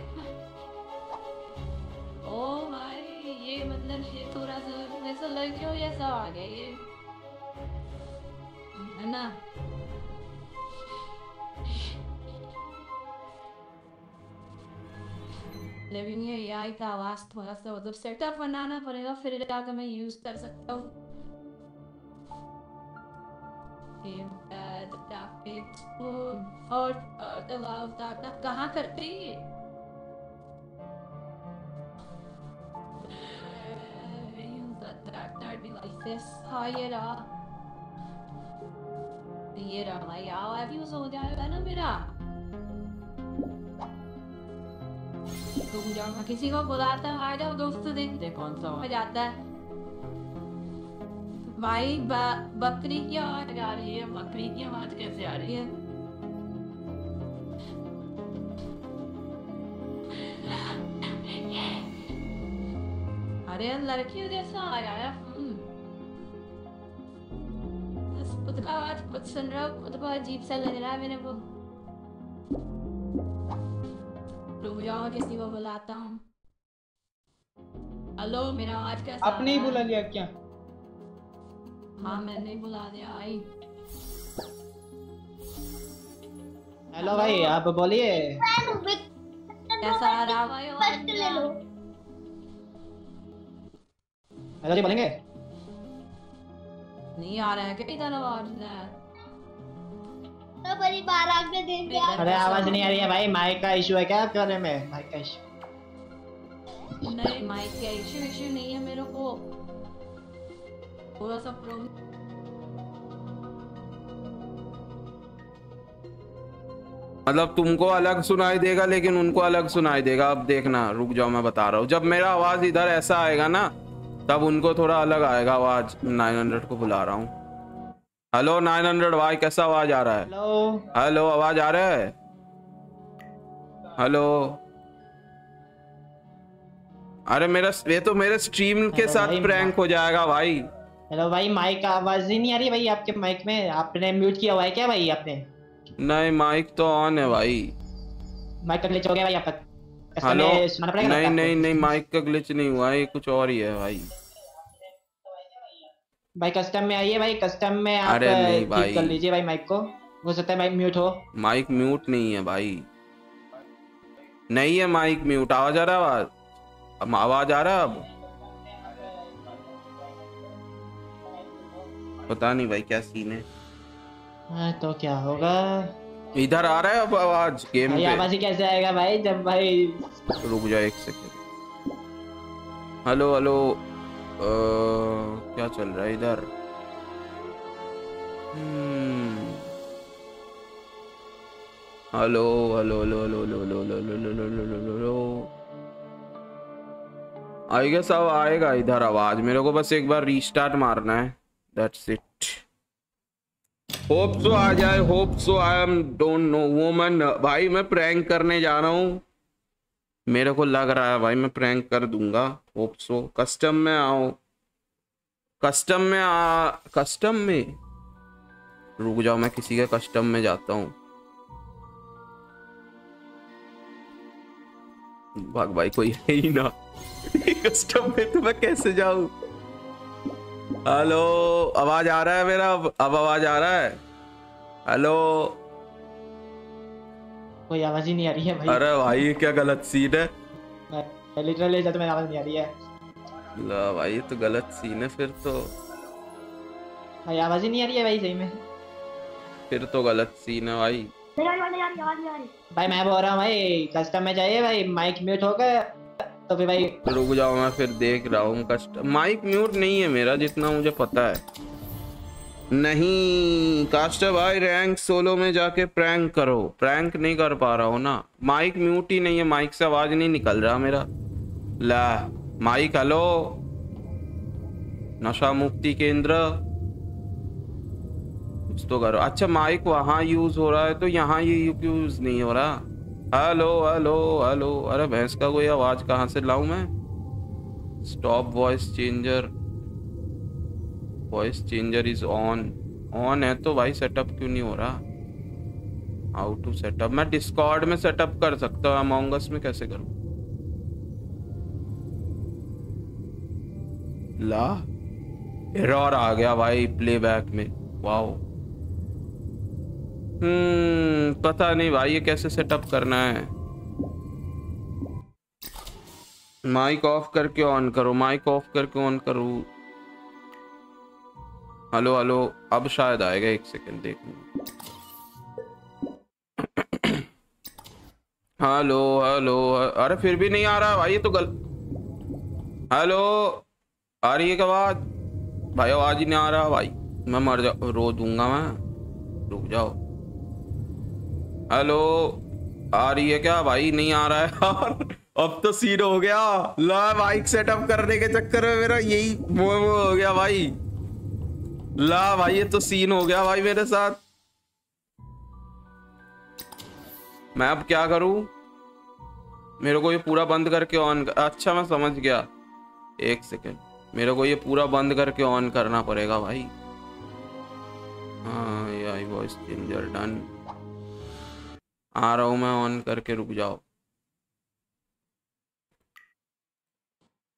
ओ भाई, ये मतलब ये थोड़ा सा, ऐसा लग क्यों जैसा आ गया ये? है ना? लेकिन ये AI का आवाज़ थोड़ा सा मतलब सेटअप बनाना पड़ेगा, फिर जाकर मैं यूज़ कर सकता हूँ। कहाँ करते ये? रहा। ये रहा भाई आओ यूज़ हो जाएगा ना मेरा। तुम जाओ किसी को बुलाता है आ जाओ दोस्त देखते कौन सा हो जाता है? भाई बकरी की आवाज़ आ रही है, बकरी की आवाज़ कैसे आ रही है? अरे लड़की जैसा आ रहा है खुद का आवाज़ खुद सुन रहा हूँ, खुद को अजीब सा लग रहा है मेरे को। जाओ किसी को बुलाता हूँ। हेलो मेरा आवाज़ कैसा आपने ही? बुला लिया क्या? हाँ मैंने ही बुला दिया आई। हेलो भाई आप बोलिए। कैसा आ रहा हेलो जी बोलेंगे? नहीं आ रहा है कि इधर आवाज़? है तो अरे आवाज़ नहीं आ रही है भाई माइक का इशू है क्या कर रहे में माइक का इशू नहीं माइक का इशू इशू नहीं है मेरे को। थोड़ा सा प्रॉब्लम मतलब तुमको अलग सुनाई देगा लेकिन उनको अलग सुनाई देगा। अब देखना रुक जाओ मैं बता रहा हूँ। जब मेरा आवाज़ इधर ऐसा आएगा ना तब उनको थोड़ा अलग आएगा आवाज़। 900 को बुला रहा हूँ। हेलो 900 भाई कैसा आवाज़ आ रहा है? हेलो हेलो आवाज़ आ रहा है? हेलो अरे मेरा ये तो मेरे स्ट्रीम के साथ प्रैंक हो जाएगा भाई। हेलो भाई माइक आवाज़ ही नहीं आ रही भाई आपके माइक में। आपने म्यूट किया हुआ है क्या भाई आपने? नहीं माइक तो ऑन है भाई। माइक का ग्लिच हो गया भाई आपका हेलो नहीं नहीं नहीं माइक का ग्लिच नहीं हुआ ये कुछ और ही है भाई। भाई कस्टम में आइए भाई कस्टम में आप अरे नहीं भाई। कर लीजिए भाई माइक को। हो सकता है माइक म्यूट हो। माइक म्यूट नहीं है भाई। नहीं है माइक म्यूट आवाज़ आ रहा है आवाज़? अब आवाज़ आ रहा है अब? पता नहीं भाई क्या सीन है। हाँ, तो क्या होगा? इधर आ रहा है अब आवाज़ गेम पे? आवाज़ कैसे आएगा भाई जब भाई रुक जाओ एक सेकंड हेलो हेलो क्या चल रहा है इधर हम्म hello hello hello hello hello hello hello hello hello hello hello hello I guess अब आएगा इधर आवाज़ मेरे को बस एक बार रीस्टार्ट मारना है दैट्स इट होप सो आ जाए hope so I am don't know woman भाई मैं प्रैंक करने जा रहा हूँ मेरे को लग रहा है भाई मैं प्रैंक कर दूँगा होप सो कस्टम में आओ। कस्टम में आ कस्टम में? रुक जाओ मैं किसी के कस्टम में जाता हूँ। भाग भाई कोई है ही ना। कस्टम में तो मैं कैसे जाऊँ? हेलो आवाज़ आ रहा है मेरा? अब अब आवाज़ आ रहा है? हेलो? कोई आवाज़ ही नहीं आ रही है भाई। अरे भाई क्या गलत सीन है? लिटरली जब में आवाज़ नहीं आ रही है। ला भाई ये तो गलत सीन है फिर तो। भाई आवाज़ ही नहीं आ रही है भाई सही में। फिर तो गलत सीन है भाई। भाई मैं बोल रहा हूँ भाई कस्टम में जाइए भाई माइक म्यूट हो गया तो फिर भाई रुक जाओ मैं फिर देख रहा हूँ कस्ट माइक म्यूट नहीं है मेरा जितना मुझे पता है। नहीं कास्टर भाई रैंक सोलो में जाके प्रैंक करो। प्रैंक नहीं कर पा रहा हूँ ना। माइक म्यूट ही नहीं है माइक से आवाज़ नहीं निकल रहा मेरा। ला माइक हेलो नशा मुक्ति केंद्र। कुछ तो करो। अच्छा माइक वहाँ यूज़ हो रहा है तो यहाँ ये यूज़ नहीं हो रहा। हेलो हेलो हेलो अरे, भैंस का कोई आवाज़ कहाँ से लाऊ मैं? Stop voice changer voice changer is on on है तो भाई सेटअप क्यों नहीं हो रहा? हाउ टू सेटअप मैं डिस्कॉर्ड में सेटअप कर सकता हूँ अमोंगस में कैसे करूँ? ला? एरर आ गया भाई प्लेबैक में। वाओ हम्म पता नहीं भाई, ये कैसे सेटअप करना है? माइक ऑफ़ करके ऑन करो माइक ऑफ़ करके ऑन करो। Hello hello. अब शायद आएगा एक सेकंड देख हेलो हेलो। अरे फिर भी नहीं आ रहा भाई, ये तो गल। हेलो, आ रही है क्या आवाज़? भाई आवाज़ ही नहीं आ रहा भाई। मैं मर जा, रो दूँगा मैं। रुक जाओ। हेलो, आ रही है क्या भाई? नहीं आ रहा है यार। अब तो सीन हो गया। ला माइक सेटअप करने के चक्कर में मेरा यही वो हो गया भाई। ला भाई, ये तो सीन हो गया भाई मेरे साथ। मैं अब क्या करूँ? मेरे को ये पूरा बंद करके ऑन कर... अच्छा मैं समझ गया। एक सेकेंड मेरे को ये पूरा बंद करके ऑन करना पड़ेगा भाई। हाँ आई वॉइस चेंजर डन आ रहा हूँ मैं ऑन करके, रुक जाओ।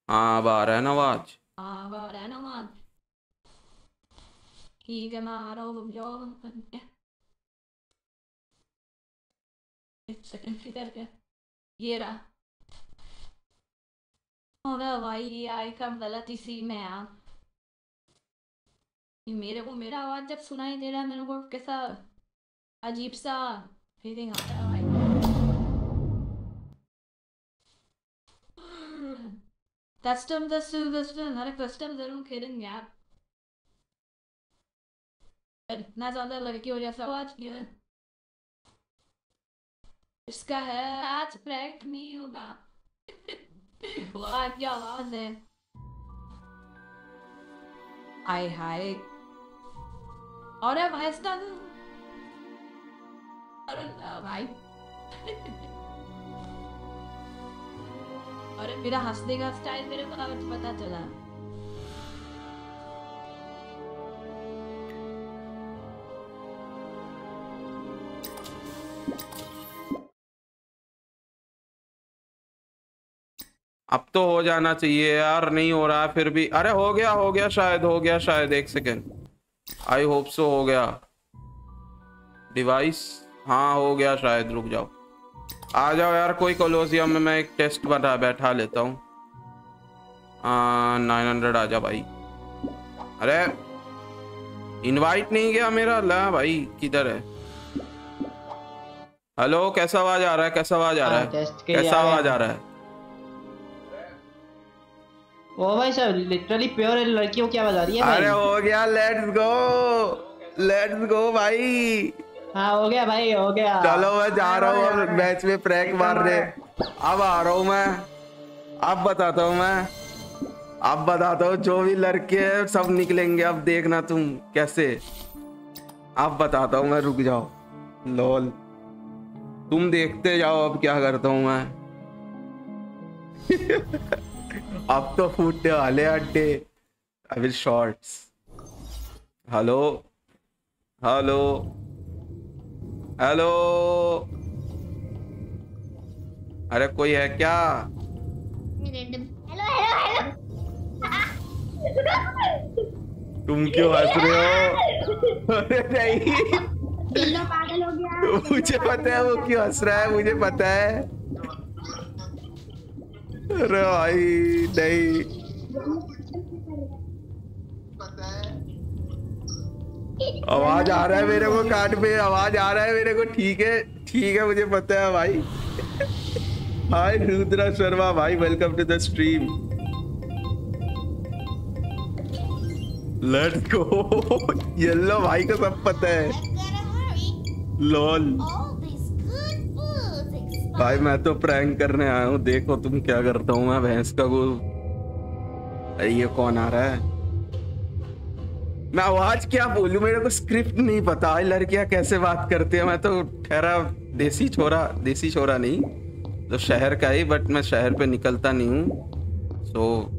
हाँ अब आ रहा है ना आवाज़? ना आ रहा हूँ रुक जाओ एक सेकंड किधर गया ये रहा अरे भाई ये आइकन गलत इसी में है मेरे को मेरा आवाज़ जब सुनाई दे रहा है मेरे को कैसा अजीब सा फीलिंग आ रहा है कस्टम कस्टम कस्टम अरे कस्टम ज़रूर खेलेंगे यार इतना ज़्यादा लड़कियों जैसा आवाज़ क्यों है इसका है आज प्रैक्ट नहीं होगा वाह क्या आवाज़ है हाय हाय अरे भाई इसका अरे भाई अरे मेरा हंसने का स्टाइल मेरे को पता चला। अब तो हो जाना चाहिए यार नहीं हो रहा है फिर भी। अरे हो गया हो गया शायद हो गया शायद एक सेकेंड आई होप सो हो गया। डिवाइस हाँ हो गया शायद रुक जाओ। आ जाओ यार कोई कोलोसियम में मैं एक टेस्ट बना बैठा लेता हूँ। नाइन हंड्रेड आ जा भाई। अरे इनवाइट नहीं गया मेरा? ला भाई किधर है? हेलो कैसा आवाज़ आ रहा है? कैसा आवाज़ आ रहा हाँ, है? कैसा आवाज़ आ रहा है? ओ भाई साहब लिटरली प्योर लड़कियों की आवाज़ आ रही है भाई। अरे हो गया लेट्स गो लेट्स गो भाई। हाँ हो गया भाई हो गया। चलो मैं जा रहा हूँ मैच में प्रैंक मारने। अब आ रहा हूँ मैं। अब बताता हूँ मैं। अब बताता हूँ जो भी लड़के हैं सब निकलेंगे। अब देखना तुम कैसे। अब बताता हूँ मैं रुक जाओ। लोल तुम देखते जाओ अब क्या करता हूँ मैं। अब तो फूटने वाले अड्डे अभी शॉर्ट्स हेलो हेलो हेलो अरे कोई है क्या? हेलो हेलो हेलो तुम क्यों हंस रहे हो? अरे नहीं। पागल हो गया। मुझे पता है वो क्यों हंस रहा है मुझे पता है। अरे भाई नहीं। आवाज़ आ रहा है मेरे को कान पे आवाज़ आ रहा है मेरे को ठीक है ठीक है मुझे पता है भाई। हाय रुद्रा शर्मा भाई welcome to the stream let's go yellow भाई को सब पता है। लॉल भाई, मैं तो प्रैंक करने आया हूँ। देखो तुम क्या करता हूँ मैं, भैंस का वो अरे, ये कौन आ रहा है? मैं आवाज़ क्या बोलू? मेरे को स्क्रिप्ट नहीं पता। लड़कियाँ कैसे बात करती है? मैं तो ठहरा देसी छोरा देसी छोरा नहीं। तो शहर का ही बट मैं शहर पे निकलता नहीं हूँ। सो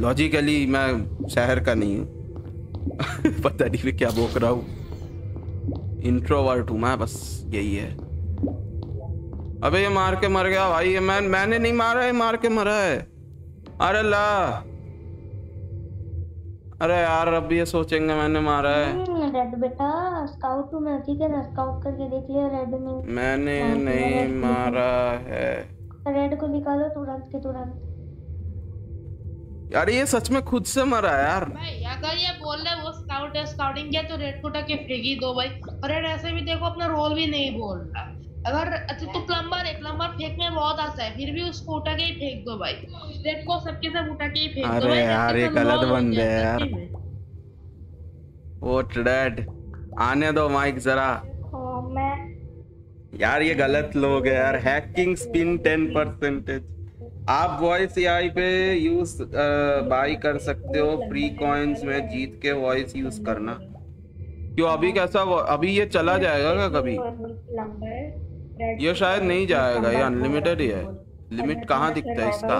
लॉजिकली मैं शहर का नहीं हूँ। पता नहीं मैं क्या बोक रहा हूँ। इंट्रोवर्ट हूँ मैं, बस यही है। अबे ये मार के मर गया भाई ये मैं मैंने नहीं मारा है मार के मरा है। अरे ला। अरे यार अब ये सोचेंगे मैंने मारा है। रेड बेटा स्काउट हूँ मैं ठीक है ना? स्काउट करके देख लिया रेड में मैंने नहीं मारा है। रेड को निकालो तुरंत के तुरंत। यार ये सच में खुद से मरा है यार। भाई अगर ये बोल रहे वो स्काउट है स्काउटिंग किया तो रेड को उठा के फेंक ही दो भाई। और रेड ऐसे भी देखो अपना रोल भी नहीं बोल रहा। अगर अच्छा तो प्लम्बर है प्लम्बर फेंकने में बहुत आता है फिर भी उसको उठा के ही फेंक दो भाई। रेड को सबके सब उठा के ही फेंक दो अरे यार ये गलत roll बंदे है यार। वोट डेड आने दो माइक जरा। हाँ, मैं यार ये गलत लोग है यार। हैकिंग स्पिन टेन परसेंटेज आप वॉइस एआई पे यूज़ बाई कर सकते हो। प्री कॉइन्स में जीत के वॉइस यूज़ करना। क्यों अभी कैसा अभी ये चला जाएगा क्या कभी? ये शायद नहीं जाएगा ये अनलिमिटेड ही है। लिमिट कहाँ दिखता है इसका?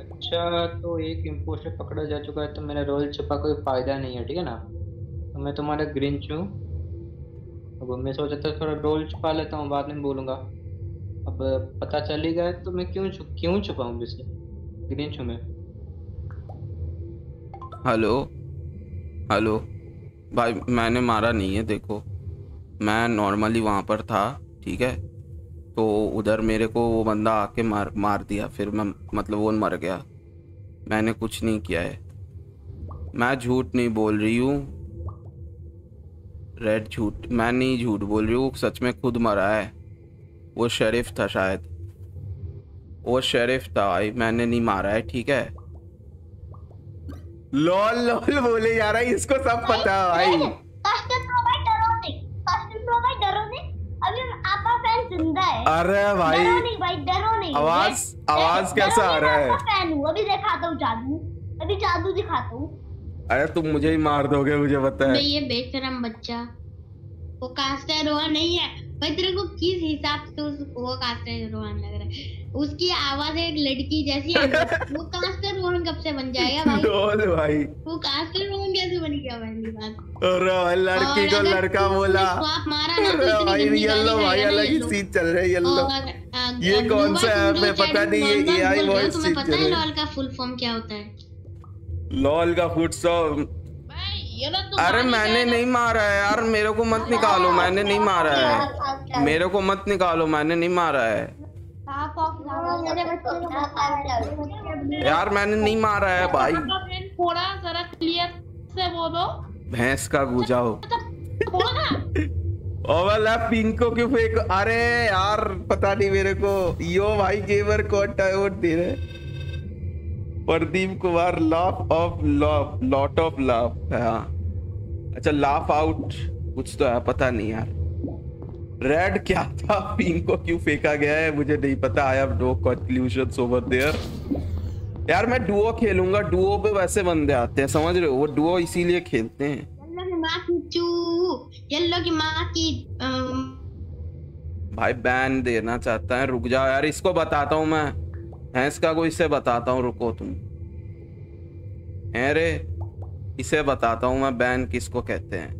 अच्छा तो एक इम्पोस्टर पकड़ा जा चुका है तो मेरा रोल छुपा कोई फ़ायदा नहीं है ठीक है ना? तो मैं तुम्हारा ग्रिंच हूँ। अब मैं सोचा था थोड़ा रोल छुपा लेता हूँ बाद में बोलूँगा। अब पता चल ही गया तो मैं क्यों छुप क्यों छुपाऊँ वैसे ग्रिंच हूँ मैं। हेलो? हेलो? भाई मैंने मारा नहीं है देखो। मैं नॉर्मली वहाँ पर था ठीक है? तो उधर मेरे को वो बंदा आके मार मार दिया फिर मैं मतलब वो मर गया। मैंने कुछ नहीं किया है। मैं झूठ नहीं बोल रही हूँ। रेड झूठ मैं नहीं झूठ बोल रही हूँ सच में खुद मरा है। वो शरीफ था शायद। वो शरीफ था भाई मैंने नहीं मारा है ठीक है? लॉल लॉल बोले जा रहा है इसको सब पता है भाई भाई डरो नहीं कस्टम प्रो भाई डरो नहीं अभी आपका फ़ैन ज़िंदा है। अरे भाई। डरो नहीं भाई डरो नहीं। आवाज़ आवाज़ कैसा आ रहा है? फ़ैन हूँ। अभी दिखाता हूँ जादू। अभी जादू दिखाता हूँ। अरे तुम मुझे ही मार दोगे मुझे पता मैं है ये बेशरम बच्चा। वो कास्टर रोआ नहीं है। भाई तेरे को किस हिसाब से उस वो कास्टर रोहन लग रहा है? उसकी आवाज़ एक लड़की जैसी है वो कास्टर रोहन कब से बन जाएगा भाई? लॉल भाई। वो कास्टर रोहन कैसे बन गया पहली बात? अरे भाई लड़की को लड़का बोला। swap मारा ना तो भाई येलो भाई अलग ही सीन चल रहे हैं येलो। ये कौन सा ऐप है? पता नहीं ये लॉल बाग एआई बोल रहे हो, वॉइस तुम्हें पता है है। लॉल का फुल फॉर्म क्या होता है। लॉल का फुट सॉन्ग ये ना अरे मैंने नहीं मारा है यार मेरे को मत निकालो मैंने नहीं मारा है। मेरे को मत निकालो मैंने नहीं मारा है। यार मैंने नहीं मारा है भाई। थोड़ा जरा क्लियर से बोलो। भैंस का गुजा हो। बोलो ना। ओ वाला पिंक को क्यों फेंक? अरे यार पता नहीं मेरे को। यो भाई गेमर कौन टाइम दे रहे Pradeep Kumar laugh off laugh lot of laugh हाँ। अच्छा लाफ आउट कुछ तो है पता नहीं यार। रेड क्या था? पिंक को क्यों फेंका गया है? मुझे नहीं पता। I have no conclusion over there यार मैं डुओ खेलूँगा। डुओ पे वैसे बंदे आते हैं समझ रहे हो? वो डुओ इसीलिए खेलते हैं। येल्लो की माँ की चू। येल्लो की माँ की भाई बैन देना चाहता है। रुक जाओ यार इसको बताता हूँ मैं। भैंस का को इसे बताता हूँ? रुको तुम। अरे इसे बताता हूँ मैं बैन किसको कहते हैं?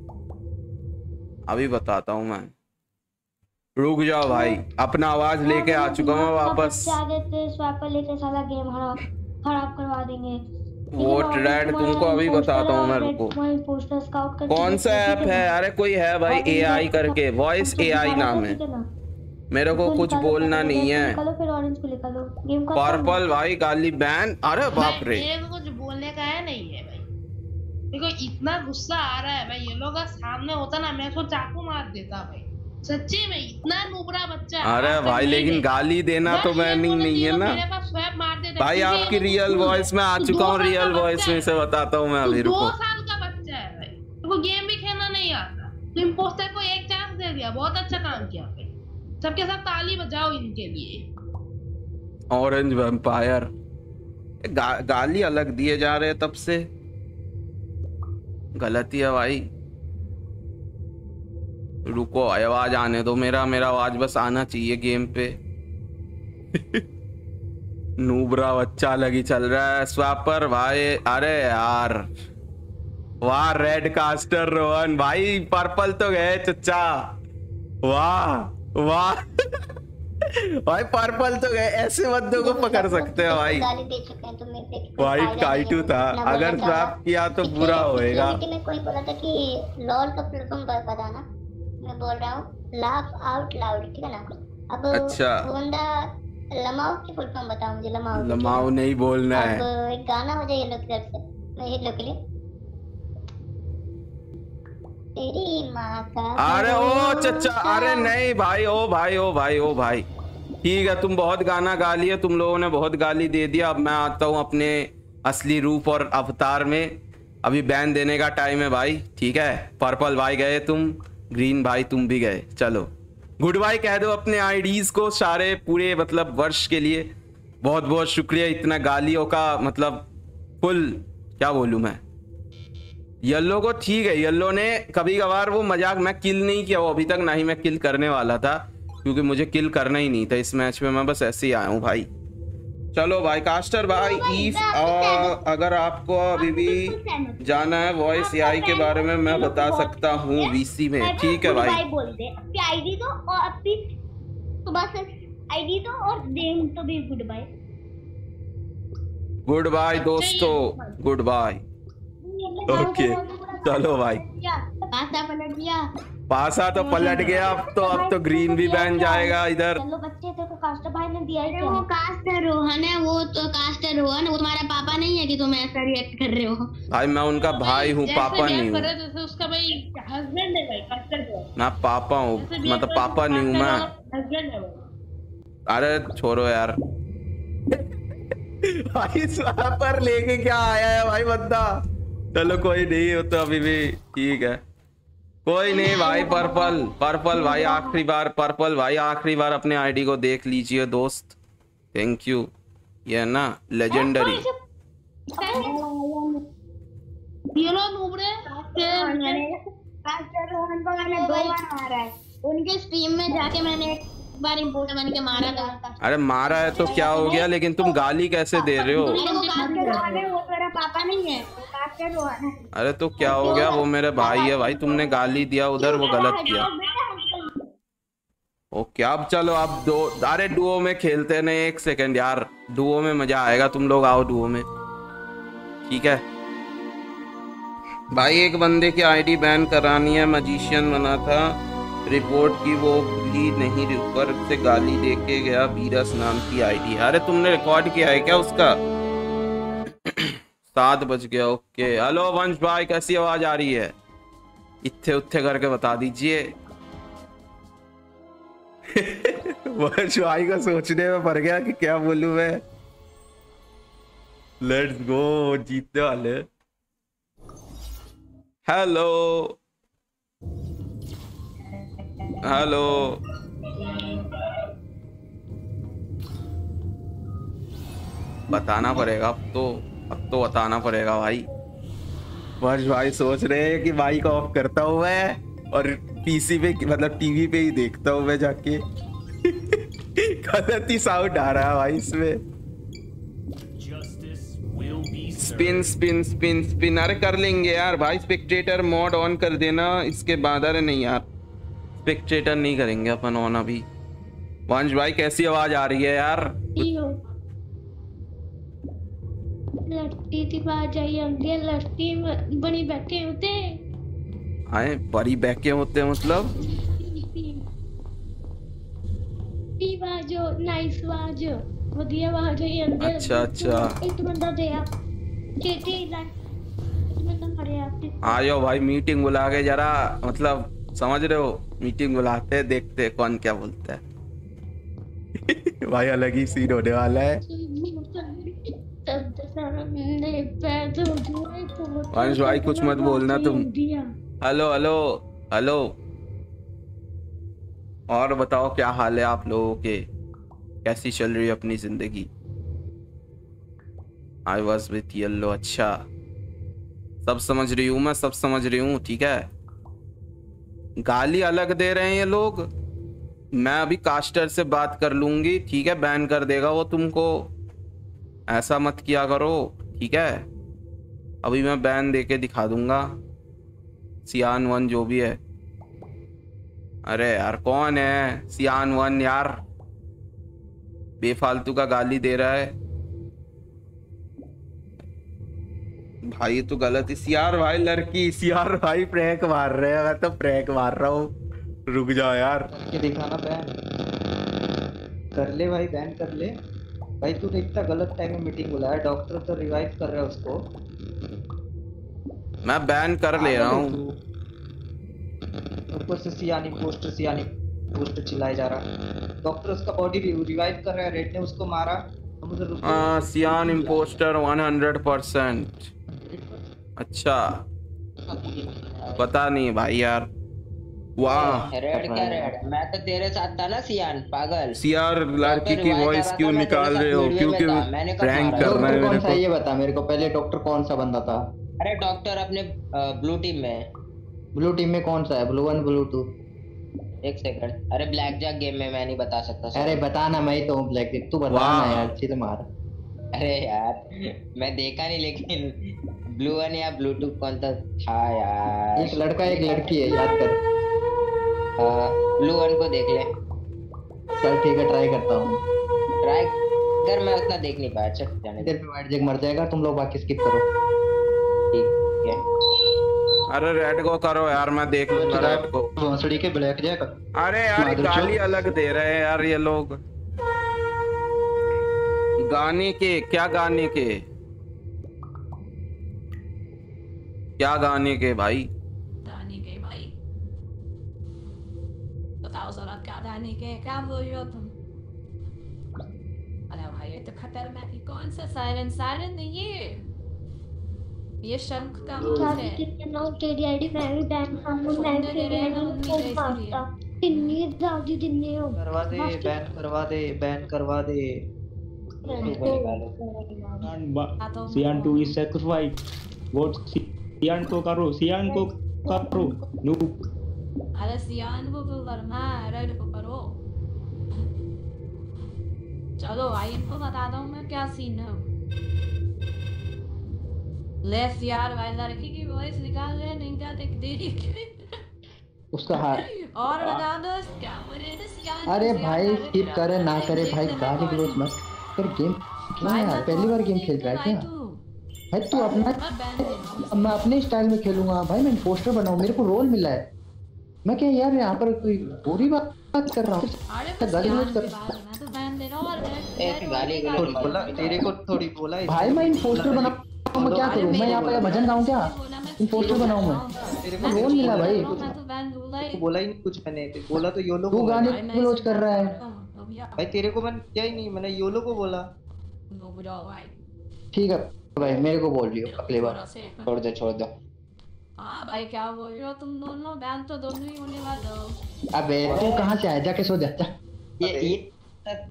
अभी बताता हूँ मैं। रुक जाओ भाई अपना आवाज़ लेके आ चुका हूँ वापस आ गए थे स्वैपर लेके साला गेम खराब खराब करवा देंगे। वोट रेड तुमको अभी बताता हूँ मैं रुको। कौन सा ऐप है अरे कोई है भाई एआई करके वॉइस एआई नाम है। मेरे को कुछ बोलना नहीं है। निकालो फिर ऑरेंज को निकालो। गेम का पर्पल भाई गाली बैन। अरे बाप रे। कुछ बोलने का है नहीं है भाई। देखो इतना गुस्सा आ रहा है भाई ये लोग सामने होता ना मैं उसको चाकू मार देता भाई। सच्ची में इतना नुबरा बच्चा अरे भाई लेकिन गाली देना तो मैं नहीं नहीं है ना। स्वैप मार देते भाई आपकी रियल वॉइस में आ चुका हूँ रियल वॉइस में से बताता हूँ मैं अभी दो रुको साल का बच्चा है भाई। गेम भी खेलना नहीं आता। तो इम्पोस्टर को एक चांस दे दिया बहुत अच्छा काम किया भाई। सबके साथ ताली बजाओ इनके लिए। ऑरेंज वैम्पायर गा, गाली अलग दिए जा रहे तब से। गलती है भाई। रुको आवाज़ आने दो मेरा मेरा आवाज़ बस आना चाहिए गेम पे। नूबरा बच्चा लगी चल रहा है स्वैपर भाई। अरे यार वाह रेड कास्टर रोहन। भाई पर्पल तो गए चचा। वाह। वाह। भाई पर्पल तो गए। ऐसे बंदों को पकड़ सकते हैं भाई। वाइट काइटू था। अगर स्वैप किया तो बुरा होएगा। में कोई बोला था कि लॉल का प्लेटफॉर्म पर बताना मैं बोल रहा हूँ लाफ आउट लाउड ठीक है ना? अब अच्छा। होंडा लमाओ की फुल फॉर्म बताओ मुझे लमाओ? लमाओ नहीं बोलना अब है। एक गाना हो जाए ये लोग की तरफ़ से। मैं ये लोग के लिए तेरी माँ का अरे ओ चचा अरे नहीं भाई ओ भाई ओ भाई ओ भाई। ठीक है तुम बहुत गाना गा लिए तुम लोगों ने बहुत गाली दे दिया। अब मैं आता हूँ अपने असली रूप और अवतार में। अभी बैन देने का टाइम है भाई ठीक है? पर्पल भाई गए तुम ग्रीन भाई तुम भी गए। चलो। गुड बाय कह दो अपने आईडीज को सारे पूरे मतलब वर्ष के लिए। बहुत बहुत शुक्रिया इतना गालियों का मतलब फुल क्या बोलूँ मैं? येल्लो को ठीक है येल्लो ने कभी कभार वो मज़ाक मैं किल नहीं किया वो अभी तक ना ही मैं किल करने वाला था क्योंकि मुझे किल करना ही नहीं था इस मैच में मैं बस ऐसे ही आया हूँ भाई। चलो भाई कास्टर भाई इफ़ अगर आपको अभी भी जाना है वॉइस एआई के बारे में मैं बता सकता हूँ वीसी में। ठीक है भाई। बाय दे। अपनी आईडी तो और अपनी सुबह से आईडी तो और तो भी गुड बाय गुड बाय दोस्तों। गुड बाय ओके चलो भाई। पासा पलट गया पासा तो पलट गया अब तो अब तो ग्रीन भी बैन जाएगा इधर। चलो बच्चे तेरे को कास्टर भाई ने दिया है क्या? वो कास्टर रोहन है वो तो कास्टर रोहन वो तुम्हारा पापा नहीं है कि तुम ऐसा रिएक्ट कर रहे हो? भाई मैं उनका भाई हूँ पापा नहीं हूँ। रहा उसका भाई हस्बैंड है भाई कस्टर मैं पापा हूँ मतलब पापा नहीं हूँ मैं। अरे छोड़ो यार। भाई पर लेके क्या आया है भाई बंदा? चलो कोई नहीं हो तो अभी भी ठीक है। कोई नहीं भाई पर्पल पर्पल भाई आखिरी बार पर्पल भाई आखिरी बार अपने आईडी को देख लीजिए दोस्त। थैंक यू ये ना लेजेंडरी है उनके स्ट्रीम में जाके मैंने बार इम्पोर्टर बन के मारा था? अरे मारा है तो क्या हो गया लेकिन तुम गाली कैसे दे रहे हो? है पापा नहीं है है। अरे तो क्या हो गया वो मेरे भाई है भाई तुमने गाली दिया उधर वो गलत किया। ओके अब चलो अब दो अरे डुओ में खेलते हैं एक सेकंड यार डुओ में मज़ा आएगा तुम लोग आओ डुओ में। ठीक है? भाई एक बंदे की आईडी बैन करानी है मजिशियन बना था। रिपोर्ट की वो भी नहीं ऊपर से गाली दे के गया बीरस नाम की आईडी अरे तुमने रिकॉर्ड किया है क्या उसका? सात बज गया ओके हेलो वंश भाई, कैसी आवाज़ आ रही है? इत्थे उत्थे करके बता दीजिए। वंश भाई का सोचने में पड़ गया कि क्या बोलूँ मैं। लेट्स गो जीतने वाले। Hello hello. बताना पड़ेगा अब तो अब तो बताना पड़ेगा भाई। वर्ष भाई सोच रहे हैं कि माइक ऑफ़ करता हूँ मैं और पीसी पे मतलब टीवी पे ही देखता हूँ मैं जाके। गलत ही साउंड आ रहा है भाई इसमें। स्पिन स्पिन स्पिन स्पिन अरे कर लेंगे यार भाई स्पेक्टेटर मोड ऑन कर देना इसके बाद अरे नहीं यार। स्पेक्टेटर नहीं करेंगे अपन ऑन अभी वंश भाई कैसी आवाज आ रही है यार इयो लट्टी दी बाज आई आंदी है लट्टी बनी बैठे होते आए बड़ी बैके होते हैं मतलब पी बाजो नाइस बाज ਵਧੀਆ ਆਵਾਜ਼ ਹੋਈ ਅੰਦਰ अच्छा अच्छा ਇੱਕ ਬੰਦਾ ਦੇ ਆ ਚੇਤੀ ਲੈ ਇੱਕ ਬੰਦਾ ਮਰਿਆ ਤੇ आ जाओ भाई मीटिंग बुला के जरा मतलब समझ रहे हो? मीटिंग बुलाते हैं देखते हैं कौन क्या बोलता है। भाई अलग ही सीन होने वाला है। वंश भाई, कुछ मत बोलना तुम। Hello hello hello. और बताओ, क्या हाल है आप लोगों के? कैसी चल रही है अपनी ज़िंदगी? आई वॉज़ विथ येल्लो अच्छा। सब समझ रही हूँ मैं, सब समझ रही हूँ, ठीक है? गाली अलग दे रहे हैं ये लोग। मैं अभी कास्टर से बात कर लूँगी, ठीक है? बैन कर देगा वो तुमको। ऐसा मत किया करो, ठीक है? अभी मैं बैन दे के दिखा दूँगा। सियान वन जो भी है। अरे यार, कौन है? सियान वन यार। बेफालतू का गाली दे रहा है। भाई तो गलत है। सियार भाई लड़की। सियार भाई प्रैंक मार रहे हैं। मैं तो प्रैंक मार रहा हूँ। रुक जाओ यार। ये दिखाना बैन। कर ले भाई बैन कर ले। भाई तूने इतना गलत टाइम में मीटिंग बुलाया। डॉक्टर तो रिवाइव कर रहा है उसको। मैं बैन कर ले रहा हूँ। ऊपर से सियानी पोस्टर सियानी पोस्टर चिल्लाया जा रहा। डॉक्टर उसका बॉडी रिवाइव कर रहा है। रेड ने उसको मारा। हम उधर हाँ सियान इम्पोस्टर 100 परसेंट अच्छा। पता नहीं भाई यार। वाह। रेड क्या रेड मैं तो तेरे साथ था ना सियान पागल। सियार लड़की की वॉइस क्यों निकाल रहे हो? क्योंकि प्रैंक करना है मेरे को। ये बता? मेरे को पहले डॉक्टर कौन सा बंदा था? अरे डॉक्टर अपने ब्लू टीम में। ब्लू टीम में कौन सा है? ब्लू वन ब्लू टू एक सेकंड अरे ब्लैक जैक गेम में मैं नहीं बता सकता अरे बता ना मैं तो हूँ ब्लैक तू बता यार अच्छी तो मार। अरे यार मैं देखा नहीं लेकिन ब्लू वन या ब्लू टू कौन सा था यार? एक लड़का एक लड़की है याद कर। ब्लू वन को देख ले। चल ठीक है ट्राई करता हूँ। ट्राई कर मैं उतना देख नहीं पाया अच्छा जाने दे। इधर पे वाइट जैक मर जाएगा तुम लोग बाकी स्किप करो। ठीक है। अरे रेड को करो यार मैं देख लूँगा रेड को। भोंसड़ी के ब्लैक जैक अरे यार। गाली अलग दे रहे हैं यार ये लोग। गाने के क्या गाने के? क्या गाने के भाई? गाने के भाई। बताओ जरा क्या गाने के क्या बोल रहे हो तुम? अरे भाई ये तो खतरनाक है। कौन सा सायरन सायरन नहीं है। ये शंख का मुँह है। कितने नौ तेरी आईडी प्राइवेट बैंक का मूल बैंक के लिए नहीं। पाता इतनी दादी दिन ने करवा दे बैन करवा दे बैन करवा दे। Cyan two is sacrifice vote cyan को करो सियान को करो नो अरे सियान को तो करना है रेड को करो चलो भाई इनको बताता हूँ मैं क्या सीन है ले यार भाई लड़की की वॉइस निकाल रहे नहीं क्या देख दे उसका हार और बता दो क्या बोले तो क्या अरे भाई स्किप करे ना करे भाई गाली गलौज मत कर गेम क्यों यार पहली बार गेम खेल रहा है क्या? भाई तू अपना अब मैं अपने स्टाइल में खेलूँगा। भाई मैं पोस्टर बनाऊँ मेरे को रोल मिला है। मैं क्या यार यहाँ पर कोई बुरी बात बात कर रहा हूँ। गाली गलौज कर तो हूँ ऐसी गाली मत बोला तेरे को थोड़ी बोला भाई मैं इन पोस्टर बनाऊँ मैं क्या करूँ? मैं यहाँ पे भजन गाऊं क्या? इन पोस्टर बनाऊँ मैं? रोल मिला भाई। तो बोला ही नहीं कुछ मैंने। बोला तो तू गाली गलौज कर रहा है। भाई तेरे को मैंने किया ही नहीं मैंने योलो को बोला नो बुझाओ भाई ठीक है भाई मेरे को बोल लियो अगली बार छोड़ दो छोड़ दो हाँ भाई क्या बोल रहे हो तुम दोनों बैन तो दोनों ही होने वाले हो अबे तू कहाँ से आया जाके सो जा जा ये ये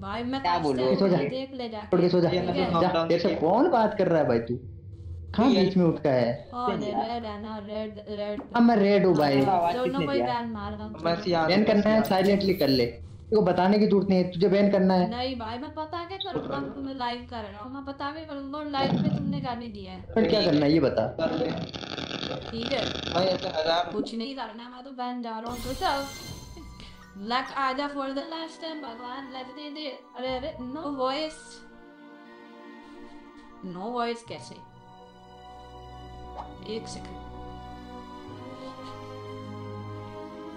भाई मैं क्या बोलूँ? स्टैंड सो जा देख ले जा छोड़ के सो जा जा तेरे से कौन बात कर रहा है भाई तू कहाँ बीच में है और रेड है रेड रेड हाँ मैं रेड हूँ भाई दोनों को बैन मार रहा हूँ बैन करना है साइलेंटली कर ले को बताने की ज़रूरत नहीं है तुझे बैन करना है। नहीं भाई मैं पता क्या करूँगा तुम्हें लाइव कर रहा हूँ। मैं बता भी करूँगा और लाइव पे तुमने गाली दिया है। क्या करना है ये बता। ठीक है। भाई ऐसे हज़ार कुछ नहीं करना मैं तो बैन जा रहा हूँ तो चल। लक आजा फॉर द लास्ट टाइम भगवान लग दे दे अरे अरे नो वॉइस नो वॉइस कैसे? एक सेकंड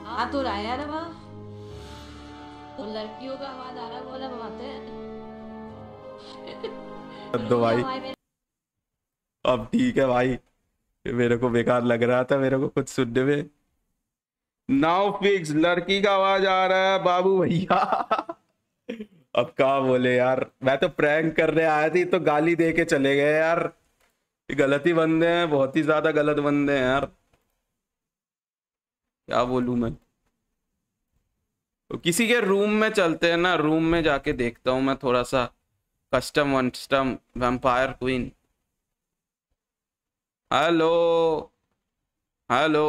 आ तो रहा है यार वहाँ लड़कियों का आवाज़ आ रहा बोला बात है। दो भाई, अब ठीक है भाई। मेरे को बेकार लग रहा था, मेरे को कुछ सुनने में। नाउ फिक्स लड़की का आवाज़ आ रहा है, बाबू भैया। अब कहा बोले यार, मैं तो प्रैंक करने आया थी तो गाली दे के चले गए यार। गलत बंदे हैं, बहुत ही ज़्यादा गलत बंदे हैं यार। क्या बोलूँ मैं? तो किसी के रूम में चलते हैं ना रूम में जाके देखता हूँ मैं थोड़ा सा कस्टम वस्टम वैम्पायर क्वीन हेलो हेलो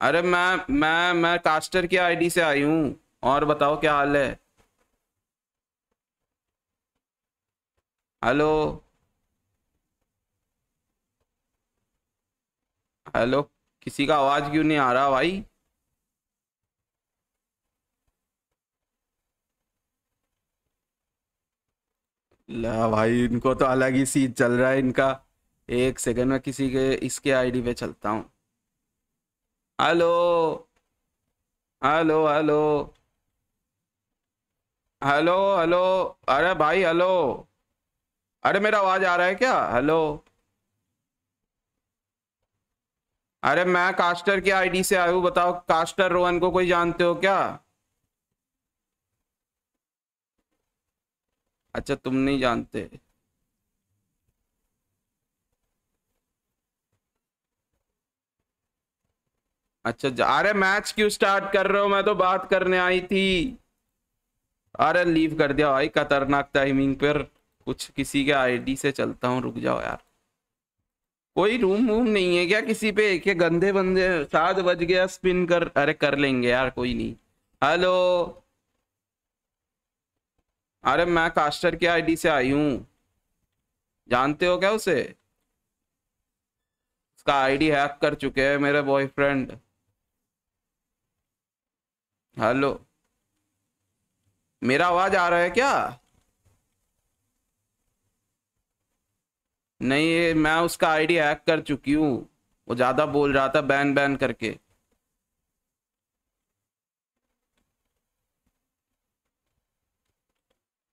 अरे मैं मैं मैं कास्टर की आईडी से आई हूँ, और बताओ क्या हाल है? हेलो हेलो किसी का आवाज़ क्यों नहीं आ रहा भाई? ला भाई, इनको तो अलग ही सीन चल रहा है इनका। एक सेकंड में किसी के, इसके आईडी पे चलता हूँ। Hello? Hello hello? Hello hello? अरे भाई, हेलो? अरे मेरा आवाज़ आ रहा है क्या? हेलो? अरे मैं कास्टर की आईडी से आया बताओ, कास्टर रोहन को कोई जानते हो क्या? अच्छा तुम नहीं जानते। अच्छा अरे मैच क्यों स्टार्ट कर रहे हो? मैं तो बात करने आई थी। अरे लीव कर दिया भाई, खतरनाक टाइमिंग पर। कुछ किसी के आईडी से चलता हूँ, रुक जाओ यार। कोई रूम वूम नहीं है क्या? किसी पे के गंदे बंदे सात बज गया स्पिन कर, अरे कर लेंगे यार, कोई नहीं। हेलो अरे मैं कास्टर की आईडी से आई हूँ। जानते हो क्या उसे? उसका आईडी हैक कर चुके हैं मेरे बॉयफ्रेंड हेलो मेरा आवाज़ आ रहा है क्या? नहीं, ये मैं उसका आईडी हैक कर चुकी हूँ। वो ज़्यादा बोल रहा था बैन बैन करके।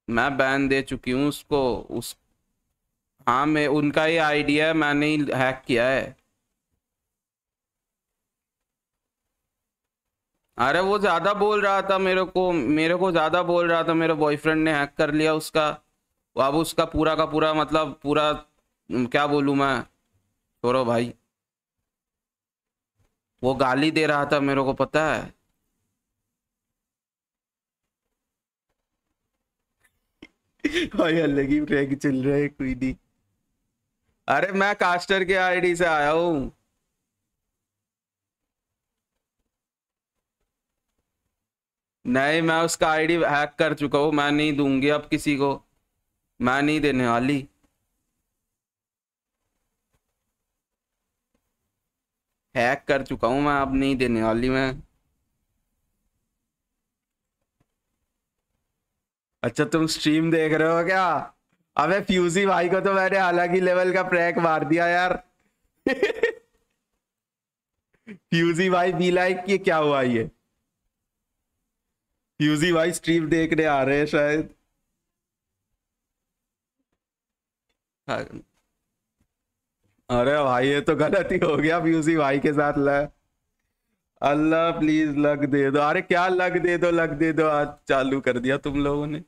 मैं बैन दे चुकी हूँ उसको। उस हाँ मैं, उनका ही आईडी है, मैंने ही हैक किया है। अरे, वो ज़्यादा बोल रहा था मेरे को मेरे को ज़्यादा बोल रहा था, मेरे बॉयफ्रेंड ने हैक कर लिया उसका। अब उसका पूरा का पूरा मतलब पूरा क्या बोलूँ मैं? छोड़ो भाई। वो गाली दे रहा था मेरे को, पता है? भाई, अलग ही रैंक चल रहा है, कोई नहीं। अरे, मैं कास्टर के आईडी से आया हूँ। नहीं, मैं उसका आईडी हैक कर चुका हूँ, मैं नहीं दूँगी अब किसी को। मैं नहीं देने वाली। हैक कर चुका हूँ मैं अब नहीं देने वाली मैं। अच्छा तुम स्ट्रीम देख रहे हो क्या? अबे फ्यूजी भाई को तो मैंने अलग ही लेवल का प्रैक मार दिया यार। फ्यूजी भाई बी लाइक ये क्या हुआ ये? फ्यूजी भाई स्ट्रीम देखने आ रहे हैं शायद। हाँ। अरे भाई, ये तो गलत ही हो गया फ्यूजी भाई के साथ ल अल्लाह प्लीज़ लग दे दो। अरे क्या लग दे दो, लग दे दो। आज चालू कर दिया तुम लोगों ने।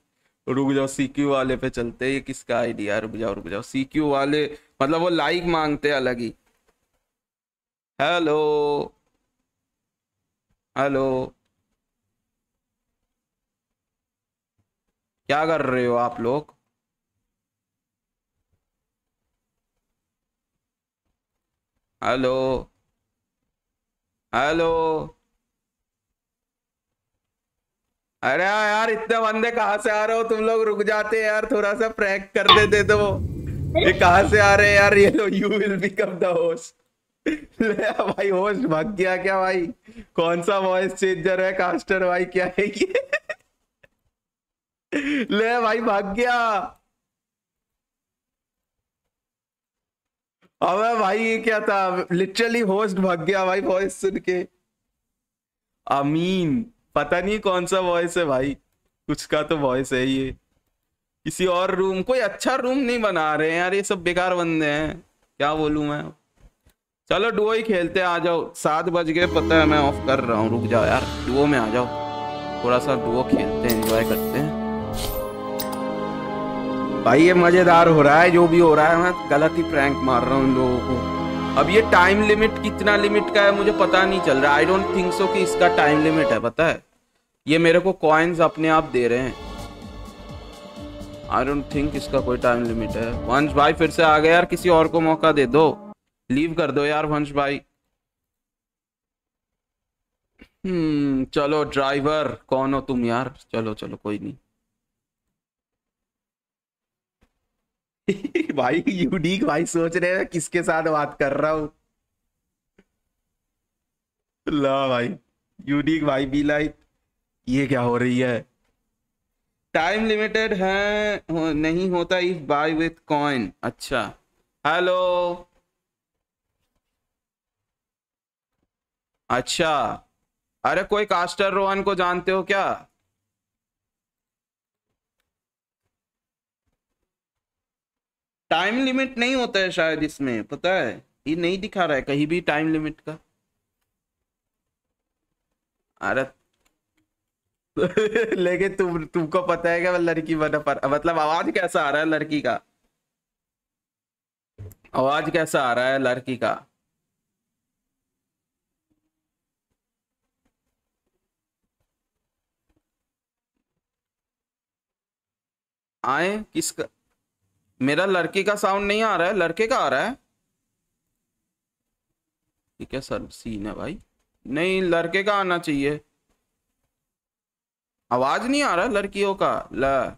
रुक जाओ सीक्यू वाले पे चलते ये किसका आइडिया रुक जाओ रुक जाओ। सीक्यू वाले मतलब वो लाइक मांगते अलग ही। हेलो हेलो क्या कर रहे हो आप लोग? हेलो हेलो अरे यार, इतने बंदे कहाँ से आ रहे हो? तुम लोग रुक जाते हैं यार, थोड़ा सा प्रैंक कर देते तो। ये कहाँ से आ रहे हैं यार? ये लो you will become the host ले भाई होस्ट भाग गया क्या भाई? कौन सा वॉइस चेंजर है? कास्टर भाई, क्या है ये? ले भाई, भाग गया। अबे भाई, ये क्या था? लिटरली होस्ट भाग गया भाई वॉइस सुन के। अमीन, पता नहीं कौन सा वॉइस है भाई। कुछ का तो वॉइस है ये। किसी और रूम कोई अच्छा रूम नहीं बना रहे यार, ये सब बेकार बंदे हैं। क्या बोलूँ मैं? चलो डुओ ही खेलते आ जाओ। सात बज गए, पता है मैं ऑफ़ कर रहा हूँ। रुक जाओ यार डुओ में आ जाओ। थोड़ा सा डुओ खेलते हैं एंजॉय करते हैं। भाई, ये मज़ेदार हो रहा है, जो भी हो रहा है, मैं गलत ही प्रैंक मार रहा हूँ लोगों को। अब ये टाइम लिमिट कितना लिमिट का है, मुझे पता नहीं चल रहा। आई डोंट थिंक सो कि इसका टाइम लिमिट है, पता है? ये मेरे को कॉइन्स अपने आप दे रहे हैं। आई डोंट थिंक इसका कोई टाइम लिमिट है। वंश भाई, फिर से आ गए यार, किसी और को मौका दे दो। लीव कर दो यार, वंश भाई। हम्म चलो ड्राइवर कौन हो तुम यार? चलो चलो, कोई नहीं। भाई यूनिक भाई सोच रहे हैं किसके साथ बात कर रहा हूँ? ला भाई यूनिक भाई बी लाइक ये क्या हो रही है? टाइम लिमिटेड है हो, नहीं होता इफ़ बाय विथ कॉइन अच्छा। हेलो अच्छा। अरे कोई कास्टर रोहन को जानते हो क्या? टाइम लिमिट नहीं होता है शायद इसमें, पता है? ये नहीं दिखा रहा है कहीं भी टाइम लिमिट का। अरे लेकिन तुम, तुमको पता है क्या लड़की बना पर मतलब आवाज़ कैसा आ रहा है लड़की का? आवाज़ कैसा आ रहा है लड़की का? आए, किसका मेरा लड़की का साउंड नहीं आ रहा है, लड़के का आ रहा है। ठीक है सर सीन है भाई? नहीं, लड़के का आना चाहिए। आवाज़ नहीं आ रहा लड़कियों का? ल।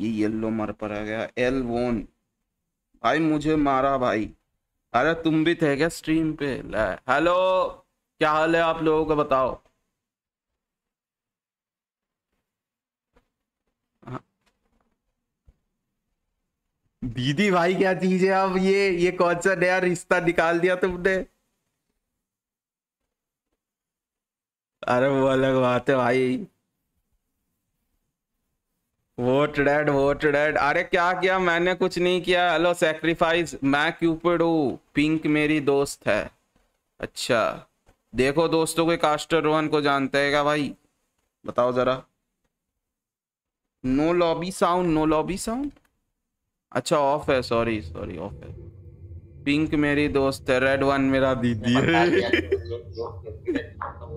ये येल्लो मर पर आ गया। एल वोन भाई मुझे मारा भाई। अरे तुम भी थे क्या स्ट्रीम पे? ल। हेलो क्या हाल है आप लोगों का बताओ। दीदी भाई, क्या चीज़ है अब ये? ये कौन सा नया रिश्ता निकाल दिया तुमने? अरे वो अलग बात है भाई। वोट डेड वोट डेड अरे क्या किया? मैंने कुछ नहीं किया। हेलो सेक्रीफाइस मैं क्यूपिड हूँ। पिंक मेरी दोस्त है। अच्छा। देखो दोस्तों के कास्टर रोहन को जानते है क्या भाई? बताओ जरा। No lobby sound no lobby sound अच्छा ऑफ़ है सॉरी सॉरी ऑफ़ है। पिंक मेरी दोस्त है रेड वन मेरा दीदी है।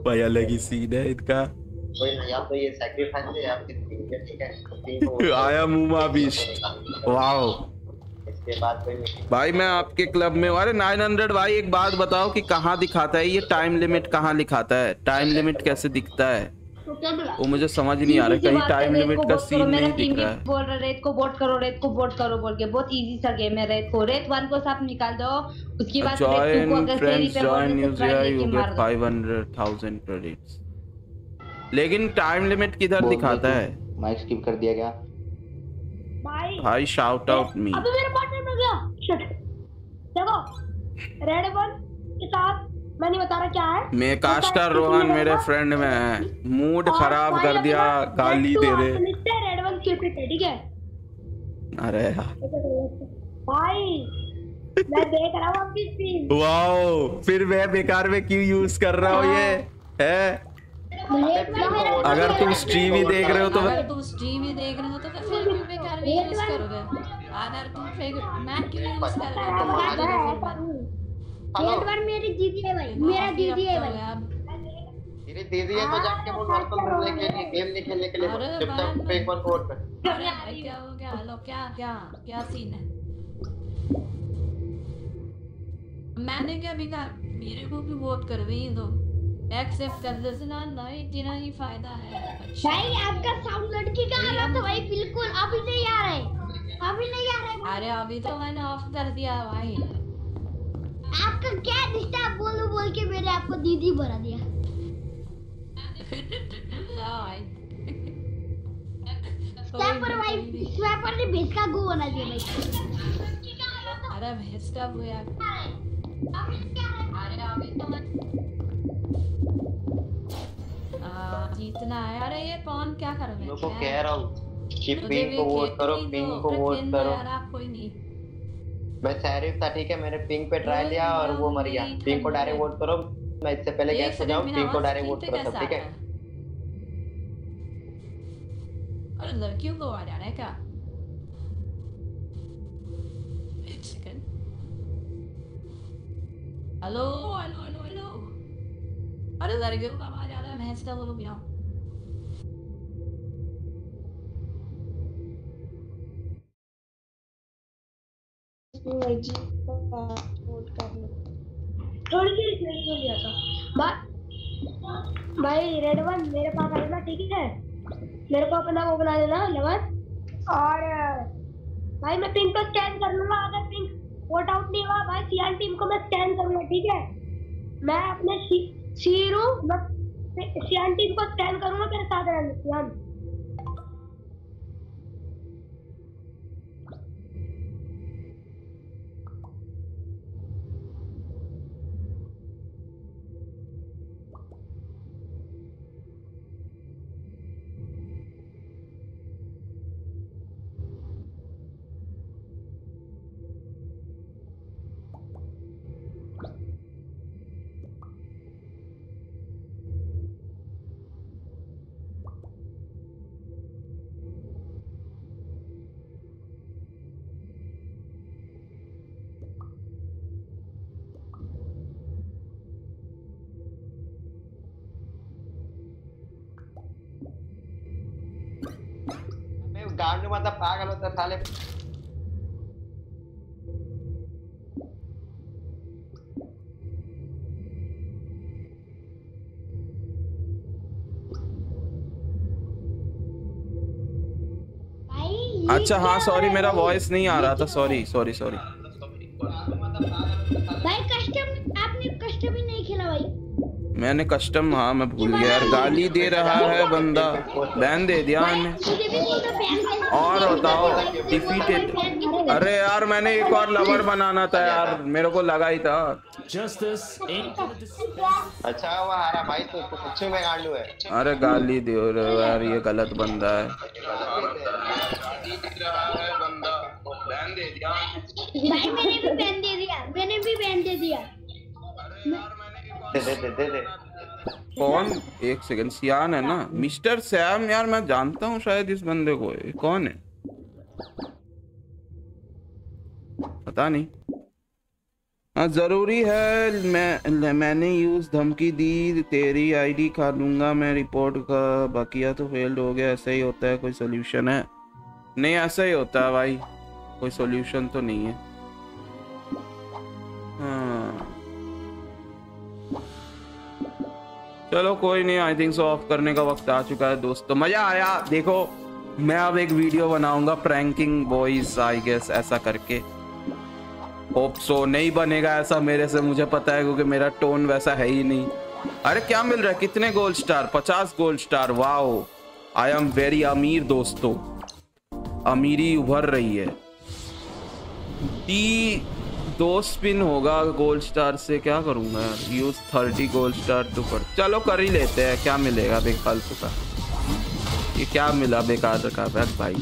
भाई अलग ही सीन है इनका तो है है है। ठीक आया मुमा बीश वाओ इसके बाद कोई भाई मैं आपके क्लब में अरे 900 भाई एक बात बताओ कि कहाँ दिखाता है? ये टाइम लिमिट कहाँ लिखाता है? टाइम लिमिट कैसे दिखता है? तो वो मुझे समझ नहीं आ रहा कहीं टाइम लिमिट का सीन नहीं दिख रहा है। बोल रहा है रेत को वोट करो रेत को वोट करो बोल के बहुत इजी सा गेम है रेत को। रेत वन को सब निकाल दो उसके बाद रेत टू को अगर तो yeah, लेके you मार get दो 500000 credits लेकिन टाइम लिमिट किधर दिखाता है? माइक स्किप कर दिया गया भाई भाई शाउट आउट मी अबे मेरा पार्टनर मिल गया। शिट देखो रेड वन के साथ मैं नहीं बता रहा क्या है? मैं कास्टर रोहन मेरे फ्रेंड में है। मूड खराब कर दिया गाली दे रहे। रेड वन क्यूपिट है ठीक है? अरे भाई मैं देख रहा हूँ आपकी स्क्रीन वाओ फिर मैं बेकार में क्यों यूज़ कर रहा हूँ ये? है। अगर तुम स्ट्रीम ही। देख रहे हो तो अगर तुम स्ट्रीम ही देख रहे हो तो फिर क्यों बेकार में यूज़ करोगे। अगर तुम फिर मैं क्यों यूज़ कर रहे हो। मेरी दीदी है भाई मेरा दीदी है भाई। तेरी दीदी है तो जाके के लिए गेम नहीं खेलने के लिए। चुपचाप पे एक बार अरे भाई क्या हो गया? हेलो क्या क्या क्या सीन है? मैंने क्या बिगाड़ मेरे को भी वोट कर रही दो एक्सेप्ट कर दो। ना नहीं इतना ही फ़ायदा है। भाई आपका साउंड लड़की का आ रहा था भाई बिल्कुल अभी नहीं आ रहा। है अभी नहीं आ रहा। है अरे अभी तो मैंने ऑफ़ कर दिया भाई। आपका क्या रिश्ता आप बोलो बोल के मैंने आपको दीदी बना दिया। स्वैपर भाई स्वैपर ने भेज का गो बना दिया भाई। अरे भेजता हुआ आ, जीतना है। अरे ये कौन क्या कर रहे लोगों को हैं कह रहा हूँ कि पिंक को वोट करो पिंक को वोट करो। यार आप कोई नहीं। मैं सैरिफ था ठीक है मैंने पिंक पे ट्राई लिया और वो मर गया। पिंक को डायरेक्ट वोट करो। मैं इससे पहले गैस हो जाऊँ पिंक को डायरेक्ट वोट करो सब ठीक है? अरे लड़कियों को आ जाना है क्या? हेलो हेलो हेलो हेलो अरे लड़कियों का आवाज़ आ रहा है भैंस का बोलो भैया थोड़ी सी रिक्वेस्ट कर दिया था। बा- भाई रेड वन मेरे पास आ जाना ठीक है? मेरे को अपना वो बना देना लेवन और भाई मैं पिंक को स्कैन कर लूँगा अगर पिंक वोट आउट नहीं हुआ भाई सियान टीम को मैं स्कैन करूँगा ठीक है? मैं अपने शीरू मैं सियान टीम को स्कैन करूँगा मेरे साथ रहना सियान साले अच्छा हाँ सॉरी मेरा वॉइस नहीं आ रहा था सॉरी सॉरी सॉरी मैंने कस्टम हाँ मैं भूल गया यार। गाली दे रहा है बंदा। बैन दे दिया बैन और बताओ डिफीटेड अरे यार मैंने एक और लवर बनाना था यार। मेरे को लगा ही था। जस्टिस अच्छा वो हारा भाई तो, तो में गांडू है। अरे गाली दे रहे हो यार ये गलत बंदा है। भाई मैंने भी बैन दे दिया। मैंने भी बैन दे दिया। कौन? एक सेकंड सियान है ना? मिस्टर सैम यार मैं जानता हूँ शायद इस बंदे को। कौन है? पता नहीं। हाँ ज़रूरी है, मैं मैंने यूज़ धमकी दी, तेरी आईडी खा लूँगा, मैं रिपोर्ट का बाकिया तो फेल्ड हो गया, ऐसा ही होता है, कोई सोल्यूशन है? नहीं, ऐसा ही होता है भाई, कोई सोल्यूशन तो नहीं है। चलो कोई नहीं आई थिंक सो ऑफ़ करने का वक्त आ चुका है दोस्तों। मज़ा आया। देखो, मैं अब एक वीडियो बनाऊँगा प्रैंकिंग बॉयज़ आई गेस ऐसा करके। होप सो नहीं बनेगा ऐसा मेरे से, मुझे पता है, क्योंकि मेरा टोन वैसा है ही नहीं। अरे, क्या मिल रहा है? कितने गोल्ड स्टार पचास gold star wow I am very अमीर दोस्तों। अमीरी उभर रही है। दो स्पिन होगा गोल्ड स्टार से, क्या करूँगा यार? Use thirty gold star two पर चलो कर ही लेते हैं, क्या मिलेगा बेफालतू का? ये क्या मिला बेकार का बैग भाई?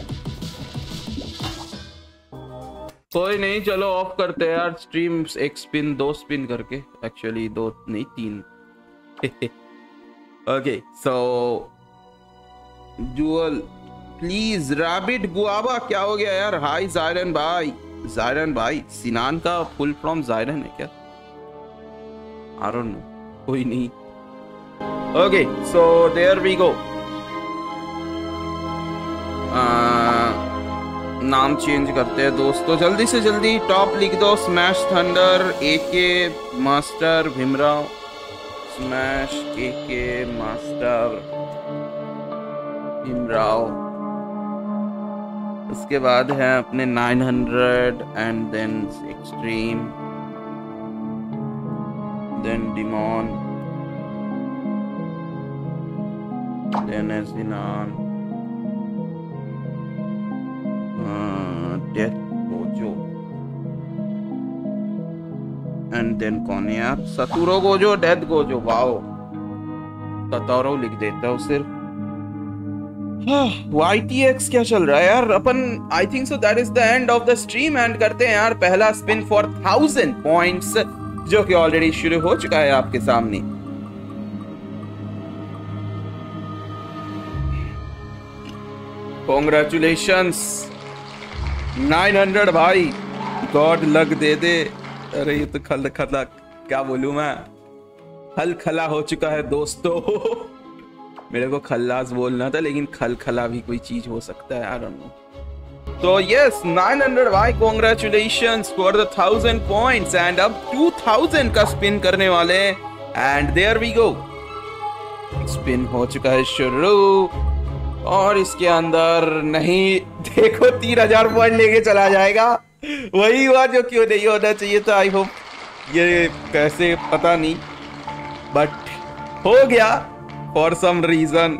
कोई नहीं, चलो ऑफ़ करते हैं यार स्ट्रीम एक स्पिन दो स्पिन करके। एक्चुअली दो नहीं, तीन। Okay so duel please rabbit guava क्या हो गया यार? हाय जायरन भाई। जायरन भाई, सिनान का फुल फॉर्म जायरन है क्या? आई नो कोई नहीं। Okay so there we go नाम चेंज करते हैं दोस्तों। जल्दी से जल्दी टॉप लिख दो। Smash thunder AK master Bhimrao smash AK master Bhimrao उसके बाद है अपने 900 and then extreme then demon then एसिनान death Gojo and then कौन है यार Satoru Gojo death Gojo wow Satoru लिख देता हूँ सिर्फ़। YTX क्या चल रहा है यार? अपन I think so that is the end of the stream end करते हैं यार पहला स्पिन फॉर थाउज़ेंड पॉइंट्स जो कि ऑलरेडी शुरू हो चुका है आपके सामने। कॉन्ग्रेचुलेशंस 900 भाई। गॉड लक दे दे। अरे, ये तो खल खला, क्या बोलूँ मैं? खल खला हो चुका है दोस्तों। मेरे को खल्लास बोलना था, लेकिन खल खला भी कोई चीज़ हो सकता है आई डोंट नो तो यस 900 भाई congratulations for the 1000 points and अब 2000 का स्पिन करने वाले and there we go spin हो चुका है शुरू। और इसके अंदर नहीं, देखो, तीन हज़ार पॉइंट लेके चला जाएगा। वही हुआ जो क्यों नहीं होना चाहिए था आई होप ये कैसे, पता नहीं। बट हो गया। फॉर सम रीजन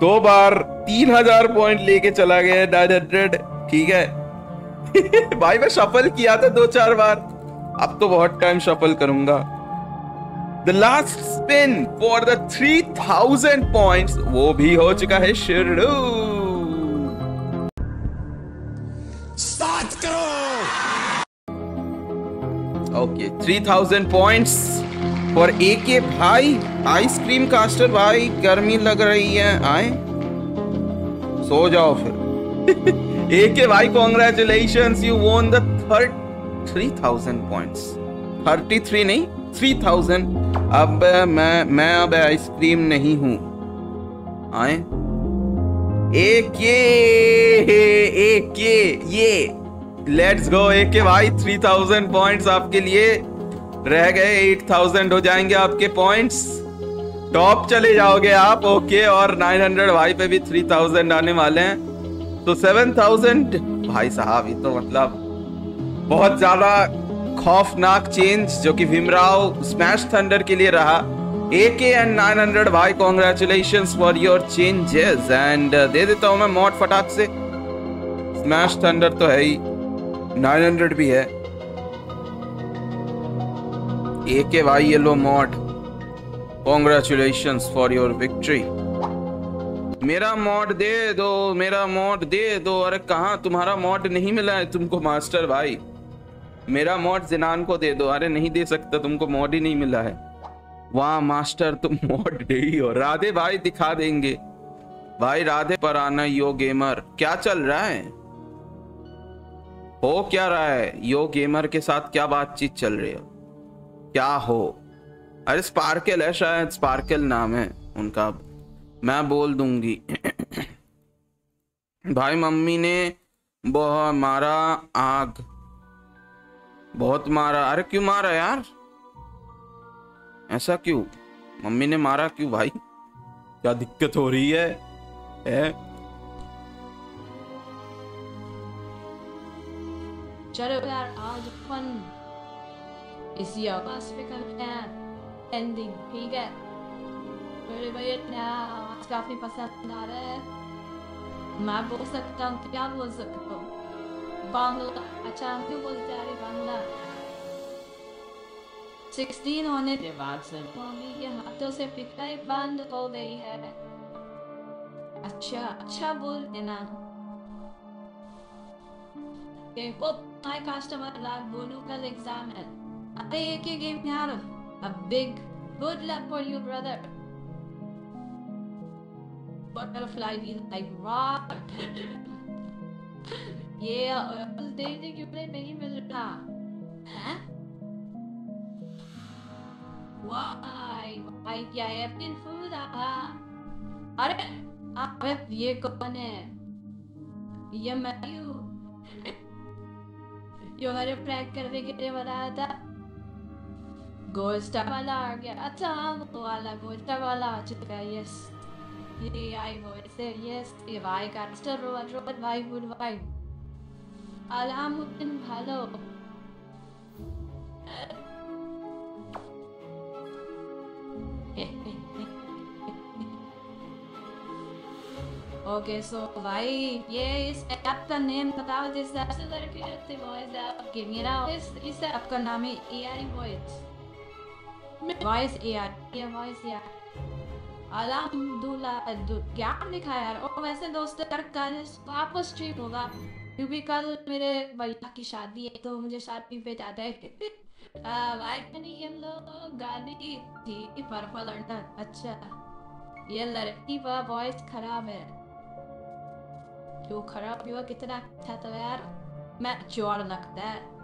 दो बार तीन हज़ार पॉइंट लेके चला गया नाइन हंड्रेड ठीक है? भाई, मैं शफल किया था दो चार बार। अब तो बहुत टाइम शफल करूँगा। The last spin for the three thousand point वो भी हो चुका है शुरू। स्टार्ट करो! Okay three thousand points for A K भाई, आइसक्रीम कास्टर भाई, गर्मी लग रही है। आए। सो जाओ फिर। ए के भाई congratulation you won the third three thousand points thirty three नहीं थ्री थाउज़ेंड अब मैं मैं अब आइसक्रीम नहीं हूँ। आए। एक ये एक ये ये। लेट्स गो एक के भाई थ्री थाउज़ेंड पॉइंट्स आपके लिए। रह गए एट थाउज़ेंड हो जाएँगे आपके पॉइंट्स टॉप चले जाओगे आप ओके और नाइन हंड्रेड भाई पे भी थ्री थाउज़ेंड आने वाले हैं। तो सेवन थाउज़ेंड भाई साहब, ये तो मतलब बहुत ज़्यादा खौफनाक चेंज जो कि भीमराव स्मैश थंडर के लिए रहा। AK एंड 900 भाई congratulation for your changes and दे देता हूँ मैं मॉड फटाक से। स्मैश थंडर तो है ही। 900 भी है। AK भाई ये लो mod congratulations for your victory मेरा मॉड दे दो, मेरा मॉड दे दो। अरे कहाँ? तुम्हारा मॉड नहीं मिला है तुमको, मास्टर भाई। मेरा मॉड जिनान को दे दो। अरे नहीं दे सकता, तुमको मॉड ही नहीं मिला है। वाह, मास्टर, तुम मॉड दे ही हो। राधे भाई दिखा देंगे। भाई, राधे पर आना यो गेमर। क्या चल रहा है? हो क्या रहा है? यो गेमर के साथ क्या बातचीत चल रही है? क्या हो? अरे स्पार्कल है शायद स्पार्कल नाम है उनका मैं बोल दूँगी। भाई मम्मी ने बहुत मारा आग। बहुत मारा। अरे क्यों मारा यार? ऐसा क्यों? मम्मी ने मारा क्यों भाई? क्या दिक्कत हो रही है, है? चलो यार आज अपन इसी आवाज़ पे करते हैं एंडिंग ठीक है? मेरे भैया आज काफ़ी पसंद आ रहा है। मैं बोल सकता हूँ क्या बोल सकता हूँ? बांग्ला अच्छा हम क्यों बोलते रहे बांग्ला? सिक्सटीन होने के बाद से मम्मी के हाथों से पिटाई बंद हो गई है। अच्छा अच्छा बोल देना। Okay, well, my customer lab Bonuka's exam है। अरे एक ही game यार a big good luck for you brother butterfly be like rock ये बस देखने क्यों नहीं मिल रहा हैं Why? Why क्या है अपनी food अरे अबे ये कौन है ये मैं हूँ जो हमारे प्रैंक करने के लिए बनाया था गोस्टा वाला आ गया। अच्छा वो वाला गोस्टा वाला आ चुका यस ये आई वॉइस है यस ये भाई कास्टर रोड रोड भाई गुड भाई। अलामुद्दीन भालो। ओके सो भाई, ये इस ऐप का नेम बताओ जिस ऐप से लड़के रहते वॉइस ऐप मेरा इस इस ऐप का नाम है एआई वॉइस वॉइस एआई ये वॉइस एआई अल्हम्दुलिल्लाह क्या लिखा यार? और वैसे दोस्तों कर कल वापस स्ट्रीम होगा। क्योंकि कल मेरे भैया की शादी है तो मुझे शादी पे जाता है। नहीं हम लोग गाने की थी पर्पल अंडर अच्छा ये लड़की का वॉइस खराब है। जो खराब हुआ? कितना अच्छा था यार। मैं चोर लगता है।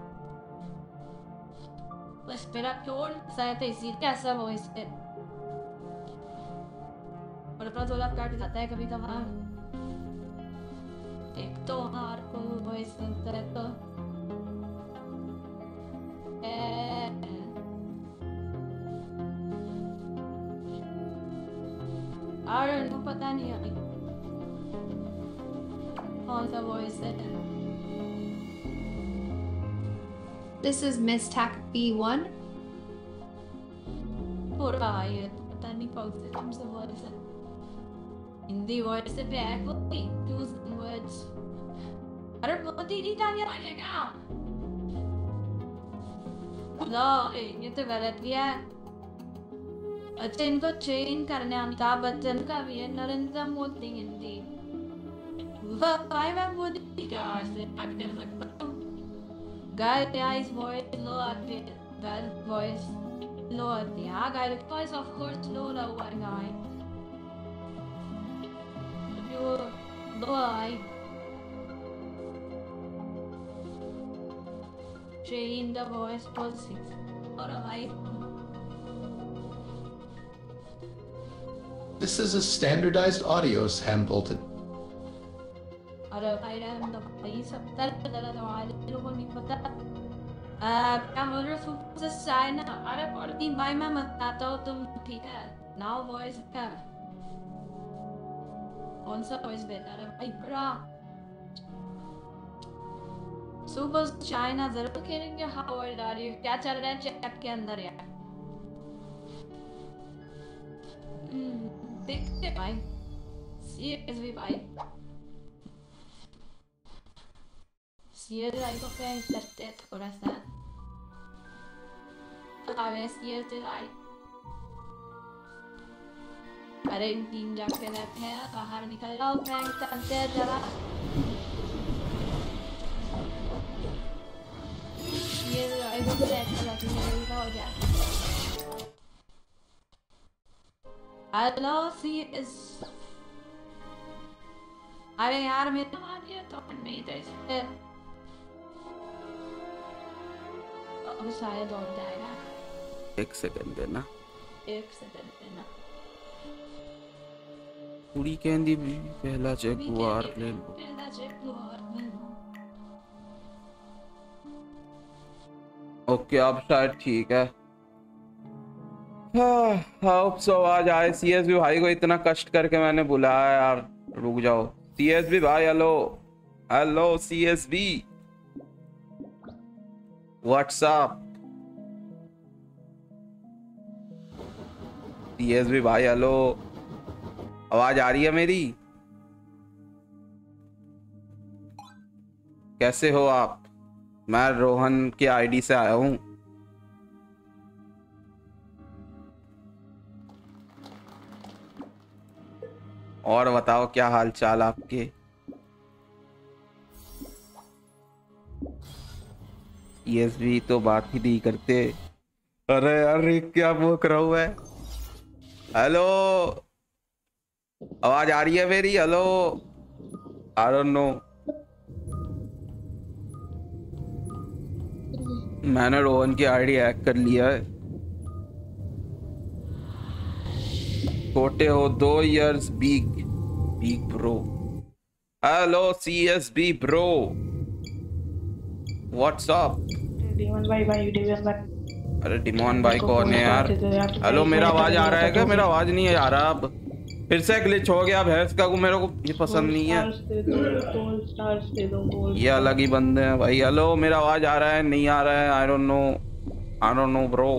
बस मेरा चोर शायद तो इसी कैसा वॉइस है और अपना थोड़ा काट जाता है कभी कभार एक तो हार को वॉइस सुनता है तो और पता नहीं अभी कौन सा वॉइस है This is Miss Tack B1. पूरा है तो पता नहीं कौन से सा वॉइस है। हिंदी वॉइस से बैक होती चूज़ वर्ड्स अरे वो दीदी का ये आएगा लो, ये तो गलत किया है। अच्छा इनको चेंज करने अमिताभ बच्चन का भी है, Narendra Modi, Hindi. Why am I guys? I can like Guy's voice low appeared. That voice lower the Yeah, The voice of course lower Agai. Your lower Change the voice positive. Alright. This is a standardized audio sample to और क्या बोल रहे सुपर चाइना अरे पड़ती भाई मैं बताता हूँ तुम ठीक है? नाउ वॉइस क्या कौन सा वॉइस बेहतर है भाई बड़ा सुपर चाइना ज़रूर खेलेंगे हाउ ओल्ड आर यू क्या? चल रहा है चैट के अंदर यार देखते भाई। सीरियसली भाई Siete algo que interte tu corazón. A ver siete ay. अरे तीन जाके रहते हैं बाहर निकल जाओ फ्रेंड चलते जरा ये तो ऐसा लगने हो जाए हेलो सी इज़ अरे यार मेरा आ गया तो मैं इधर अब शायद और जाएगा। एक सेकंड देना। एक सेकंड देना। कुड़ी कहंदी भी पहला चेक वार ले लो। पहला चेक वार ले लो। ओके अब शायद ठीक है। होप सो आज आए सीएसबी भाई को इतना कष्ट करके मैंने बुलाया यार। रुक जाओ। सीएसबी भाई hello hello CSB WhatsApp CSB भाई हेलो आवाज़ आ रही है मेरी? कैसे हो आप? मैं रोहन के आईडी से आया हूँ। और बताओ, क्या हाल चाल आपके? भी तो बात ही नहीं करते। अरे अरे क्या बोक रहा हूँ? मैं हेलो आवाज़ आ रही है मेरी? हेलो आई डोंट नो मैंने रोहन की आईडी हैक कर लिया है। छोटे हो दो years big big bro hello CSB bro what's up demon भाई भाई डीमन भाई। अरे डिमोन भाई कौन है यार? हेलो मेरा आवाज़ आ रहा है क्या? मेरा आवाज़ नहीं आ रहा अब। फिर से ग्लिच हो गया भैंस का को मेरे को ये पसंद नहीं है। ये अलग ही बंदे हैं भाई। हेलो मेरा आवाज़ आ रहा है नहीं आ रहा है? I don't know I don't know bro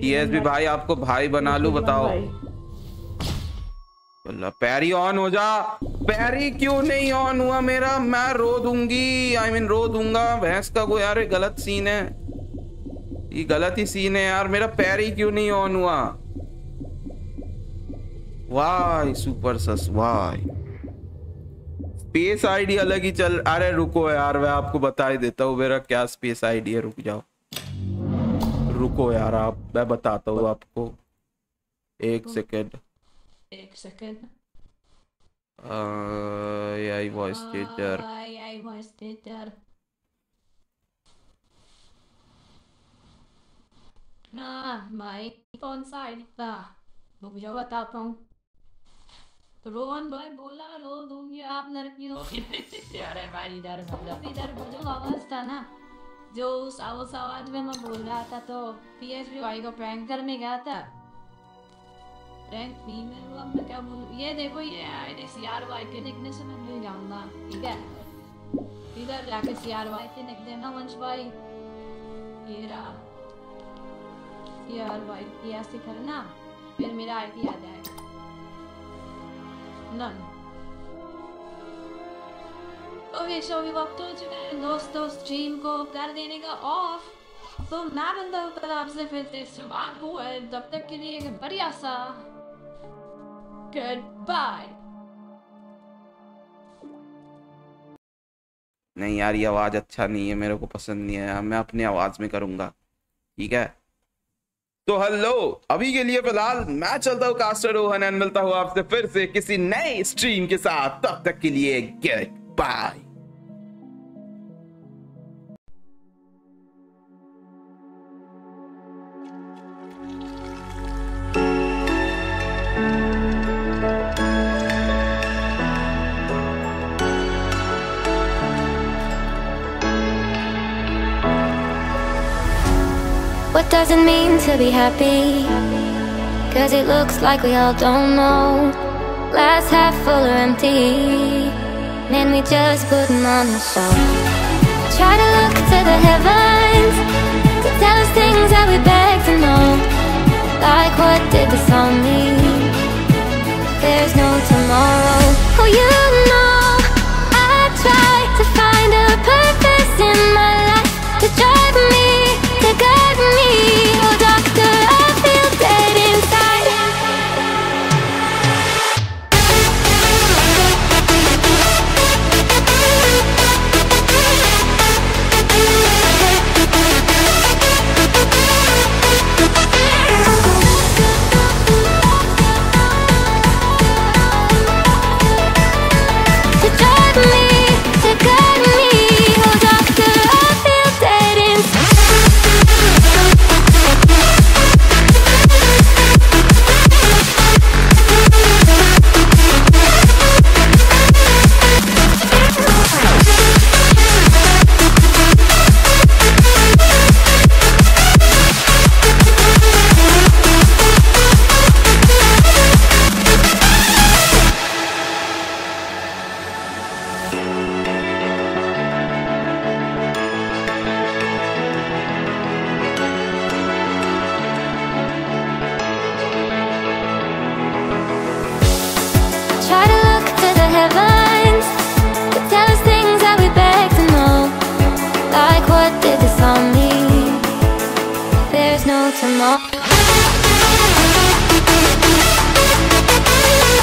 TSB भाई। आपको भाई बना लूँ बताओ। अल्लाह पैरी ऑन हो जा। पैरी क्यों नहीं ऑन हुआ मेरा? मैं रो दूँगी। आई I मीन mean, रो दूँगा। भैंस का को यार गलत सीन है। ये गलत ही सीन है यार। मेरा पैरी क्यों नहीं ऑन हुआ? Why super sus why space ID अलग ही चल अरे रुको यार मैं आपको बता ही देता हूँ मेरा क्या स्पेस आईडी है रुक जाओ। रुको यार आप मैं बताता हूँ आपको। एक सेकेंड एक second I voice changer I I voice changer ना भाई कौन सा आईडी था रुक जाओ बताता हूँ रोहन भाई बोला रो दूँगी आप लड़की हो अरे भाई इधर मतलब इधर वो जो आवाज़ था ना जो उस उस आवाज़ में मैं बोल रहा था तो पीएसपी भाई को प्रैंक करने गया था प्रैंक फीमेल अब मैं क्या बोलूँ ये देखो ये आईडी सीआर वाई के लिखने से मैं मिल जाऊँगा ठीक है इधर जाके सीआर वाई के लिख देना वंश भाई ये रहा सीआर वाई की ऐसे करना फिर मेरा आईडी आ जाएगा. ओके सो अभी वक्त हो चुका है दोस्तों स्ट्रीम को कर देने का ऑफ़ तो मैं बंदा कल आपसे फिर से सुबह को है तब तक के लिए एक बढ़िया सा बाय नहीं यार, ये आवाज़ अच्छा नहीं है, मेरे को पसंद नहीं है मैं अपनी आवाज़ में करूँगा। ठीक है? तो हेलो अभी के लिए फ़िलहाल मैं चलता हूँ कास्टर रोहन मिलता हूँ आपसे फिर से किसी नए स्ट्रीम के साथ। तब तक के लिए good bye What does it mean to be happy? Cause it looks like we all don't know. Glass half full or empty. Man, we just putting on a show. Try to look to the heavens to tell us things that we beg to know. Like what did the song mean? There's no tomorrow. Oh, you know,